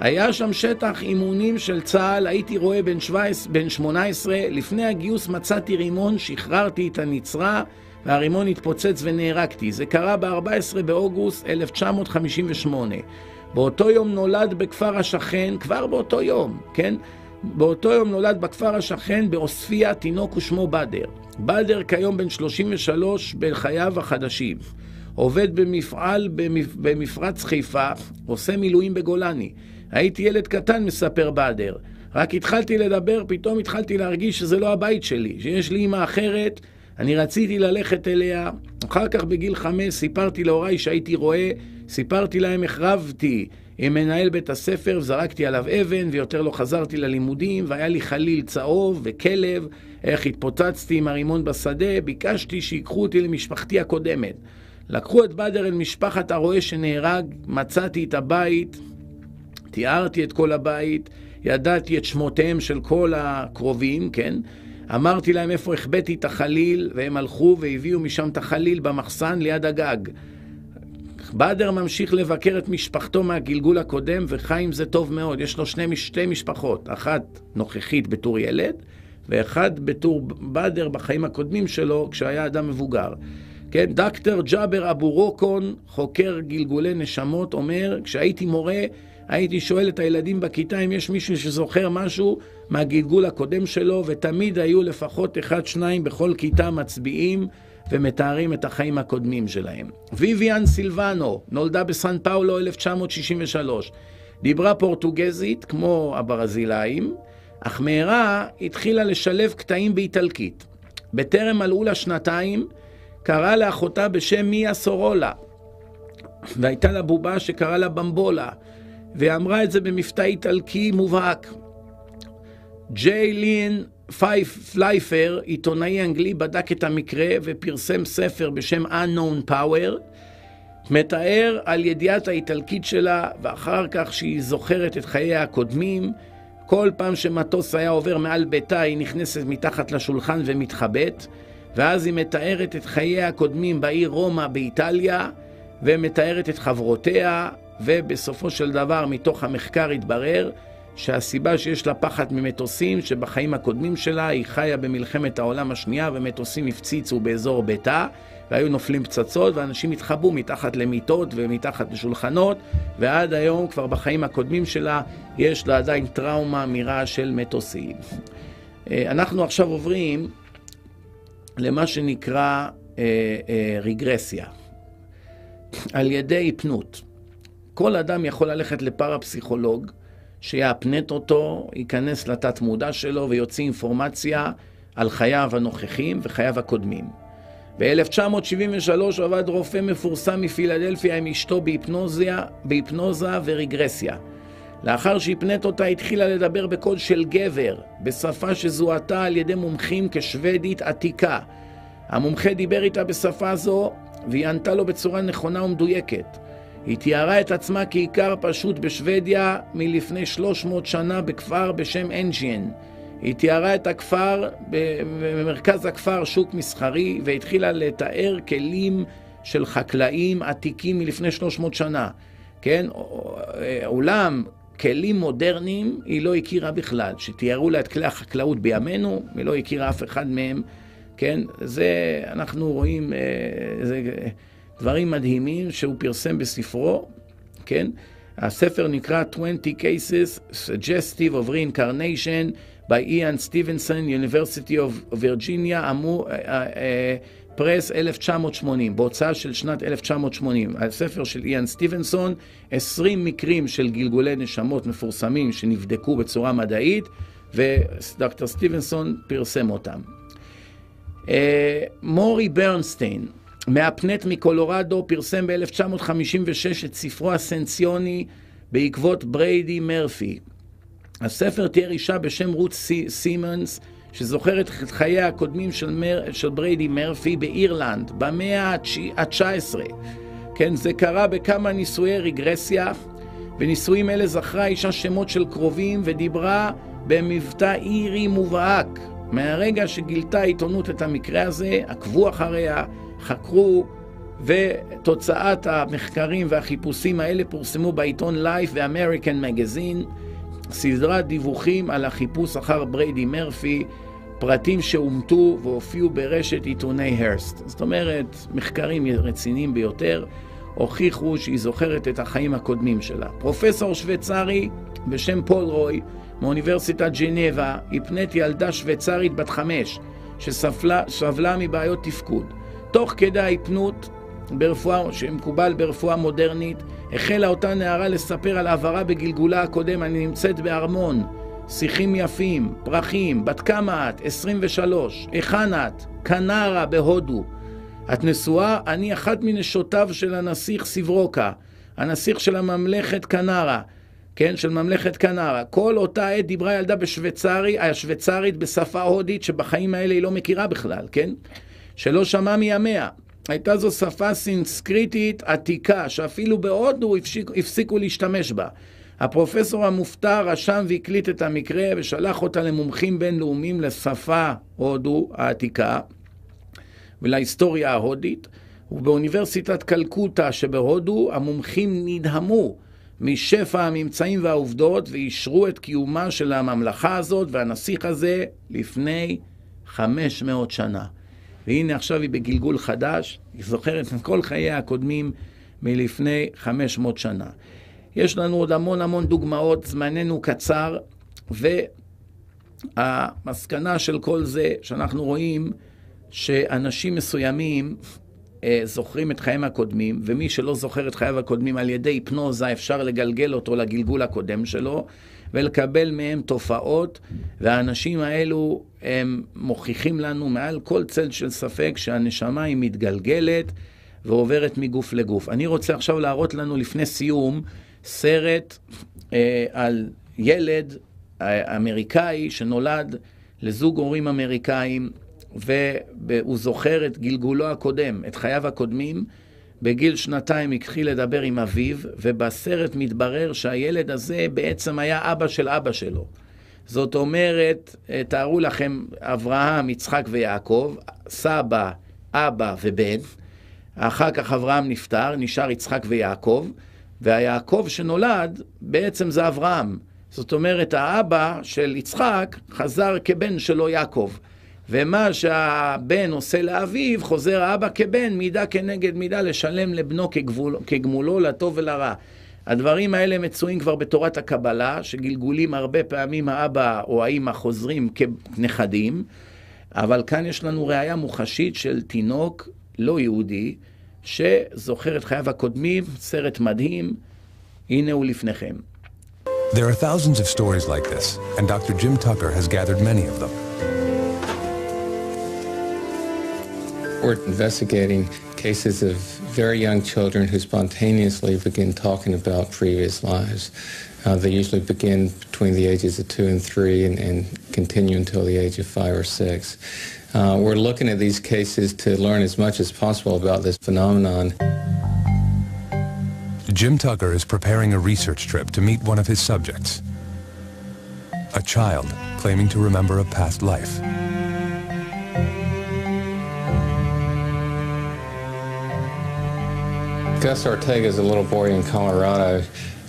היה שם שטח אימונים של צה"ל, הייתי רואה בן, 17, בן 18, לפני הגיוס מצאתי רימון, שחררתי את הנצרה והרימון התפוצץ ונהרגתי. זה קרה ב-14 באוגוסט 1958. באותו יום נולד בכפר השכן, כבר באותו יום, כן? באותו יום נולד בכפר השכן בעוספיא תינוק ושמו בדר. בדר כיום בן 33 בחייו החדשים. עובד במפעל במפ... במפרץ חיפה, עושה מילואים בגולני. הייתי ילד קטן, מספר בדר. רק התחלתי לדבר, פתאום התחלתי להרגיש שזה לא הבית שלי, שיש לי אימא אחרת, אני רציתי ללכת אליה. אחר כך בגיל חמש סיפרתי להוריי שהייתי רואה, סיפרתי להם איך רבתי מנהל בית הספר, זרקתי עליו אבן ויותר לא חזרתי ללימודים, והיה לי חליל צהוב וכלב, איך התפוצצתי עם הרימון בשדה, ביקשתי שיקחו אותי למשפחתי הקודמת. לקחו את בדר אל משפחת הרועה שנהרג, מצאתי את הבית, תיארתי את כל הבית, ידעתי את שמותיהם של כל הקרובים, כן? אמרתי להם איפה החבאתי את החליל, והם הלכו והביאו משם את החליל במחסן ליד הגג. באדר ממשיך לבקר את משפחתו מהגלגול הקודם וחי עם זה טוב מאוד. יש לו שני, שתי משפחות, אחת נוכחית בתור ילד, ואחד בתור באדר בחיים הקודמים שלו כשהיה אדם מבוגר. כן, דוקטור ג'אבר אבו רוקון, חוקר גלגולי נשמות, אומר, כשהייתי מורה, הייתי שואל את הילדים בכיתה אם יש מישהו שזוכר משהו מהגלגול הקודם שלו, ותמיד היו לפחות אחד-שניים בכל כיתה מצביעים ומתארים את החיים הקודמים שלהם. ויvian סילבנו נולדה בסן פאולו 1963. דיברה פורטוגזית כמו הברזילאים, אך מהרה התחילה לשלב קטעים באיטלקית. בטרם מלאו לה שנתיים, קראה לאחותה בשם מיה סורולה, והייתה לה בובה שקראה לה במבולה, ואמרה את זה במבטא איטלקי מובהק. ג'יי לין פלייפר, עיתונאי אנגלי, בדק את המקרה ופרסם ספר בשם Unknown Power, מתאר על ידיעת האיטלקית שלה, ואחר כך שהיא זוכרת את חייה הקודמים. כל פעם שמטוס היה עובר מעל ביתה, היא נכנסת מתחת לשולחן ומתחבאת, ואז היא מתארת את חייה הקודמים בעיר רומא באיטליה, ומתארת את חברותיה, ובסופו של דבר, מתוך המחקר התברר שהסיבה שיש לה פחד ממטוסים, שבחיים הקודמים שלה היא חיה במלחמת העולם השנייה ומטוסים הפציצו באזור ביתה והיו נופלים פצצות ואנשים התחבאו מתחת למיטות ומתחת לשולחנות ועד היום כבר בחיים הקודמים שלה יש לה עדיין טראומה מרעש של מטוסים. אה, אנחנו עכשיו עוברים למה שנקרא אה, אה, רגרסיה על ידי היפנות. כל אדם יכול ללכת לפרפסיכולוג שיאפנט אותו, ייכנס לתת מודע שלו ויוציא אינפורמציה על חייו הנוכחים וחייו הקודמים. ב-1973 עבד רופא מפורסם מפילדלפיה עם אשתו בהיפנוזיה, בהיפנוזה ורגרסיה. לאחר שהפנט אותה התחילה לדבר בקול של גבר, בשפה שזוהתה על ידי מומחים כשוודית עתיקה. המומחה דיבר איתה בשפה זו והיא ענתה לו בצורה נכונה ומדויקת. היא תיארה את עצמה כעיקר פשוט בשוודיה מלפני 300 שנה בכפר בשם אנג'יין. היא תיארה את הכפר, במרכז הכפר שוק מסחרי, והתחילה לתאר כלים של חקלאים עתיקים מלפני 300 שנה. כן, אולם כלים מודרניים היא לא הכירה בכלל. שתיארו לה את כלי החקלאות בימינו, היא לא הכירה אף אחד מהם. כן? זה, אנחנו רואים אה, זה, דברים מדהימים שהוא פרסם בספרו, כן? הספר נקרא 20 Cases Suggestive of Reincarnation by Ian Stevenson, University of Virginia, אמור, פרס 1980, בהוצאה של שנת 1980. הספר של איאן סטיבנסון, 20 מקרים של גלגולי נשמות מפורסמים שנבדקו בצורה מדעית, ודוקטור סטיבנסון פרסם אותם. אה, מורי ברנסטיין, מהפנט מקולורדו, פרסם ב-1956 את ספרו הסנציוני בעקבות בריידי מרפי. הספר תיאר אישה בשם רות סימנס, שזוכרת את חייה הקודמים של, מר, של בריידי מרפי באירלנד, במאה ה-19. כן, זה קרה בכמה נישואי רגרסיה, ונישואים אלה זכרה אישה שמות של קרובים ודיברה במבטא אירי מובהק. מהרגע שגילתה העיתונות את המקרה הזה, עקבו אחריה, חקרו, ותוצאת המחקרים והחיפושים האלה פורסמו בעיתון Life ו-American Magazine, סדרת דיווחים על החיפוש אחר בריידי מרפי, פרטים שאומתו והופיעו ברשת עיתוני הרסט. זאת אומרת, מחקרים רציניים ביותר הוכיחו שהיא זוכרת את החיים הקודמים שלה. פרופסור שוויצרי בשם פול רוי מאוניברסיטת ג'נבה הפנית ילדה שוויצרית בת חמש שסבלה מבעיות תפקוד. תוך כדי ההיפנות ברפואה, שמקובל ברפואה מודרנית, החלה אותה נערה לספר על העברה בגלגולה הקודם, אני נמצאת בארמון, שיחים יפים, פרחים, בת כמה את? 23. היכן את? קנרה בהודו. את נשואה? אני אחת מנשותיו של הנסיך סיברוקה, הנסיך של הממלכת קנרה, כן, של ממלכת קנרה. כל אותה עת דיברה ילדה בשוויצרי, השוויצרית בשפה הודית, שבחיים האלה היא לא מכירה בכלל, כן? שלא שמעה מימיה. הייתה זו שפה סינסקריטית עתיקה, שאפילו בהודו הפסיקו להשתמש בה. הפרופסור המופתע רשם והקליט את המקרה ושלח אותה למומחים בינלאומיים לשפה הודו העתיקה ולהיסטוריה ההודית, ובאוניברסיטת קלקוטה שבהודו המומחים נדהמו משפע הממצאים והעובדות ואישרו את קיומה של הממלכה הזאת והנסיך הזה לפני 500 שנה. והנה עכשיו היא בגלגול חדש, היא זוכרת את כל חייה הקודמים מלפני 500 שנה. יש לנו עוד המון המון דוגמאות, זמננו קצר, והמסקנה של כל זה שאנחנו רואים שאנשים מסוימים אה, זוכרים את חייהם הקודמים, ומי שלא זוכר את חייו הקודמים על ידי היפנוזה אפשר לגלגל אותו לגלגול הקודם שלו, ולקבל מהם תופעות, והאנשים האלו הם מוכיחים לנו מעל כל צל של ספק שהנשמה היא מתגלגלת ועוברת מגוף לגוף. אני רוצה עכשיו להראות לנו לפני סיום סרט אה, על ילד אה, אמריקאי שנולד לזוג הורים אמריקאים, והוא זוכר את גלגולו הקודם, את חייו הקודמים. בגיל שנתיים התחיל לדבר עם אביו, ובסרט מתברר שהילד הזה בעצם היה אבא של אבא שלו. זאת אומרת, אה, תארו לכם, אברהם, יצחק ויעקב, סבא, אבא ובן, אחר כך אברהם נפטר, נשאר יצחק ויעקב, והיעקב שנולד בעצם זה אברהם. זאת אומרת, האבא של יצחק חזר כבן שלו יעקב. ומה שהבן עושה לאביו, חוזר האבא כבן, מידה כנגד מידה, לשלם לבנו כגבול, כגמולו לטוב ולרע. הדברים האלה מצויים כבר בתורת הקבלה, שגלגולים הרבה פעמים האבא או האימא חוזרים כנכדים, אבל כאן יש לנו ראייה מוחשית של תינוק לא יהודי, שזוכר את חייו הקודמים, סרט מדהים, הנה הוא לפניכם. There are thousands of stories like this, and Dr. Jim Tucker has gathered many of them. We're investigating cases of very young children who spontaneously begin talking about previous lives. Uh, they usually begin between the ages of two and three and, and continue until the age of five or six. Uh, we're looking at these cases to learn as much as possible about this phenomenon. Jim Tucker is preparing a research trip to meet one of his subjects, a child claiming to remember a past life. Gus Ortega is a little boy in Colorado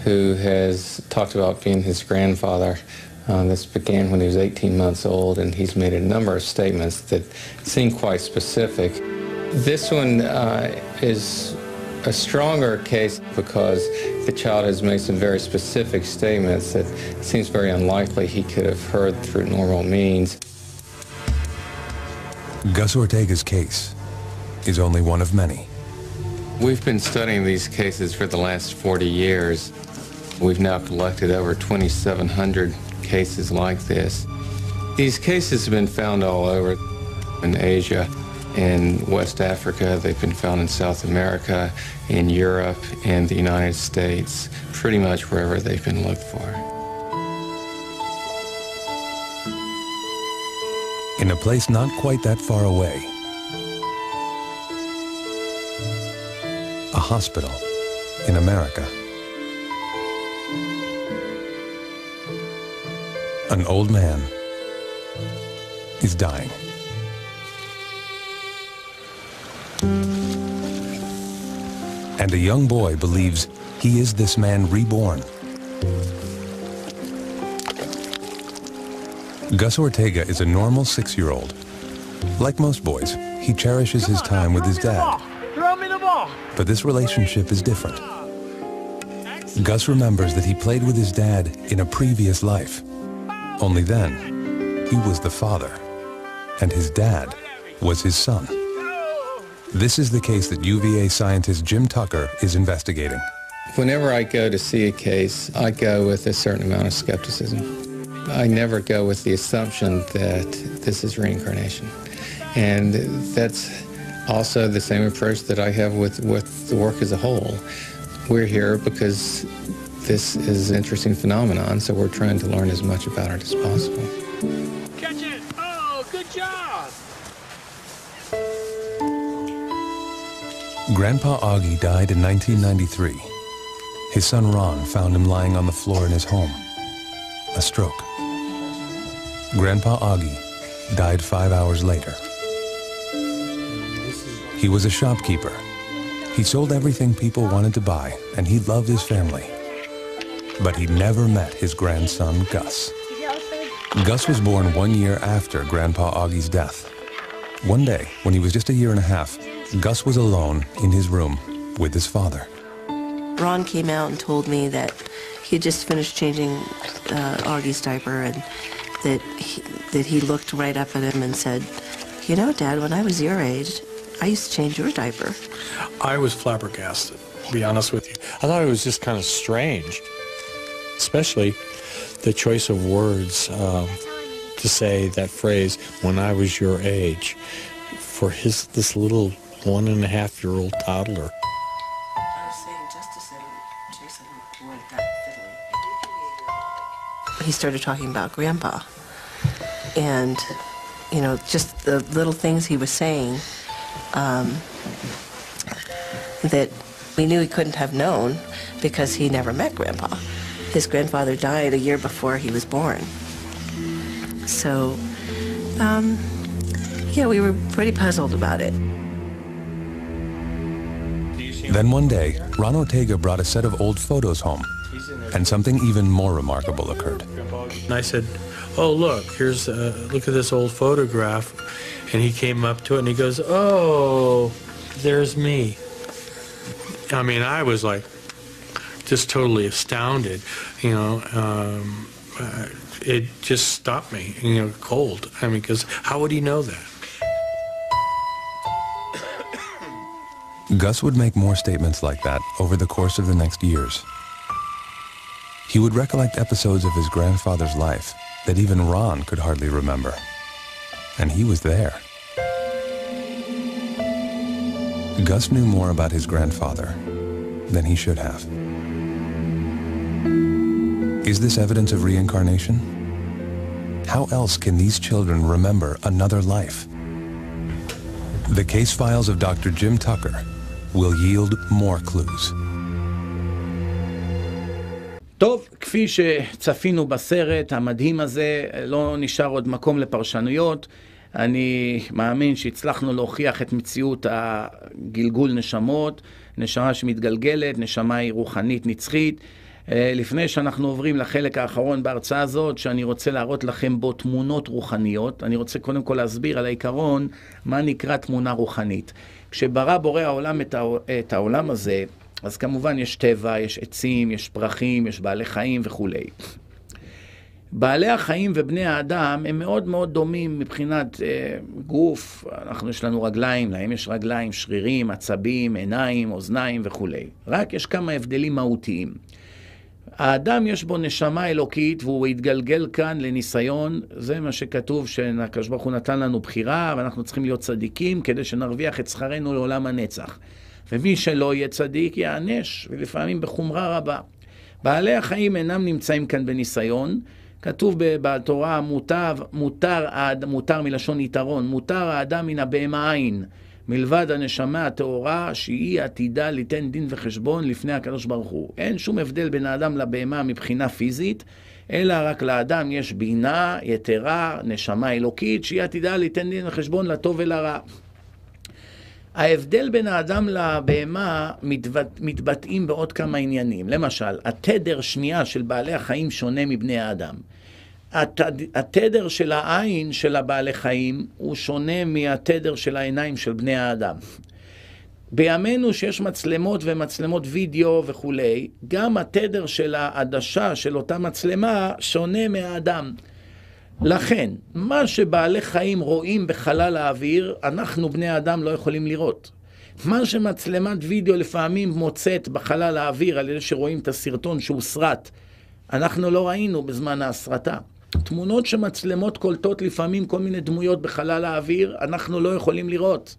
who has talked about being his grandfather. Uh, this began when he was 18 months old, and he's made a number of statements that seem quite specific. This one uh, is a stronger case because the child has made some very specific statements that seems very unlikely he could have heard through normal means. Gus Ortega's case is only one of many. We've been studying these cases for the last 40 years. We've now collected over 2,700 cases like this. These cases have been found all over in Asia, in West Africa, they've been found in South America, in Europe, and the United States, pretty much wherever they've been looked for. In a place not quite that far away, hospital in America. An old man is dying. And a young boy believes he is this man reborn. Gus Ortega is a normal six-year-old. Like most boys, he cherishes his time with his dad. But this relationship is different. Gus remembers that he played with his dad in a previous life. Only then, he was the father, and his dad was his son. This is the case that UVA scientist Jim Tucker is investigating. Whenever I go to see a case, I go with a certain amount of skepticism. I never go with the assumption that this is reincarnation. And that's also the same approach that I have with, with the work as a whole. We're here because this is an interesting phenomenon, so we're trying to learn as much about it as possible. Catch it! Oh, good job! Grandpa Augie died in 1993. His son Ron found him lying on the floor in his home. A stroke. Grandpa Augie died five hours later. He was a shopkeeper. He sold everything people wanted to buy, and he loved his family. But he never met his grandson, Gus. Gus was born one year after Grandpa Augie's death. One day, when he was just a year and a half, Gus was alone in his room with his father. Ron came out and told me that he had just finished changing uh, Augie's diaper and that he, that he looked right up at him and said, you know, Dad, when I was your age, I used to change your diaper. I was flabbergasted, to be honest with you. I thought it was just kind of strange, especially the choice of words um, to say that phrase, when I was your age, for his this little one and a half year old toddler. I was saying just to say, Jason went that fiddly. He started talking about Grandpa. And, you know, just the little things he was saying um, that we knew he couldn't have known because he never met Grandpa. His grandfather died a year before he was born. So, um, yeah, we were pretty puzzled about it. Then one day, Ron Ortega brought a set of old photos home, and something even more remarkable occurred. And I said, oh, look, here's, uh, look at this old photograph. And he came up to it and he goes, oh, there's me. I mean, I was like, just totally astounded, you know. Um, uh, it just stopped me, you know, cold. I mean, because how would he know that? Gus would make more statements like that over the course of the next years. He would recollect episodes of his grandfather's life that even Ron could hardly remember. And he was there. Gus knew more about his grandfather than he should have. Is this evidence of reincarnation? How else can these children remember another life? The case files of Dr. Jim Tucker will yield more clues. טוב, כפי שצפינו בסרט המדהים הזה, לא נשאר עוד מקום לפרשנויות. אני מאמין שהצלחנו להוכיח את מציאות הגלגול נשמות, נשמה שמתגלגלת, נשמה היא רוחנית נצחית, אה, לפני שאנחנו עוברים לחלק האחרון בהרצאה הזאת, שאני רוצה להראות לכם בו תמונות רוחניות, אני רוצה קודם כל להסביר על העיקרון מה נקרא תמונה רוחנית. כשברא בורא העולם את העולם הזה, אז כמובן יש טבע, יש עצים, יש פרחים, יש בעלי חיים וכולי. בעלי החיים ובני האדם הם מאוד מאוד דומים מבחינת אה, גוף, אנחנו יש לנו רגליים, להם יש רגליים, שרירים, עצבים, עיניים, אוזניים וכולי. רק יש כמה הבדלים מהותיים. האדם יש בו נשמה אלוקית והוא התגלגל כאן לניסיון, זה מה שכתוב שהקדוש ברוך הוא נתן לנו בחירה ואנחנו צריכים להיות צדיקים כדי שנרוויח את שכרנו לעולם הנצח. ומי שלא יהיה צדיק ייענש, ולפעמים בחומרה רבה. בעלי החיים אינם נמצאים כאן בניסיון, כתוב בתורה, מוטב, מותר, מותר מלשון יתרון, מותר האדם מן הבהמה עין, מלבד הנשמה הטהורה, שהיא עתידה ליתן דין וחשבון לפני הקדוש ברוך הוא. אין שום הבדל בין האדם לבהמה מבחינה פיזית, אלא רק לאדם יש בינה יתרה, נשמה אלוקית, שהיא עתידה ליתן דין וחשבון לטוב ולרע. ההבדל בין האדם לבהמה מתבט... מתבטאים בעוד כמה עניינים. למשל, התדר שמיעה של בעלי החיים שונה מבני האדם. התדר של העין של הבעלי חיים הוא שונה מהתדר של העיניים של בני האדם. בימינו שיש מצלמות ומצלמות וידאו וכולי, גם התדר של העדשה של אותה מצלמה שונה מהאדם. לכן, מה שבעלי חיים רואים בחלל האוויר, אנחנו בני האדם לא יכולים לראות. מה שמצלמת וידאו לפעמים מוצאת בחלל האוויר על ידי שרואים את הסרטון שהוא סרט, אנחנו לא ראינו בזמן ההסרטה. תמונות שמצלמות קולטות לפעמים כל מיני דמויות בחלל האוויר, אנחנו לא יכולים לראות.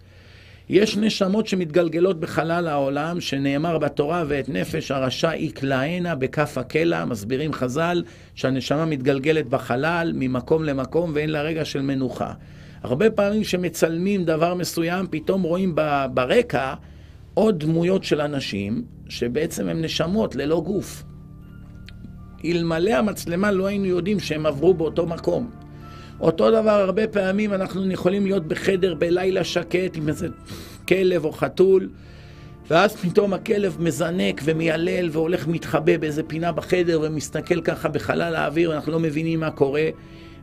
יש נשמות שמתגלגלות בחלל העולם, שנאמר בתורה, ואת נפש הרשע יקלענה בכף הקלע, מסבירים חז"ל, שהנשמה מתגלגלת בחלל ממקום למקום ואין לה רגע של מנוחה. הרבה פעמים כשמצלמים דבר מסוים, פתאום רואים ברקע עוד דמויות של אנשים, שבעצם הם נשמות ללא גוף. אלמלא המצלמה לא היינו יודעים שהם עברו באותו מקום. אותו דבר, הרבה פעמים אנחנו יכולים להיות בחדר בלילה שקט עם איזה כלב או חתול, ואז פתאום הכלב מזנק ומיילל והולך מתחבא באיזה פינה בחדר ומסתכל ככה בחלל האוויר, אנחנו לא מבינים מה קורה.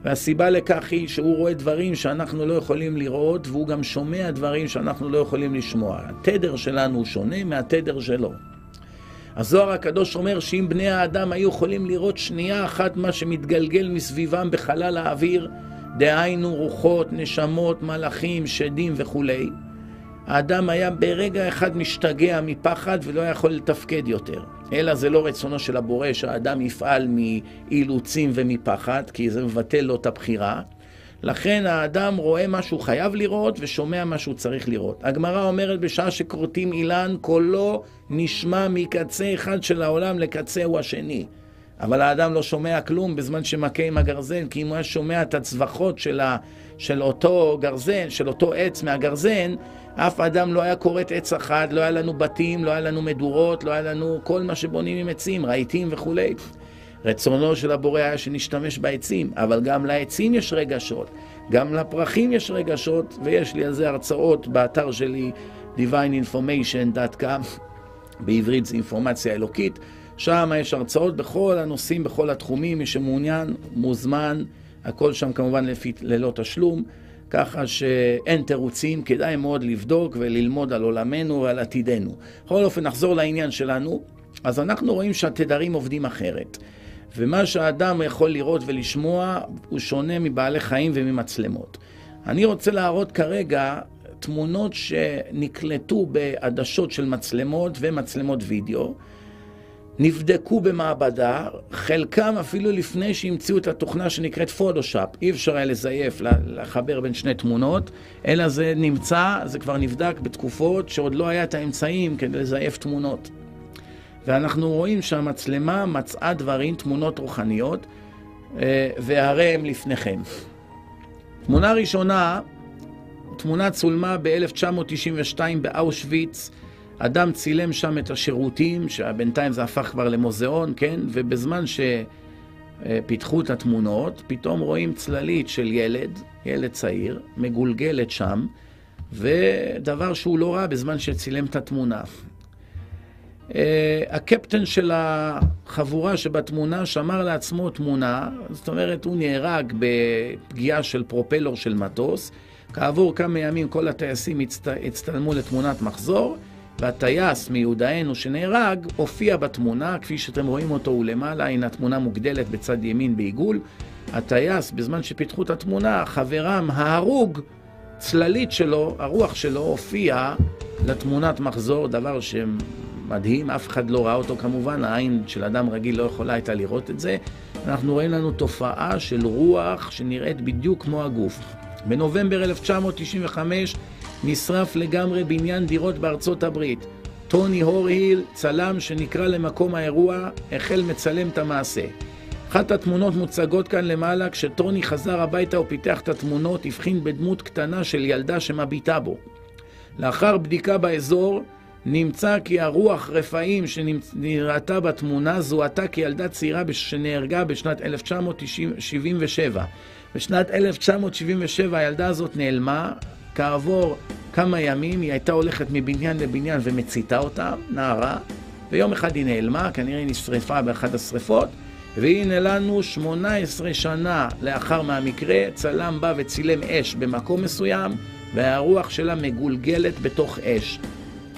והסיבה לכך היא שהוא רואה דברים שאנחנו לא יכולים לראות, והוא גם שומע דברים שאנחנו לא יכולים לשמוע. התדר שלנו שונה מהתדר שלו. הזוהר הקדוש אומר שאם בני האדם היו יכולים לראות שנייה אחת מה שמתגלגל מסביבם בחלל האוויר, דהיינו רוחות, נשמות, מלאכים, שדים וכולי, האדם היה ברגע אחד משתגע מפחד ולא יכול לתפקד יותר. אלא זה לא רצונו של הבורא שהאדם יפעל מאילוצים ומפחד, כי זה מבטל לו את הבחירה. לכן האדם רואה מה שהוא חייב לראות ושומע מה שהוא צריך לראות. הגמרא אומרת בשעה שכורתים אילן, קולו נשמע מקצה אחד של העולם לקצהו השני. אבל האדם לא שומע כלום בזמן שמכה עם הגרזן, כי אם הוא היה שומע את הצווחות של, ה, של אותו גרזן, של אותו עץ מהגרזן, אף אדם לא היה כורת עץ אחד, לא היה לנו בתים, לא היה לנו מדורות, לא היה לנו כל מה שבונים עם עצים, רהיטים וכולי. רצונו של הבורא היה שנשתמש בעצים, אבל גם לעצים יש רגשות, גם לפרחים יש רגשות, ויש לי על זה הרצאות באתר שלי, divineinformation.com, בעברית זה אינפורמציה אלוקית, שם יש הרצאות בכל הנושאים, בכל התחומים, מי שמעוניין, מוזמן, הכל שם כמובן לפי, ללא תשלום, ככה שאין תירוצים, כדאי מאוד לבדוק וללמוד על עולמנו ועל עתידנו. בכל אופן, נחזור לעניין שלנו, אז אנחנו רואים שהתדרים עובדים אחרת. ומה שהאדם יכול לראות ולשמוע הוא שונה מבעלי חיים וממצלמות. אני רוצה להראות כרגע תמונות שנקלטו בעדשות של מצלמות ומצלמות וידאו, נבדקו במעבדה, חלקם אפילו לפני שהמציאו את התוכנה שנקראת פוטושאפ. אי אפשר היה לזייף, לחבר בין שני תמונות, אלא זה נמצא, זה כבר נבדק בתקופות שעוד לא היה את האמצעים כדי לזייף תמונות. ואנחנו רואים שהמצלמה מצאה דברים, תמונות רוחניות, אה, והרי הם לפניכם. תמונה ראשונה, תמונה צולמה ב-1992 באושוויץ. אדם צילם שם את השירותים, שבינתיים זה הפך כבר למוזיאון, כן? ובזמן שפיתחו את התמונות, פתאום רואים צללית של ילד, ילד צעיר, מגולגלת שם, ודבר שהוא לא רע בזמן שצילם את התמונה. אה, הקפטן של החבורה שבתמונה שמר לעצמו תמונה, זאת אומרת הוא נהרג בפגיעה של פרופלור של מטוס. כעבור כמה ימים כל הטייסים הצט... הצטלמו לתמונת מחזור, והטייס מיודענו שנהרג הופיע בתמונה, כפי שאתם רואים אותו הוא למעלה, הנה התמונה מוגדלת בצד ימין בעיגול. הטייס, בזמן שפיתחו את התמונה, חברם ההרוג, צללית שלו, הרוח שלו, הופיע לתמונת מחזור, דבר שמדהים, אף אחד לא ראה אותו כמובן, העין של אדם רגיל לא יכולה הייתה לראות את זה. אנחנו רואים לנו תופעה של רוח שנראית בדיוק כמו הגוף. בנובמבר 1995 נשרף לגמרי בניין דירות בארצות הברית. טוני הורהיל, צלם שנקרא למקום האירוע, החל מצלם את המעשה. אחת התמונות מוצגות כאן למעלה, כשטוני חזר הביתה ופיתח את התמונות, הבחין בדמות קטנה של ילדה שמביטה בו. לאחר בדיקה באזור, נמצא כי הרוח רפאים שנראתה בתמונה זוהתה כילדה צעירה שנהרגה בשנת 1977. בשנת 1977 הילדה הזאת נעלמה, כעבור כמה ימים היא הייתה הולכת מבניין לבניין ומציתה אותה, נערה, ויום אחד היא נעלמה, כנראה היא נשרפה באחת השרפות, והנה לנו 18 שנה לאחר מהמקרה, צלם בא וצילם אש במקום מסוים, והרוח שלה מגולגלת בתוך אש.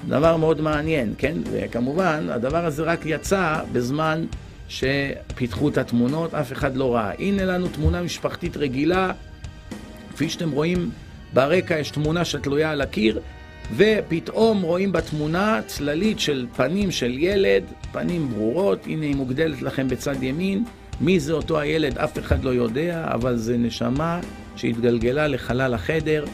דבר מאוד מעניין, כן? וכמובן, הדבר הזה רק יצא בזמן שפיתחו את התמונות, אף אחד לא ראה. הנה לנו תמונה משפחתית רגילה, כפי שאתם רואים ברקע יש תמונה שתלויה על הקיר, ופתאום רואים בתמונה צללית של פנים של ילד, פנים ברורות, הנה היא מוגדלת לכם בצד ימין. מי זה אותו הילד אף אחד לא יודע, אבל זה נשמה שהתגלגלה לחלל החדר.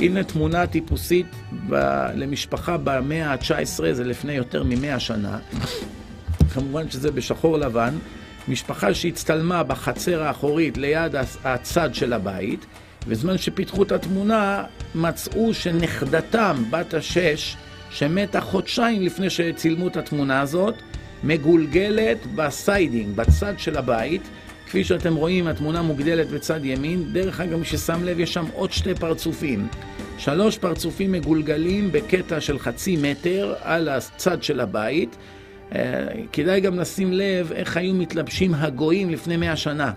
הנה תמונה טיפוסית ב- למשפחה במאה ה-19, זה לפני יותר ממאה שנה. כמובן שזה בשחור לבן. משפחה שהצטלמה בחצר האחורית ליד הצד של הבית. בזמן שפיתחו את התמונה, מצאו שנכדתם, בת השש, שמתה חודשיים לפני שצילמו את התמונה הזאת, מגולגלת ב siding, בצד של הבית. כפי שאתם רואים, התמונה מוגדלת בצד ימין. דרך אגב, מי ששם לב, יש שם עוד שתי פרצופים. שלוש פרצופים מגולגלים בקטע של חצי מטר על הצד של הבית. אה, כדאי גם לשים לב איך היו מתלבשים הגויים לפני מאה שנה.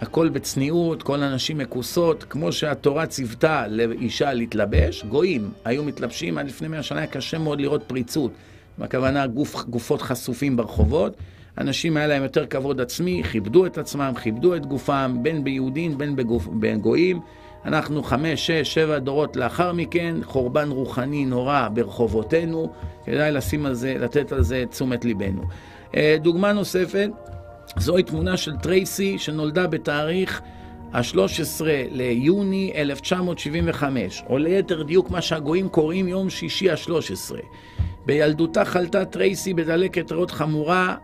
הכל בצניעות, כל הנשים מכוסות, כמו שהתורה ציוותה לאישה להתלבש, גויים היו מתלבשים, עד לפני מאה שנה היה קשה מאוד לראות פריצות. הכוונה גוף, גופות חשופים ברחובות. אנשים היה להם יותר כבוד עצמי, כיבדו את עצמם, כיבדו את גופם, בין ביהודים, בין, בגוף, בין גויים. אנחנו חמש, שש, שבע דורות לאחר מכן, חורבן רוחני נורא ברחובותינו, כדאי לשים על זה, לתת על זה תשומת ליבנו. אה, דוגמה נוספת, זוהי תמונה של טרייסי שנולדה בתאריך ה-13 ליוני 1975, או ליתר דיוק מה שהגויים קוראים יום שישי ה-13. בילדותה חלתה טרייסי בדלקת ריאות חמורה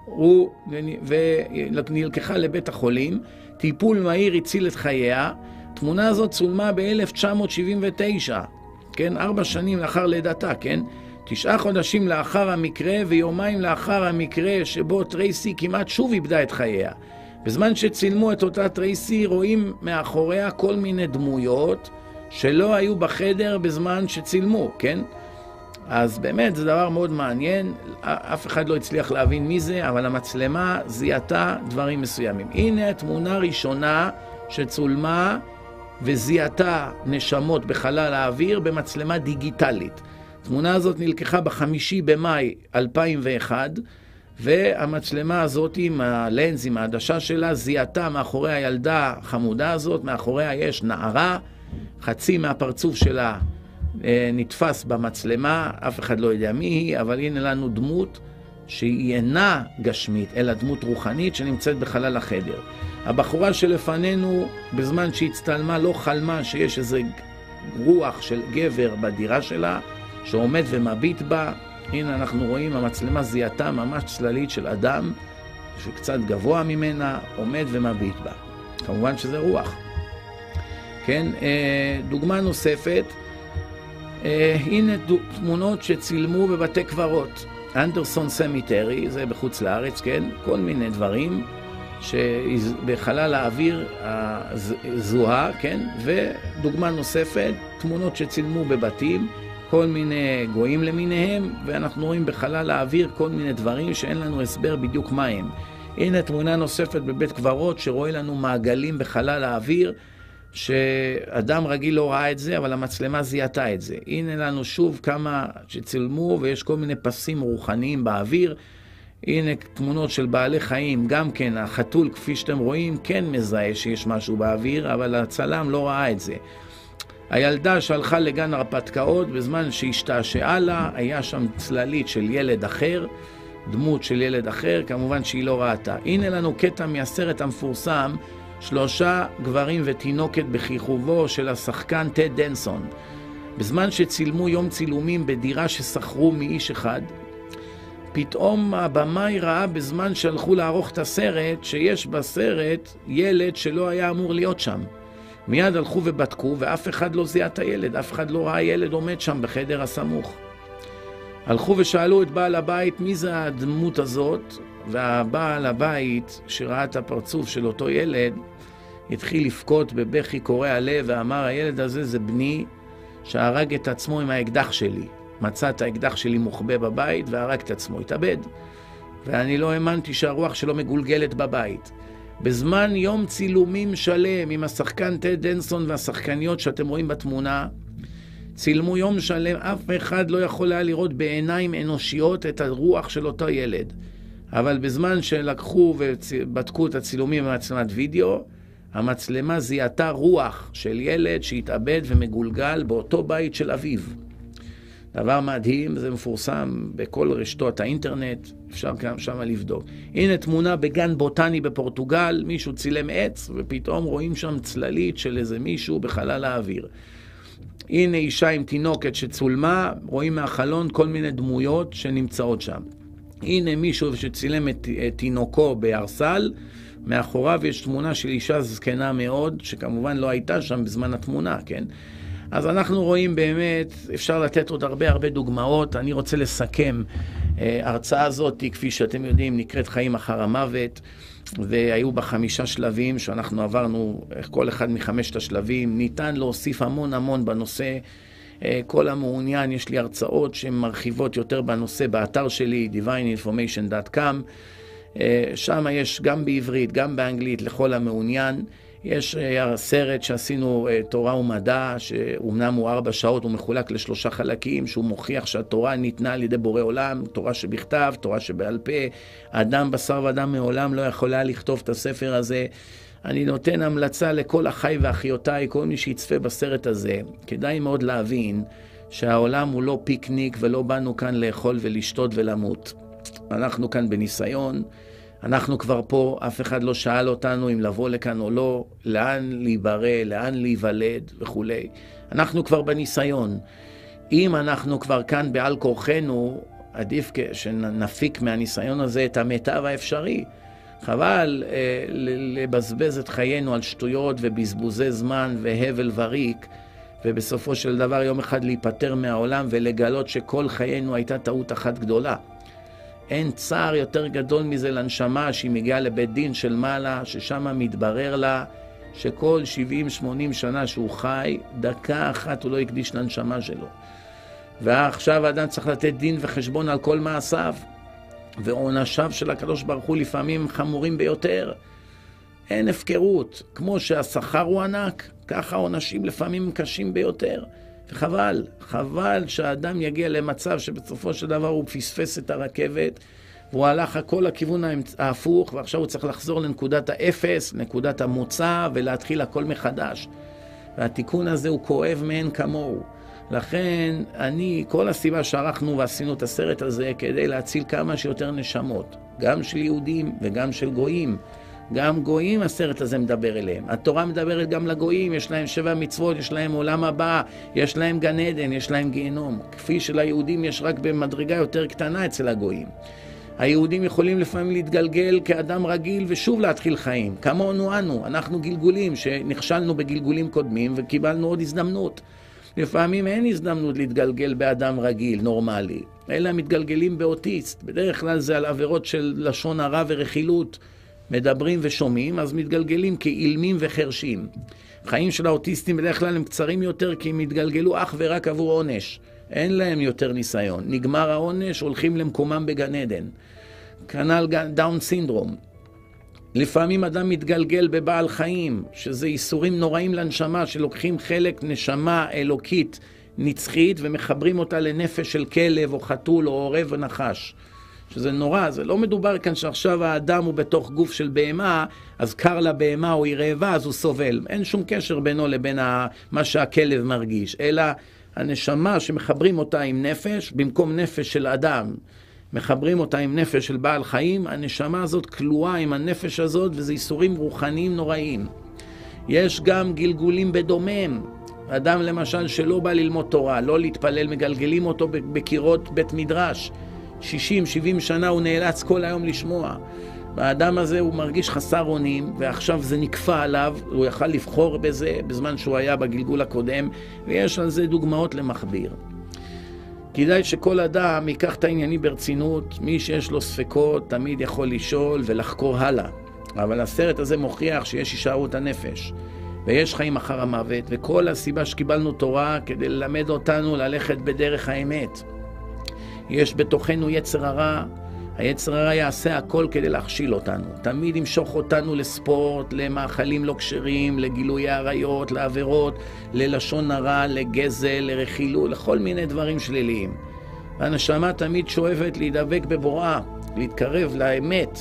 ונלקחה לבית החולים. טיפול מהיר הציל את חייה. התמונה הזאת צולמה ב-1979, כן? ארבע שנים לאחר לידתה, כן? תשעה חודשים לאחר המקרה ויומיים לאחר המקרה שבו טרייסי כמעט שוב איבדה את חייה. בזמן שצילמו את אותה טרייסי רואים מאחוריה כל מיני דמויות שלא היו בחדר בזמן שצילמו, כן? אז באמת זה דבר מאוד מעניין, אף אחד לא הצליח להבין מי זה, אבל המצלמה זיהתה דברים מסוימים. הנה תמונה ראשונה שצולמה וזיהתה נשמות בחלל האוויר במצלמה דיגיטלית. התמונה הזאת נלקחה בחמישי במאי 2001, והמצלמה הזאת עם הלנז, עם העדשה שלה, זיהתה מאחורי הילדה החמודה הזאת, מאחוריה יש נערה, חצי מהפרצוף שלה אה, נתפס במצלמה, אף אחד לא יודע מי היא, אבל הנה לנו דמות שהיא אינה גשמית, אלא דמות רוחנית שנמצאת בחלל החדר. הבחורה שלפנינו, בזמן שהצטלמה, לא חלמה שיש איזה רוח של גבר בדירה שלה, שעומד ומביט בה. הנה אנחנו רואים, המצלמה זיהתה ממש צללית של אדם שקצת גבוה ממנה, עומד ומביט בה. כמובן שזה רוח. כן, אה, דוגמה נוספת, אה, הנה תמונות שצילמו בבתי קברות. אנדרסון cemetery, זה בחוץ לארץ, כן? כל מיני דברים שבחלל האוויר זוהה, כן? ודוגמה נוספת, תמונות שצילמו בבתים. כל מיני גויים למיניהם, ואנחנו רואים בחלל האוויר כל מיני דברים שאין לנו הסבר בדיוק מה הם. הנה תמונה נוספת בבית קברות שרואה לנו מעגלים בחלל האוויר, שאדם רגיל לא ראה את זה, אבל המצלמה זיהתה את זה. הנה לנו שוב כמה שצילמו, ויש כל מיני פסים רוחניים באוויר. הנה תמונות של בעלי חיים, גם כן, החתול, כפי שאתם רואים, כן מזהה שיש משהו באוויר, אבל הצלם לא ראה את זה. הילדה שהלכה לגן הרפתקאות, בזמן שהשתעשעה לה, היה שם צללית של ילד אחר, דמות של ילד אחר, כמובן שהיא לא ראתה. הנה לנו קטע מהסרט המפורסם, שלושה גברים ותינוקת בכיכובו של השחקן טד דנסון. בזמן שצילמו יום צילומים בדירה ששכרו מאיש אחד, פתאום הבמאי ראה בזמן שהלכו לערוך את הסרט, שיש בסרט ילד שלא היה אמור להיות שם. מיד הלכו ובדקו, ואף אחד לא זיהה את הילד, אף אחד לא ראה ילד עומד שם בחדר הסמוך. הלכו ושאלו את בעל הבית מי זה הדמות הזאת, והבעל הבית, שראה את הפרצוף של אותו ילד, התחיל לבכות בבכי קורע לב ואמר, הילד הזה זה בני שהרג את עצמו עם האקדח שלי. מצא את האקדח שלי מוחבא בבית והרג את עצמו, התאבד. ואני לא האמנתי שהרוח שלו מגולגלת בבית. בזמן יום צילומים שלם עם השחקן טד דנסון והשחקניות שאתם רואים בתמונה, צילמו יום שלם, אף אחד לא יכול היה לראות בעיניים אנושיות את הרוח של אותו ילד. אבל בזמן שלקחו ובדקו את הצילומים במצלמת וידאו, המצלמה זיהתה רוח של ילד שהתאבד ומגולגל באותו בית של אביו. דבר מדהים, זה מפורסם בכל רשתות האינטרנט, אפשר גם שם לבדוק. הנה תמונה בגן בוטני בפורטוגל, מישהו צילם עץ, ופתאום רואים שם צללית של איזה מישהו בחלל האוויר. הנה אישה עם תינוקת שצולמה, רואים מהחלון כל מיני דמויות שנמצאות שם. הנה מישהו שצילם את, את תינוקו בארסל, מאחוריו יש תמונה של אישה זקנה מאוד, שכמובן לא הייתה שם בזמן התמונה, כן? אז אנחנו רואים באמת, אפשר לתת עוד הרבה הרבה דוגמאות. אני רוצה לסכם. ההרצאה אה, הזאת, כפי שאתם יודעים, נקראת חיים אחר המוות, והיו בה חמישה שלבים שאנחנו עברנו, כל אחד מחמשת השלבים. ניתן להוסיף המון המון בנושא. אה, כל המעוניין, יש לי הרצאות שהן מרחיבות יותר בנושא באתר שלי, divineinformation.com. אה, שם יש גם בעברית, גם באנגלית, לכל המעוניין. יש אה, סרט שעשינו, אה, תורה ומדע, שאומנם הוא ארבע שעות, הוא מחולק לשלושה חלקים, שהוא מוכיח שהתורה ניתנה על ידי בורא עולם, תורה שבכתב, תורה שבעל פה. אדם בשר ודם מעולם לא יכול היה לכתוב את הספר הזה. אני נותן המלצה לכל אחיי ואחיותיי, כל מי שיצפה בסרט הזה. כדאי מאוד להבין שהעולם הוא לא פיקניק ולא באנו כאן לאכול ולשתות ולמות. אנחנו כאן בניסיון. אנחנו כבר פה, אף אחד לא שאל אותנו אם לבוא לכאן או לא, לאן להיברא, לאן להיוולד וכולי. אנחנו כבר בניסיון. אם אנחנו כבר כאן בעל כורחנו, עדיף שנפיק מהניסיון הזה את המיטב האפשרי. חבל אה, לבזבז את חיינו על שטויות ובזבוזי זמן והבל וריק, ובסופו של דבר יום אחד להיפטר מהעולם ולגלות שכל חיינו הייתה טעות אחת גדולה. אין צער יותר גדול מזה לנשמה שהיא מגיעה לבית דין של מעלה, ששם מתברר לה שכל 70-80 שנה שהוא חי, דקה אחת הוא לא הקדיש לנשמה שלו. ועכשיו האדם צריך לתת דין וחשבון על כל מעשיו. ועונשיו של הקדוש ברוך הוא לפעמים חמורים ביותר. אין הפקרות. כמו שהשכר הוא ענק, ככה העונשים לפעמים קשים ביותר. וחבל, חבל שהאדם יגיע למצב שבסופו של דבר הוא פספס את הרכבת והוא הלך הכל לכיוון ההפוך ועכשיו הוא צריך לחזור לנקודת האפס, נקודת המוצא ולהתחיל הכל מחדש. והתיקון הזה הוא כואב מאין כמוהו. לכן אני, כל הסיבה שערכנו ועשינו את הסרט הזה כדי להציל כמה שיותר נשמות, גם של יהודים וגם של גויים. גם גויים הסרט הזה מדבר אליהם. התורה מדברת גם לגויים, יש להם שבע מצוות, יש להם עולם הבא, יש להם גן עדן, יש להם גיהנום. כפי שליהודים יש רק במדרגה יותר קטנה אצל הגויים. היהודים יכולים לפעמים להתגלגל כאדם רגיל ושוב להתחיל חיים. כמונו אנו, אנחנו גלגולים שנכשלנו בגלגולים קודמים וקיבלנו עוד הזדמנות. לפעמים אין הזדמנות להתגלגל באדם רגיל, נורמלי, אלא מתגלגלים באוטיסט. בדרך כלל זה על עבירות של לשון הרע ורכילות. מדברים ושומעים, אז מתגלגלים כאילמים וחרשים. חיים של האוטיסטים בדרך כלל הם קצרים יותר כי הם התגלגלו אך ורק עבור עונש. אין להם יותר ניסיון. נגמר העונש, הולכים למקומם בגן עדן. כנ"ל דאון סינדרום. לפעמים אדם מתגלגל בבעל חיים, שזה ייסורים נוראים לנשמה, שלוקחים חלק נשמה אלוקית נצחית ומחברים אותה לנפש של כלב או חתול או עורב או נחש. שזה נורא, זה לא מדובר כאן שעכשיו האדם הוא בתוך גוף של בהמה, אז קר לבהמה או היא רעבה, אז הוא סובל. אין שום קשר בינו לבין מה שהכלב מרגיש, אלא הנשמה שמחברים אותה עם נפש, במקום נפש של אדם, מחברים אותה עם נפש של בעל חיים, הנשמה הזאת כלואה עם הנפש הזאת, וזה ייסורים רוחניים נוראים. יש גם גלגולים בדומם. אדם למשל שלא בא ללמוד תורה, לא להתפלל, מגלגלים אותו בקירות בית מדרש. 60-70 שנה הוא נאלץ כל היום לשמוע. האדם הזה הוא מרגיש חסר אונים, ועכשיו זה נקפא עליו, הוא יכל לבחור בזה בזמן שהוא היה בגלגול הקודם, ויש על זה דוגמאות למכביר. כדאי שכל אדם ייקח את העניינים ברצינות, מי שיש לו ספקות תמיד יכול לשאול ולחקור הלאה. אבל הסרט הזה מוכיח שיש הישארות הנפש, ויש חיים אחר המוות, וכל הסיבה שקיבלנו תורה כדי ללמד אותנו ללכת בדרך האמת. יש בתוכנו יצר הרע, היצר הרע יעשה הכל כדי להכשיל אותנו. תמיד ימשוך אותנו לספורט, למאכלים לא כשרים, לגילויי עריות, לעבירות, ללשון הרע, לגזל, לרכילות, לכל מיני דברים שליליים. והנשמה תמיד שואפת להידבק בבוראה, להתקרב לאמת.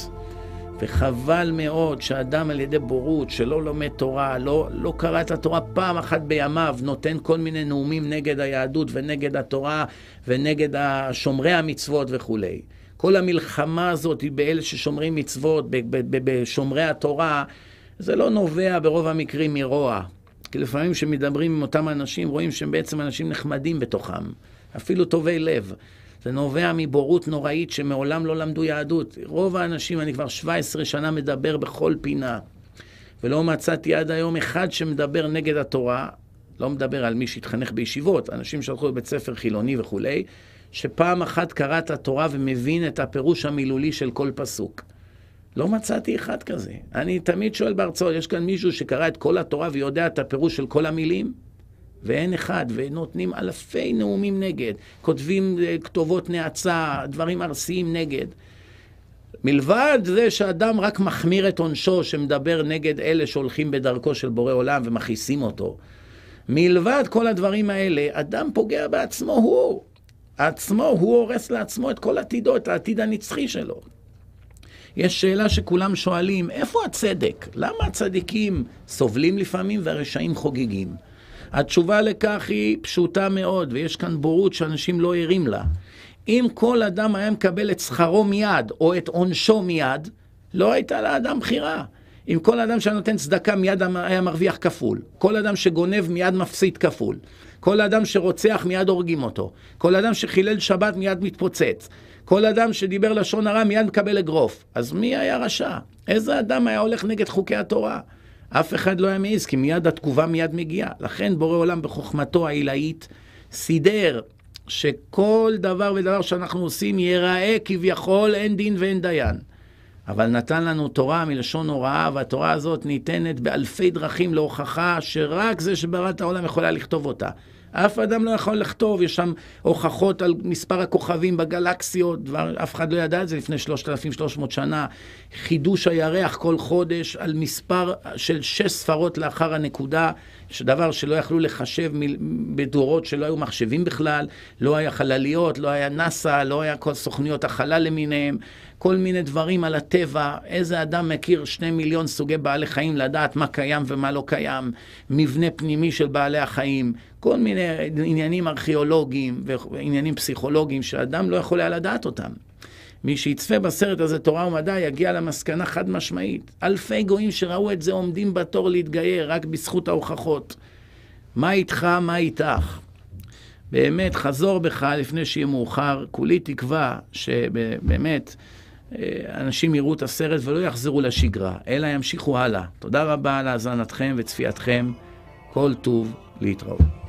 וחבל מאוד שאדם על ידי בורות, שלא לומד תורה, לא, לא קרא את התורה פעם אחת בימיו, נותן כל מיני נאומים נגד היהדות ונגד התורה ונגד שומרי המצוות וכולי. כל המלחמה הזאת היא באלה ששומרים מצוות, בשומרי התורה, זה לא נובע ברוב המקרים מרוע. כי לפעמים כשמדברים עם אותם אנשים, רואים שהם בעצם אנשים נחמדים בתוכם, אפילו טובי לב. זה נובע מבורות נוראית שמעולם לא למדו יהדות. רוב האנשים, אני כבר 17 שנה מדבר בכל פינה, ולא מצאתי עד היום אחד שמדבר נגד התורה, לא מדבר על מי שהתחנך בישיבות, אנשים שהלכו לבית ספר חילוני וכולי, שפעם אחת קרא את התורה ומבין את הפירוש המילולי של כל פסוק. לא מצאתי אחד כזה. אני תמיד שואל בהרצאות, יש כאן מישהו שקרא את כל התורה ויודע את הפירוש של כל המילים? ואין אחד, ונותנים אלפי נאומים נגד, כותבים אה, כתובות נאצה, דברים ארסיים נגד. מלבד זה שאדם רק מחמיר את עונשו, שמדבר נגד אלה שהולכים בדרכו של בורא עולם ומכעיסים אותו. מלבד כל הדברים האלה, אדם פוגע בעצמו הוא. עצמו, הוא הורס לעצמו את כל עתידו, את העתיד הנצחי שלו. יש שאלה שכולם שואלים, איפה הצדק? למה הצדיקים סובלים לפעמים והרשעים חוגגים? התשובה לכך היא פשוטה מאוד, ויש כאן בורות שאנשים לא ערים לה. אם כל אדם היה מקבל את שכרו מיד, או את עונשו מיד, לא הייתה לאדם בחירה. אם כל אדם שהיה נותן צדקה מיד היה מרוויח כפול. כל אדם שגונב מיד מפסיד כפול. כל אדם שרוצח מיד הורגים אותו. כל אדם שחילל שבת מיד מתפוצץ. כל אדם שדיבר לשון הרע מיד מקבל אגרוף. אז מי היה רשע? איזה אדם היה הולך נגד חוקי התורה? אף אחד לא היה מעז, כי מיד התגובה מיד מגיעה. לכן בורא עולם בחוכמתו העילאית סידר שכל דבר ודבר שאנחנו עושים ייראה כביכול אין דין ואין דיין. אבל נתן לנו תורה מלשון הוראה, והתורה הזאת ניתנת באלפי דרכים להוכחה שרק זה שברא את העולם יכול היה לכתוב אותה. אף אדם לא יכול לכתוב, יש שם הוכחות על מספר הכוכבים בגלקסיות, דבר, אף אחד לא ידע את זה לפני 3,300 שנה. חידוש הירח כל חודש על מספר של שש ספרות לאחר הנקודה, דבר שלא יכלו לחשב בדורות שלא היו מחשבים בכלל, לא היה חלליות, לא היה נאס"א, לא היה כל סוכניות החלל למיניהם. כל מיני דברים על הטבע, איזה אדם מכיר שני מיליון סוגי בעלי חיים לדעת מה קיים ומה לא קיים, מבנה פנימי של בעלי החיים, כל מיני עניינים ארכיאולוגיים ועניינים פסיכולוגיים שאדם לא יכול היה לדעת אותם. מי שיצפה בסרט הזה, תורה ומדע, יגיע למסקנה חד משמעית. אלפי גויים שראו את זה עומדים בתור להתגייר רק בזכות ההוכחות. מה איתך, מה איתך? באמת, חזור בך לפני שיהיה מאוחר. כולי תקווה שבאמת אנשים יראו את הסרט ולא יחזרו לשגרה, אלא ימשיכו הלאה. תודה רבה על האזנתכם וצפייתכם. כל טוב להתראות.